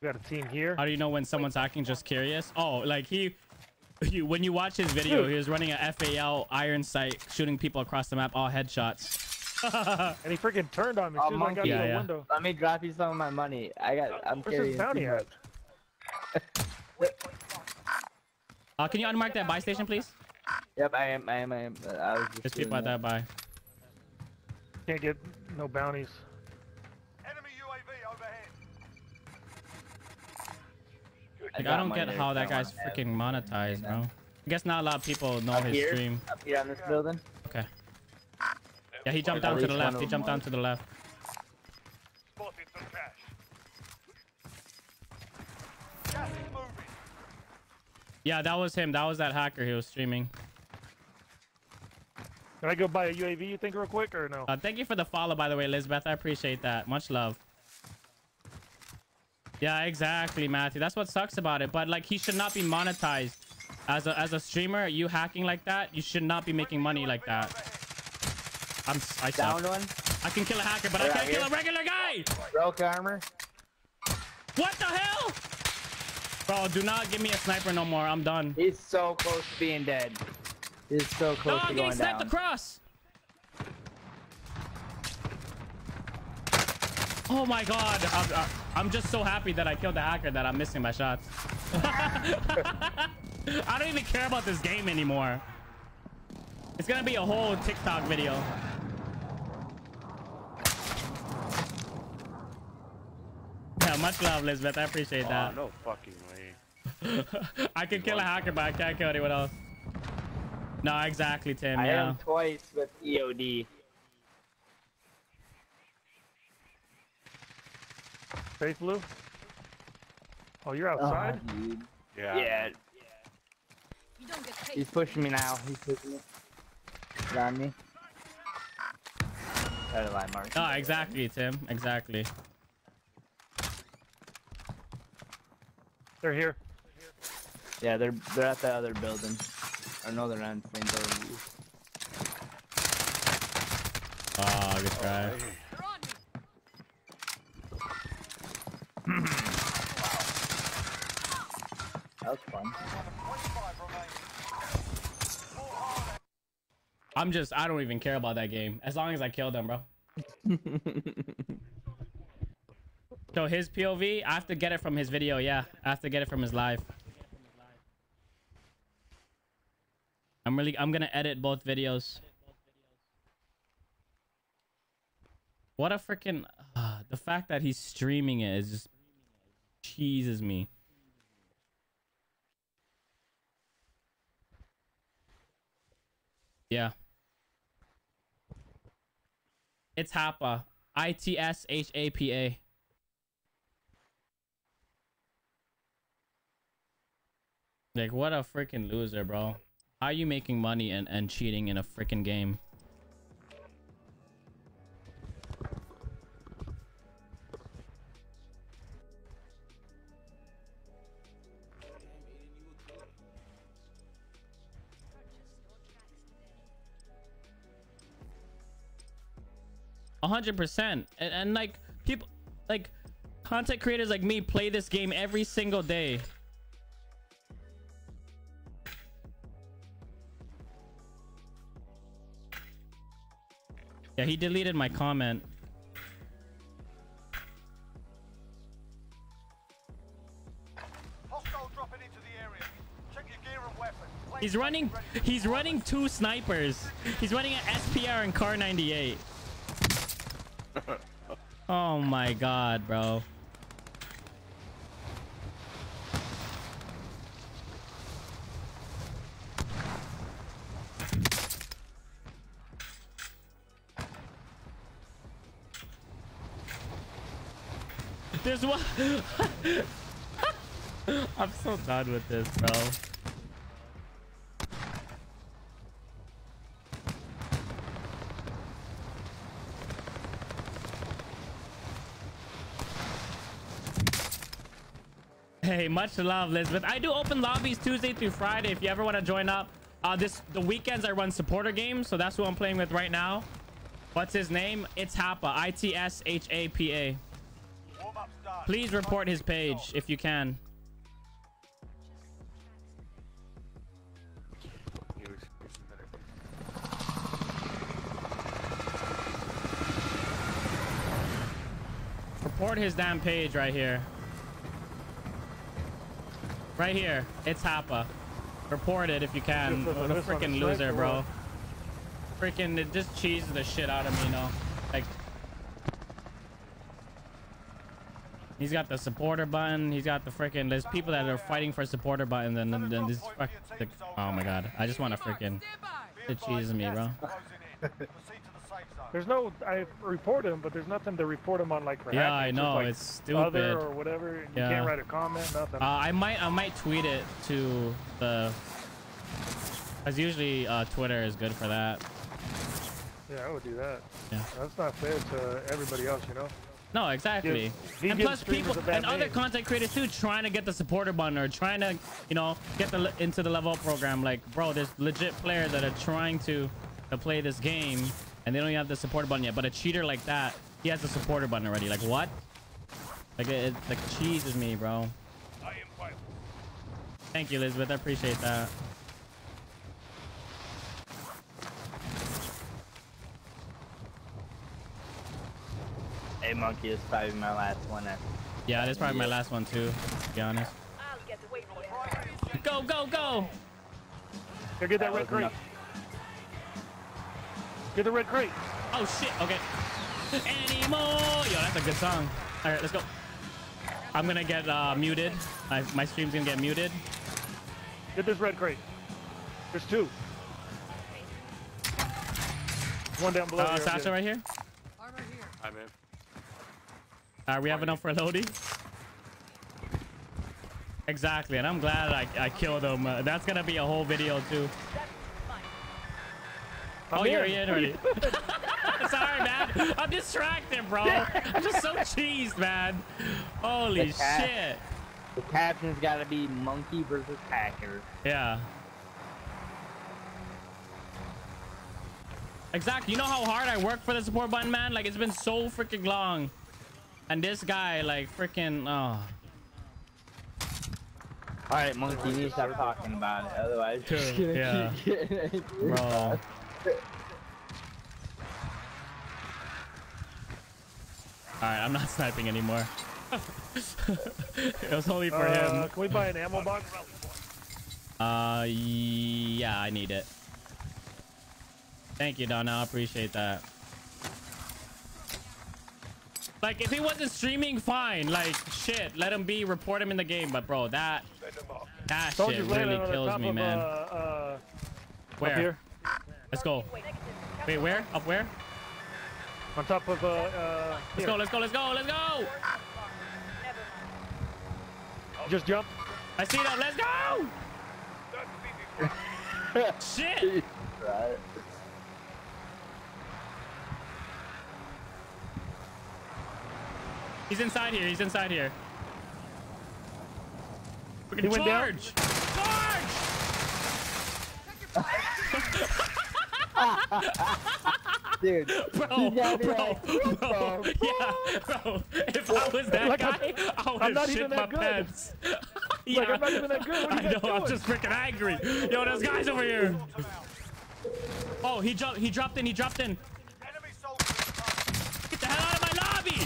We got a team here. How do you know when someone's hacking? Just curious. Oh, like he, [LAUGHS] You, when you watch his video, he was running a FAL iron sight, shooting people across the map, all headshots. [LAUGHS] and he freaking turned on me Oh, soon I got monkey. to Yeah, the yeah. window. Let me drop you some of my money. I got. I'm Where's carrying his bounty at? [LAUGHS] Uh, can you unmark that buy station, please? Yep, I am. I am. I am. but I was just. There's doing people that buy. Can't get no bounties. Enemy UAV overhead. Like, got I don't get how that guy's freaking monetized, bro. I guess not a lot of people know Up his here? stream. Up here on this building. Okay. Yeah, he jumped down to the left. He jumped down to the left. Spotted some cash. Gas is moving. Yeah, that was him. That was that hacker. He was streaming. Can I go buy a UAV, you think, real quick, or no? Uh, thank you for the follow, by the way, Elizabeth. I appreciate that. Much love. Yeah, exactly, Matthew. That's what sucks about it. But like, he should not be monetized. As a as a streamer, you hacking like that, you should not be making money like that. I'm I suck. Down one. I can kill a hacker, but I can't kill a regular guy. Broke armor. What the hell? Bro, do not give me a sniper no more. I'm done. He's so close to being dead. He's so No, close I'm to getting going sniped down. across. Oh my god. I'm, uh, I'm just so happy that I killed the hacker that I'm missing my shots. [LAUGHS] I don't even care about this game anymore. It's gonna be a whole TikTok video. Yeah, much love, Elizabeth. I appreciate Oh, that. no fucking way. [LAUGHS] I can kill a hacker, but I can't kill anyone else. No, exactly, Tim. I hit yeah. him twice with E EOD. Face blue? Oh, you're oh, outside? Oh, dude. Yeah. Yeah. You don't get. He's pushing me now. He's pushing me. He's me. Try to line mark. No, exactly, Tim. Exactly. They're here. Yeah, they're they're at the other building. Or no, they're not the same building. Oh, good try. Oh, they're. That was fun. 25 remaining. I'm just, I don't even care about that game. As long as I kill them, bro. [LAUGHS] so his POV, I have to get it from his video. Yeah, I have to get it from his live. I'm really, I'm gonna edit both videos. What a freaking, uh, the fact that he's streaming it is just cheeses me. Yeah. It's Hapa. I T S H A P A. Like, what a freaking loser, bro. How are you making money and, and cheating in a freaking game? A hundred percent. And and like people like content creators like me play this game every single day. Yeah, he deleted my comment. Hostile dropping into the area. Check your gear and weapons. Play He's running and ready for he's running two snipers. He's running an SPR and Kar 98. Oh my god, bro. There's one. [LAUGHS] I'm so done with this, bro. Hey, much love, Elizabeth. I do open lobbies Tuesday through Friday if you ever want to join up. Uh, this The weekends I run supporter games, so that's who I'm playing with right now. What's his name? It's Hapa. I-T-S-H-A-P-A. Please report his page if you can. Report his damn page right here. Right here. It's Hapa. Report it if you can. This What a freaking loser, bro. Freaking, it just cheeses the shit out of me, you know? Like, he's got the supporter button. He's got the freaking. There's people that are fighting for a supporter buttons, and then, then this. Fuck, the, oh my god! I just want to freaking. It cheeses me, bro. [LAUGHS] [LAUGHS] There's no, I report him, but there's nothing to report him on like for Yeah, hacking. I It's just, know, like, it's stupid. Other or whatever. You Yeah. can't write a comment, nothing. Uh, I might I might tweet it to the because usually uh, Twitter is good for that. yeah, I would do that. Yeah. That's not fair to everybody else, you know? No, exactly. he and plus people and other name. content creators too trying to get the supporter button or trying to, you know, get the into the level up program. Like, bro, there's legit players that are trying to to play this game and they don't even have the supporter button yet. But a cheater like that, he has the supporter button already. Like what? Like it, it like cheeses me, bro. I am Thank you, Elizabeth. I appreciate that. Hey, monkey, this is probably my last one. At Yeah, this is probably my last one too, to be honest. Go, go, go! Here, get that, That red was crate. Enough. Get the red crate. Oh shit, okay. [LAUGHS] Anymore! Yo, that's a good song. Alright, let's go. I'm gonna get uh, muted. My, my stream's gonna get muted. Get this red crate. There's two. One down below. Uh, here, Sasha okay. right here. I'm in. Uh, we have enough for loadie? Exactly, and I'm glad I, I killed him. Uh, that's gonna be a whole video too. I'm oh, you're in. in already. [LAUGHS] [LAUGHS] Sorry, man. I'm distracted, bro. I'm just so cheesed, man. Holy The cat- shit. The caption's got to be monkey versus hacker. Yeah. Exactly. You know how hard I work for the support button, man? Like, it's been so freaking long. And this guy, like, freaking, oh. All right, monkey, you need to stop talking about it. Otherwise, [LAUGHS] you're just gonna Yeah. keep getting it. Bro. Alright, I'm not [LAUGHS] sniping anymore. [LAUGHS] it was only for Uh, him. Can we buy an ammo box? Uh, yeah, I need it. Thank you, Donna. I appreciate that. Like, if he wasn't streaming, fine. Like, shit, let him be. Report him in the game. But, bro, that that shit Soldiers really kills me, of, man. Uh, uh, Where? Up here. Let's go. Wait, where? Up where? On top of, uh, uh, Let's here. go, let's go, let's go, let's go! Just jump. I see them, let's go! [LAUGHS] Shit! Right. He's inside here, he's inside here. We He can went down? charge! Charge! [LAUGHS] [LAUGHS] Dude, Bro, he's gotta bro, bro, yeah, bro. If I was that Like, guy, I'm- I would not have even shit my that good. pants. [LAUGHS] [LAUGHS] Like, I'm not even that good. What you I guys know, I'm just freaking angry. Yo, there's guys over here. Oh, he jumped, he dropped in, he dropped in. Enemy soldiers incoming. Get the hell out of my lobby!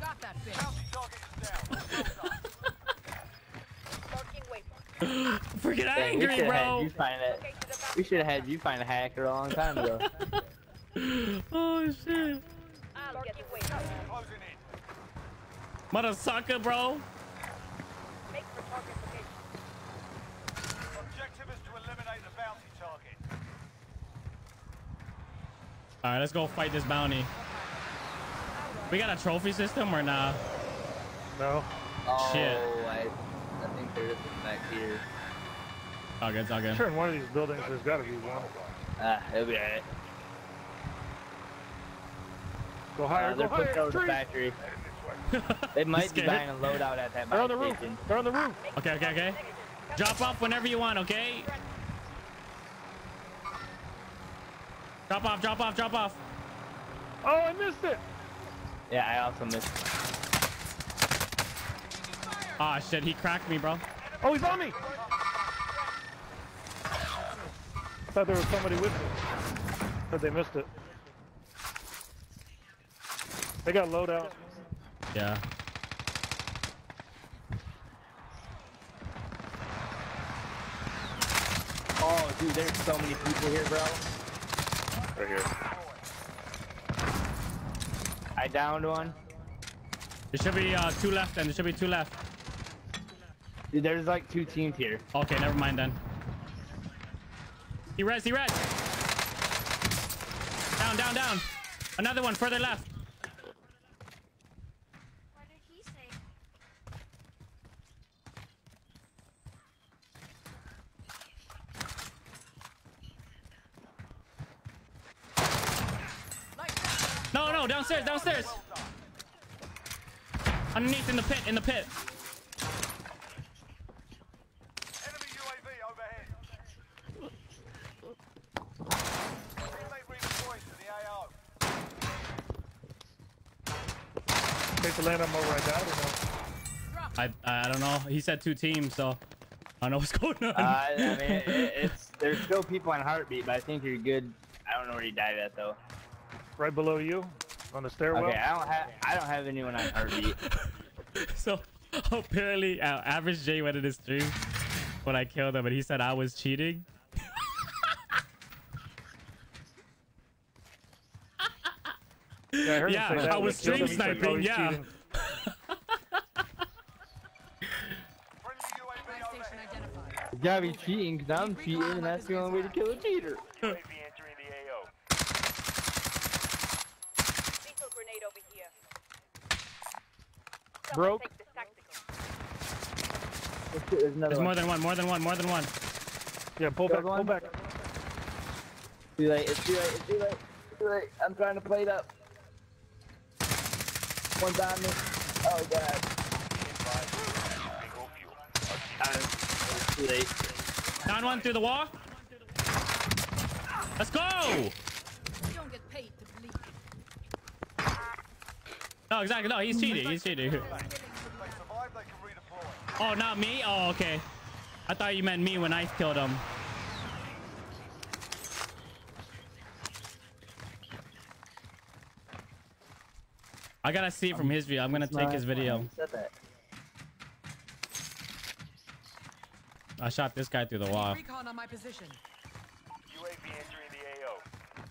Got that bitch. Bounty target is down. Well done. Freaking Dang, we angry, should've had bro. you find it. We should have had you find a hacker a long time ago. [LAUGHS] Oh shit. Closing in. Mother sucker, bro. Objective is to eliminate the bounty target. All right, let's go fight this bounty. We got a trophy system or nah? No. Oh, Shit. I, I think there is one back here. All good, it's all good. Sure, in one of these buildings, there's got to be one. Ah, it'll be alright. Go higher, Uh, they're go pushing higher. over the factory. [LAUGHS] They might be scared. buying a loadout at that They're on the roof. station. They're on the roof. Okay, okay, okay. Drop off whenever you want, okay? Drop off, drop off, drop off. Oh, I missed it. Yeah, I also missed. Ah, shit, he cracked me, bro. Oh, he's on me. I Thought there was somebody with me, but they missed it. They got loadout. Yeah. Oh, dude, there's so many people here, bro. Right here. I downed one. There should be uh, two left then. There should be two left. Dude, there's like two teams here. Okay, never mind then. He res, he res. Down, down, down. Another one further left. What did he say? No, no, downstairs, downstairs. Underneath in the pit, in the pit. Enemy UAV overhead. Teammate redeployed to the AO. Take the land on where I died or no? I I don't know. He said two teams, so I don't know what's [LAUGHS] going on. Uh, I mean, it, it's there's still people on heartbeat, but I think you're good. I don't know where you died at though. Right below you, on the stairwell. Okay, I don't have I don't have anyone on heartbeat. [LAUGHS] so apparently, uh, average J went in his stream when I killed him, and he said I was cheating. I, heard him Yeah, say that I was he killed him, stream he said, "Oh, sniping, he's yeah. cheating." You cheating, cause I'm cheating, and that's the only way to kill a cheater. UAV entering the AO. Lethal grenade over here. Broke. Take this tactical. Oh, shit, there's There's more than one, more than one, more than one. Yeah, pull back, There's pull one. back. Too late. It's too late. It's too late. It's too late. I'm trying to play it up. One's on me. Oh god. Too late. Down one through the wall. Let's go. You don't get paid to bleed. No, exactly. No, he's cheating. He's cheating. If they survive, they can redeploy. Oh, not me? Oh, okay. I thought you meant me when I killed him. I gotta see it from his view. I'm gonna take his video. He said that. I shot this guy through the wall. Recon on my position. UAV entering the AO.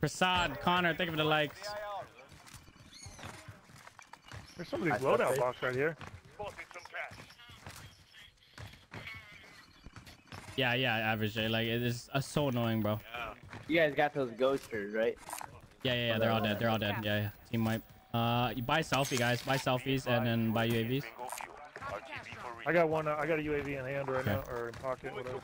Prasad, Connor, thank you for the likes. There's somebody's I thought loadout they- box right here. Spotted some cash. Yeah, yeah, average J. Like, it is uh, so annoying, bro. You guys got those ghosters, right? Yeah, yeah, yeah. They're all dead. They're all dead. Yeah, yeah. Team wipe. Uh, you buy selfie, guys. Buy selfies and then buy UAVs. Bingo fuel. RTB for I got one. Uh, I got a UAV in hand right Okay. now, or in pocket, whatever.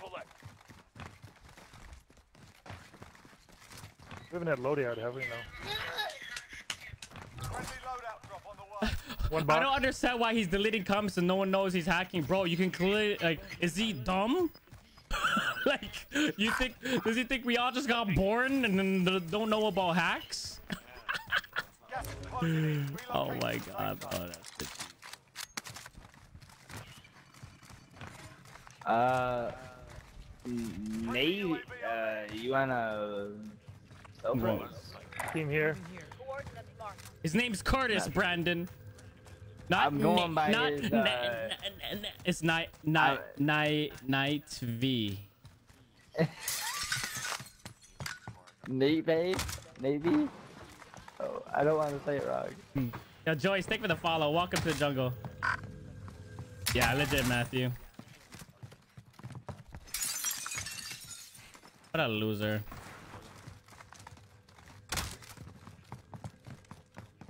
We haven't had loadout, have we? No. Friendly loadout drop on the way. One [LAUGHS] I don't understand why he's deleting comments and no one knows he's hacking, bro. You can clearly like, is he dumb? [LAUGHS] like, you think? Does he think we all just got born and then don't know about hacks? Gas is closing in. Oh my god, safe bro. zone. That's bitchy. Uh, m- Nate, uh, you wanna? Cell? Team here. His name's Curtis, Brandon. Not I'm going by not his, uh, Na- Na- It's night, night, night, night V. Bay? Navy? Oh, I don't want to say it wrong. Yo, Joyce, thank you for the follow. Welcome to the jungle. Yeah, legit, Matthew. What a loser.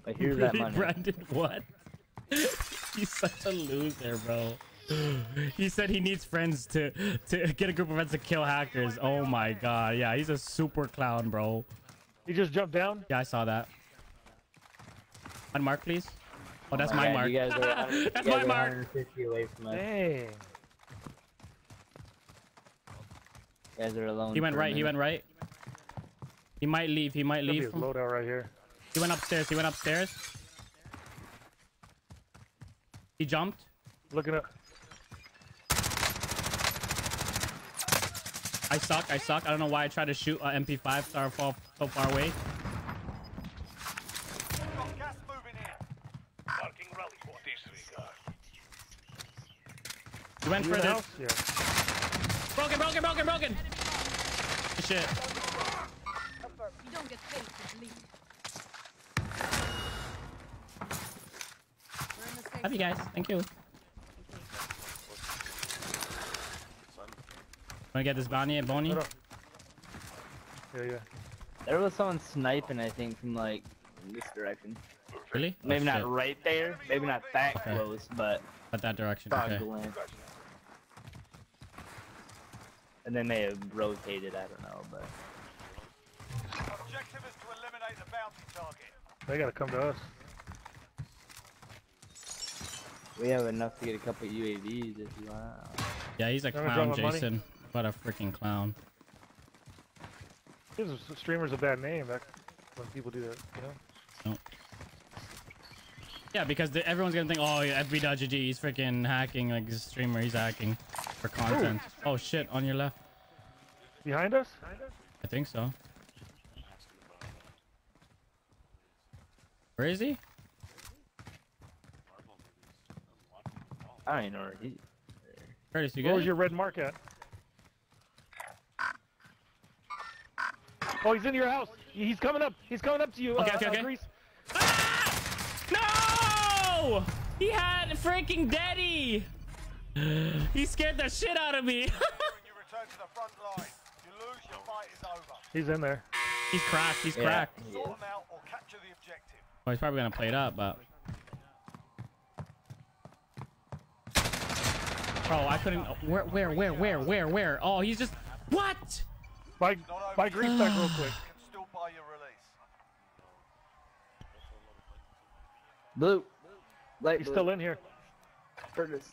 I hear that money. [LAUGHS] Brandon, what? [LAUGHS] He's such a loser, bro. [LAUGHS] He said he needs friends to to get a group of friends to kill hackers. Oh my god, yeah, he's a super clown, bro. He just jumped down. Yeah, I saw that. One mark, please. Oh, that's Oh my God, mark. You guys are, [LAUGHS] that's my mark. 150 away from us. Dang. You guys are alone. He went right. He went right. He might leave. He might Could be leave. his From... loadout right here. He went upstairs. He went upstairs. He jumped. Looking up. I suck. I suck. I don't know why I try to shoot an MP5 star fall so far away. You went for House? Yeah. Broken, broken, broken, broken. Shit. You don't get paid to bleed. Love you guys. Thank you. Wanna get this bounty at Boney? Hold up. Yeah, yeah. There was someone sniping, I think, from like this direction. Really? Maybe Oh, not shit. right there. Maybe not that Okay. close, but But that direction. Okay. land. And then they may have rotated. I don't know, but Objective is to eliminate the bounty target. They gotta come to us. we have enough to get a couple UAVs if you want. Yeah, he's a I'm gonna clown, Jason. money. Jason. What a freaking clown. Gives streamer's a bad name. That when people do that, you know. No. Yeah, because the, everyone's gonna think, oh, yeah, FB.GG, he's freaking hacking, like he's a streamer, he's hacking for content. Oh shit, on your left. Behind us? I think so. Where is he? I don't know where he. Curtis, you Where was your red mark at? Oh, he's in your house. He's coming up. He's coming up to you. Okay, uh, okay, uh, okay. Grease. No! He had freaking daddy. He scared the shit out of me. You return to the front line. You lose, your fight is over. He's in there. he's cracked. He's Yeah. cracked. Sort them out or capture the objective. Well, he's probably gonna play it up, but. Bro, I couldn't. Where, where, where, where, where, where? Oh, he's just. What? Buy, buy Grease back real quick. [SIGHS] Can still buy your release. Blue. Light He's blue. still in here. Curtis.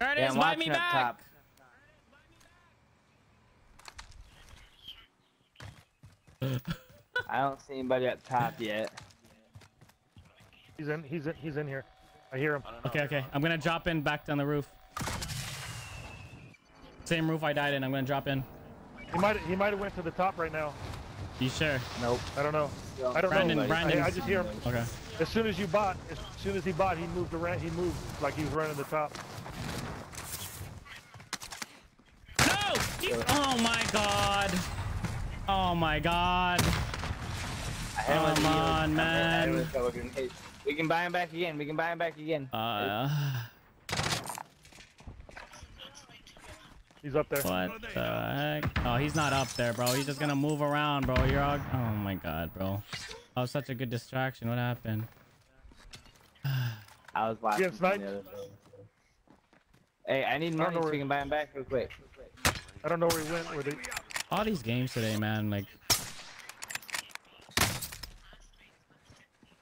Curtis, Yeah, I'm buy me back. top. [LAUGHS] I don't see anybody up top yet. He's in. He's in. He's in here. I hear him. Okay, okay. I'm gonna drop in back down the roof. Same roof I died in. I'm gonna drop in. He might. He might have went to the top right now. You sure? Nope. I don't know. I don't Brandon, know. Brandon. I, I just hear him. Okay. As soon as you bought, as soon as he bought, he moved around. He moved like he was running the top. No! He- oh my god. Oh my god. I have a Come on, I have- I have man. a couple of- hey, We can buy him back again. We can buy him back again. Uh, He's up there. what the heck? Oh, he's not up there, bro. He's just gonna move around, bro. You're all... Oh my god, bro. That was such a good distraction. What happened? [SIGHS] I was watching. getting from the other side. Hey, I need don't money so where- we can buy him back real quick. I don't know where he went. Where they? All these games today, man, like...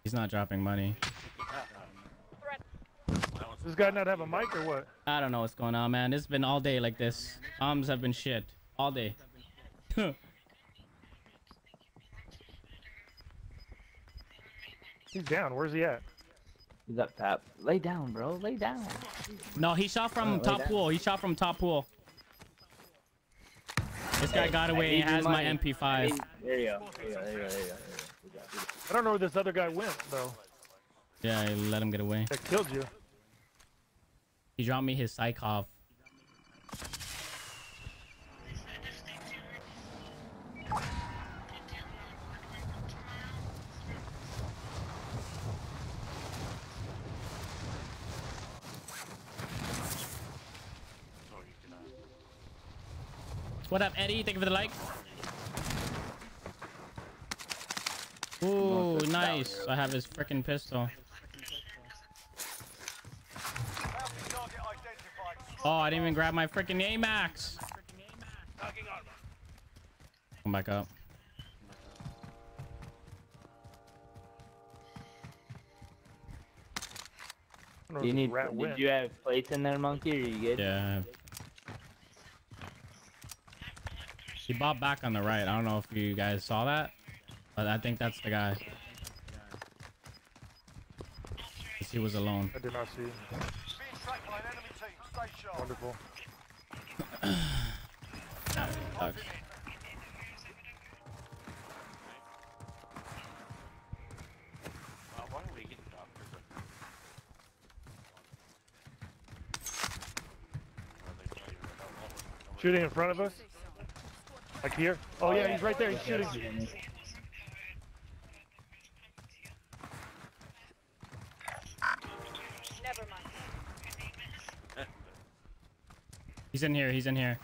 He's not dropping money. Threat. Does this guy not have a mic or what? I don't know what's going on, man. It's been all day like this. Arms have been shit. All day. He's down. Where's he at? He's up top. Lay down, bro. Lay down. no, he shot from Oh, top down. pool. He shot from top pool. This guy Hey, got away He has my MP5. need- There you go. There you go. There you go. There you go. We got- we got- I don't know where this other guy went though. Yeah, I let him get away. That killed you. He dropped me his Sykov. What up, Eddie? Thank you for the like. Ooh, nice. I have his freaking pistol. Bounty target identified. Oh, I didn't even grab my freaking AMAX. Come back up. I don't know Do you need? rat Did went. you have plates in there, monkey? Or are you good? Yeah. He bobbed back on the right. I don't know if you guys saw that, but I think that's the guy. He was alone. I did not see. Wonderful. Shooting in front of us? Like here? Oh yeah, he's right there, he's shooting. In here. He's in here.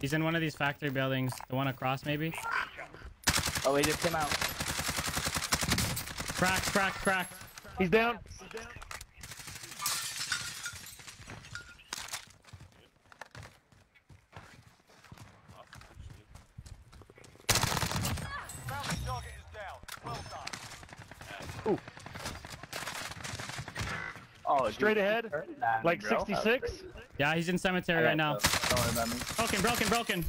He's in one of these factory buildings. The one across, maybe. Oh, he just came out. Crack, crack, crack. He's down. Bounty target is down. Well done. Oh, Straight ahead. Like bro. That was 66. Yeah, he's in cemetery right now. got the- don't worry about me. Broken, broken, broken.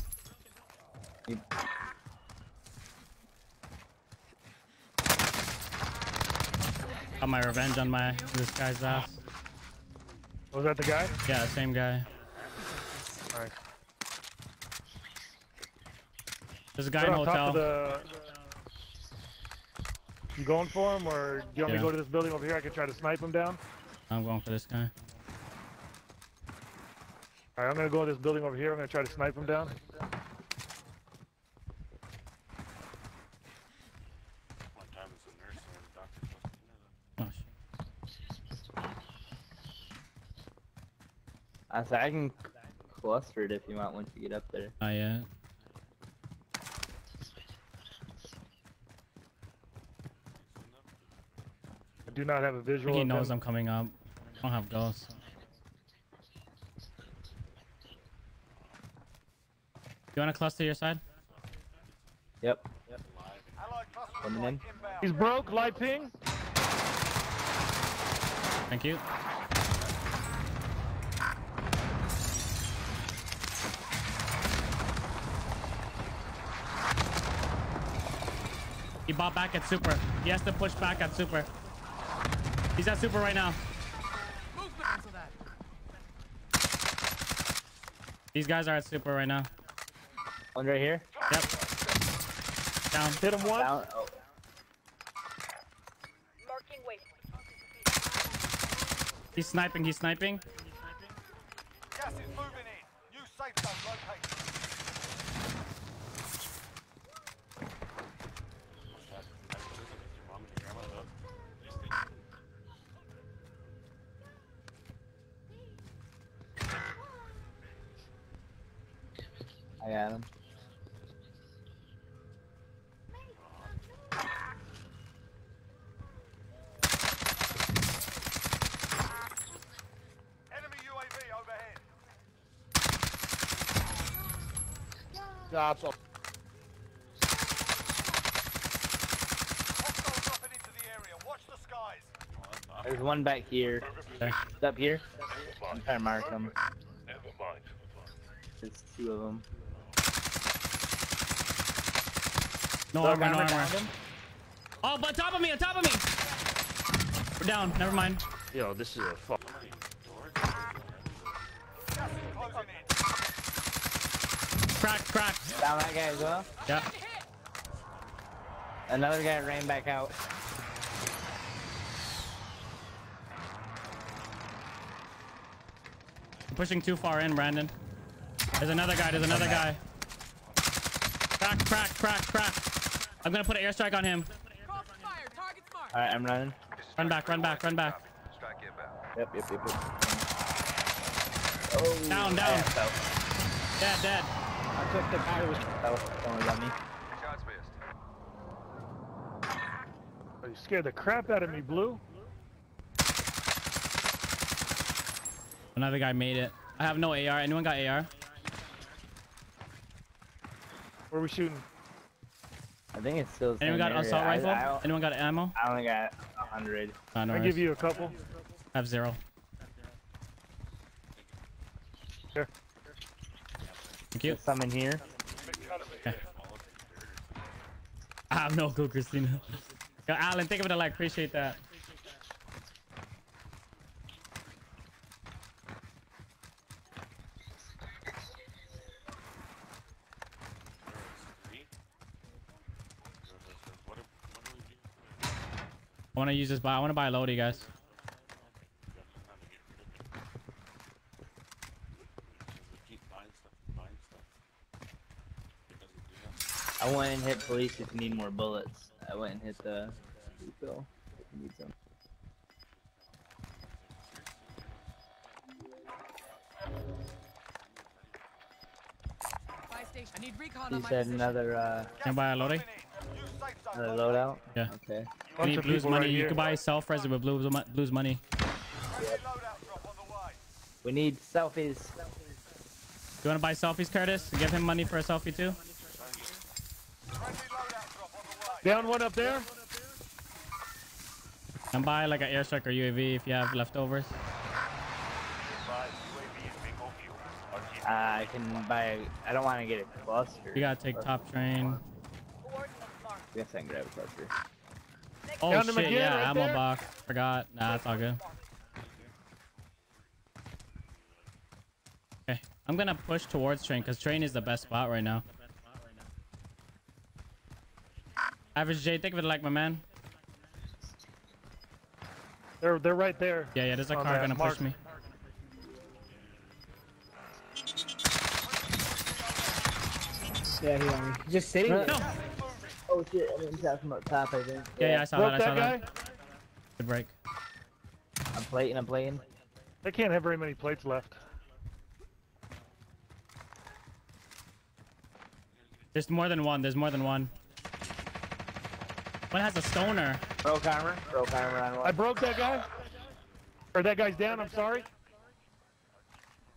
Got my revenge on my this guy's ass. Was that the guy? Yeah, same guy. Alright. There's a guy Right in on top hotel. the... You going for him, or do you want me to go to this building over here? I can try to snipe him down. I'm going for this guy. Alright, I'm gonna go to this building over here. I'm gonna try to snipe him down. One time it's a nurse and a doctor supposed to know that. Oh, shit. I said I can cluster it if you want once you get up there. Not yet. Do not have a I visual. he knows him. I'm coming up. I don't have ghosts. You want to cluster your side? Yep. Allied cluster Coming strike in. He's broke. Light ping. Thank you. He bought back at super. He has to push back at super. He's at super right now. These guys are at super right now. One right here. Yep. Down. Hit him once. Down. Oh, He's sniping. He's sniping. Gas is moving in. New safe zone located. Your mom and your grandma love. I got him. Enemy UAV overhead. That's all. Hostile dropping into the area. Watch the skies. There's one back here. Okay. It's up here. I'm trying to mark them. Never mind. There's two of them. No armor. No armor. Oh, but top of me. On top of me. We're down. Never mind. Yo, this is a fuck. Down that guy as well. Yeah. Another guy ran back out. You're pushing too far in, Brandon. There's another guy. There's another guy. Crack. Crack. Crack. Crack. I'm gonna put an airstrike on him. Crossfire. Target's marked. Alright, I'm running. Run back. Run back. Run back. Yep, yep, yep, yep. Oh, Down, down. Dead. Dead. I took the guy who was fell. Don't worry about me. Oh, you scared the crap out of me, Blue. Another guy made it. I have no AR. Anyone got AR? Where are we shooting? I think it's still the Anyone got area. assault rifle? I, don't- Anyone got ammo? I only got hundred. Uh, no I worries. give you a couple. I have zero. Thank you. Some in here. I [LAUGHS] have ah, no clue, Christina. Yo, Alan, think of it a like. Appreciate that. What, do- what do we do? I want to use this buy. I want to buy a loadie, guys. Keep buying stuff, buying stuff. It doesn't do that. I went and hit police if you need more bullets. I went and hit the refill if you need some. Buy. I need recon You on said position. another uh, Can I buy a loadie? another loadout. Yeah. Okay. I Bunch need blues money. right you can buy self res with blues, blues money. We need selfies. You want to buy selfies, Curtis? Give him money for a selfie too. Down one up there. And buy like an airstrike or UAV if you have leftovers. Uh, I can buy. I don't want to get a cluster. You gotta take top train. I guess I can grab a cluster. Oh Found shit, again, yeah, right ammo there. box. Forgot. Nah, that's all good. Okay, I'm gonna push towards train because train is the best spot right now. Average J, think of it like my man. They're they're right there. Yeah, yeah, there's a On car that gonna mark. push me. Yeah, he on me. Just sitting No. there. Oh shit! I didn't tap him up top. I think. Yeah, yeah, I saw Broke that. I saw that that. Good break. I'm plating. I'm plating. They can't have very many plates left. There's more than one. There's more than one. One has a stoner. Broke armor. Broke armor on I broke that guy. Or that guy's down. I'm sorry.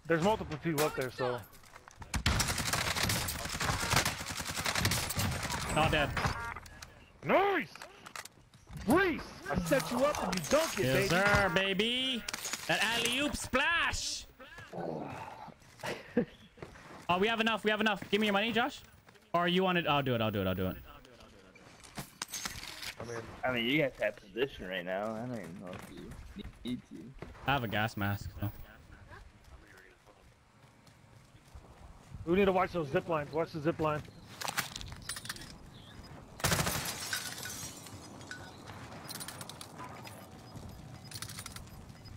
There's multiple people up there, so Not dead. nice. Reese, I set you up and you dunk it, Yes, baby. sir, baby. That alley oop splash. [LAUGHS] oh, we have enough. We have enough. Give me your money, Josh. Or you want it? I'll do it. I'll do it. I'll do it. I mean, I mean, you guys have position right now. I don't even know if you need to. I have a gas mask. So. we need to watch those zip lines. Watch the zip line.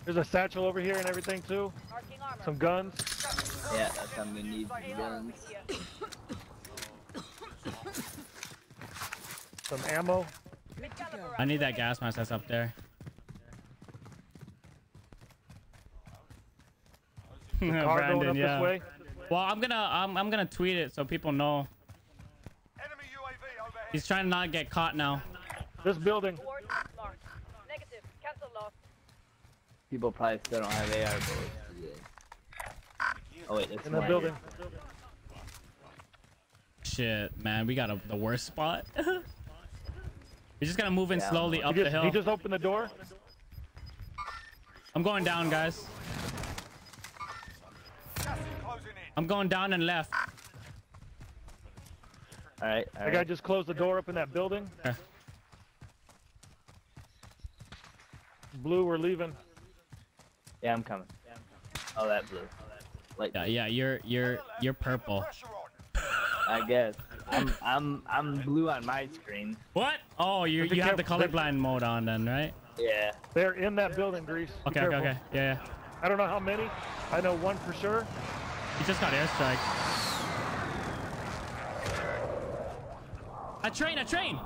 There's a satchel over here and everything too. Some guns. Yeah, that's what I'm gonna need guns. Some ammo. I need that gas mask that's up there. [LAUGHS] car going up this way. Well, I'm gonna I'm, I'm gonna tweet it so people know. He's trying to not get caught now. This building. Negative. Cancel loss. People probably still don't have AR bullets. Oh wait, that's In the building. Shit, man, we got a, the worst spot. [LAUGHS] We're just gonna move in Yeah. slowly He up just, the hill. he just opened the door. I'm going down, guys. I'm going down and left. All right. All The right. guy just closed the door up in that building. Okay. Blue, we're leaving. Yeah, I'm coming. Oh, that blue. Like, Yeah, yeah, you're you're you're purple. I guess. I'm I'm I'm blue on my screen. What? Oh, you you have the colorblind mode on then, right? Yeah. They're in that building, Grease. Be Okay, okay, okay. Yeah, yeah. I don't know how many. I know one for sure. He just got airstrike. A train, a train.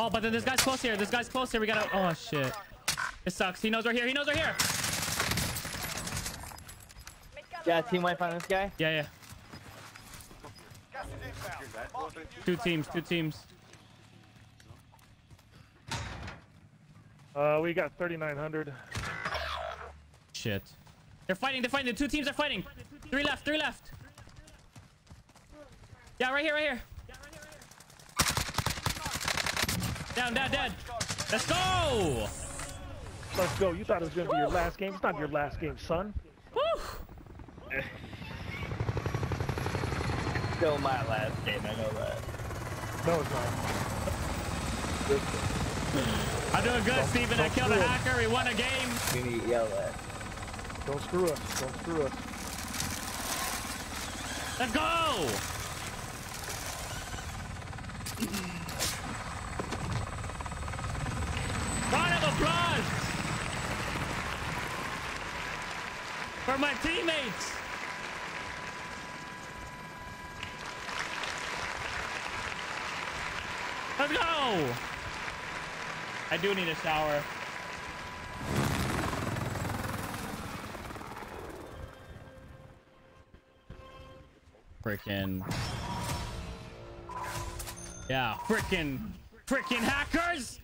Oh, but then this guy's close here. This guy's close here. We gotta. Oh shit. It sucks. He knows we're here. He knows we're here. Yeah, team wipe on this guy. Yeah, yeah. Two teams. Two teams. Uh, we got 3,900. Shit. They're fighting. They're fighting. The two teams are fighting. Three left. Three left. Yeah, right here. Right here. Down. Dead. Dead. Let's go. Let's go. You thought it was going to be your last game. It's not your last game, son. [LAUGHS] still my last game, I know that. No, it's not. I'm doing good, don't, Steven. Don't I killed a hacker. It. He won a game. You need to yell at. Don't screw us. Don't screw us. Let's go! Round of applause! For my teammates! Let's go. I do need a shower. Freaking. Yeah, freaking, freaking hackers!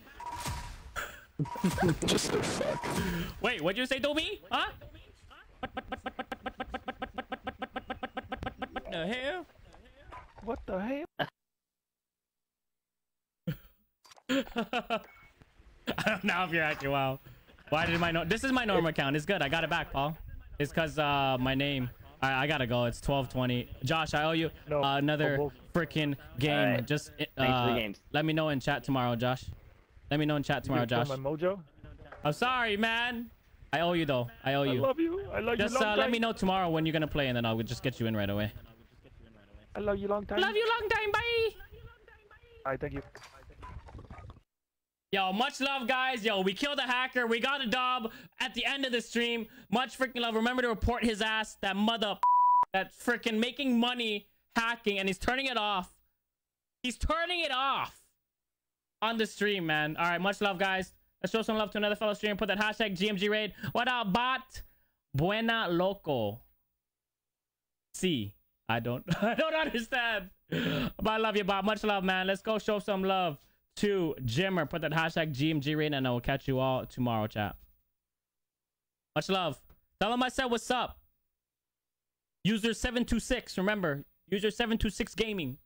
[LAUGHS] Just a fuck. Wait, what'd you say to me? Huh? What the hell? What the hell? [LAUGHS] I don't know if you're acting wow. Why did my no? This is my normal account. It's good. I got it back, Paul. It's cause uh my name. I, I gotta go. It's 12:20. Josh, I owe you uh, another both. freaking game. Alright. Just Thanks for the uh, let me know in chat tomorrow, Josh. Let me know in chat tomorrow, Josh. my mojo? I'm sorry, man. I owe you though. I owe you. I love you. I love Just you long uh, let me know tomorrow when you're gonna play, and then I'll just get you in right away. I love you long time. Love you long time. Bye. Alright, thank you. Yo, much love, guys. Yo, we killed a hacker. We got a dub at the end of the stream. Much freaking love. Remember to report his ass. That mother [LAUGHS] that's freaking making money hacking, and he's turning it off. He's turning it off on the stream, man. All right, much love, guys. Let's show some love to another fellow streamer. Put that hashtag GMG raid. What up, bot? Buena loco. See, I don't, [LAUGHS] I don't understand. But I love you, Bob. Much love, man. Let's go show some love to Jimmer. Put that hashtag GMG raid, and I will catch you all tomorrow, chat. Much love. Tell him I said what's up. User 726. Remember, user 726 gaming.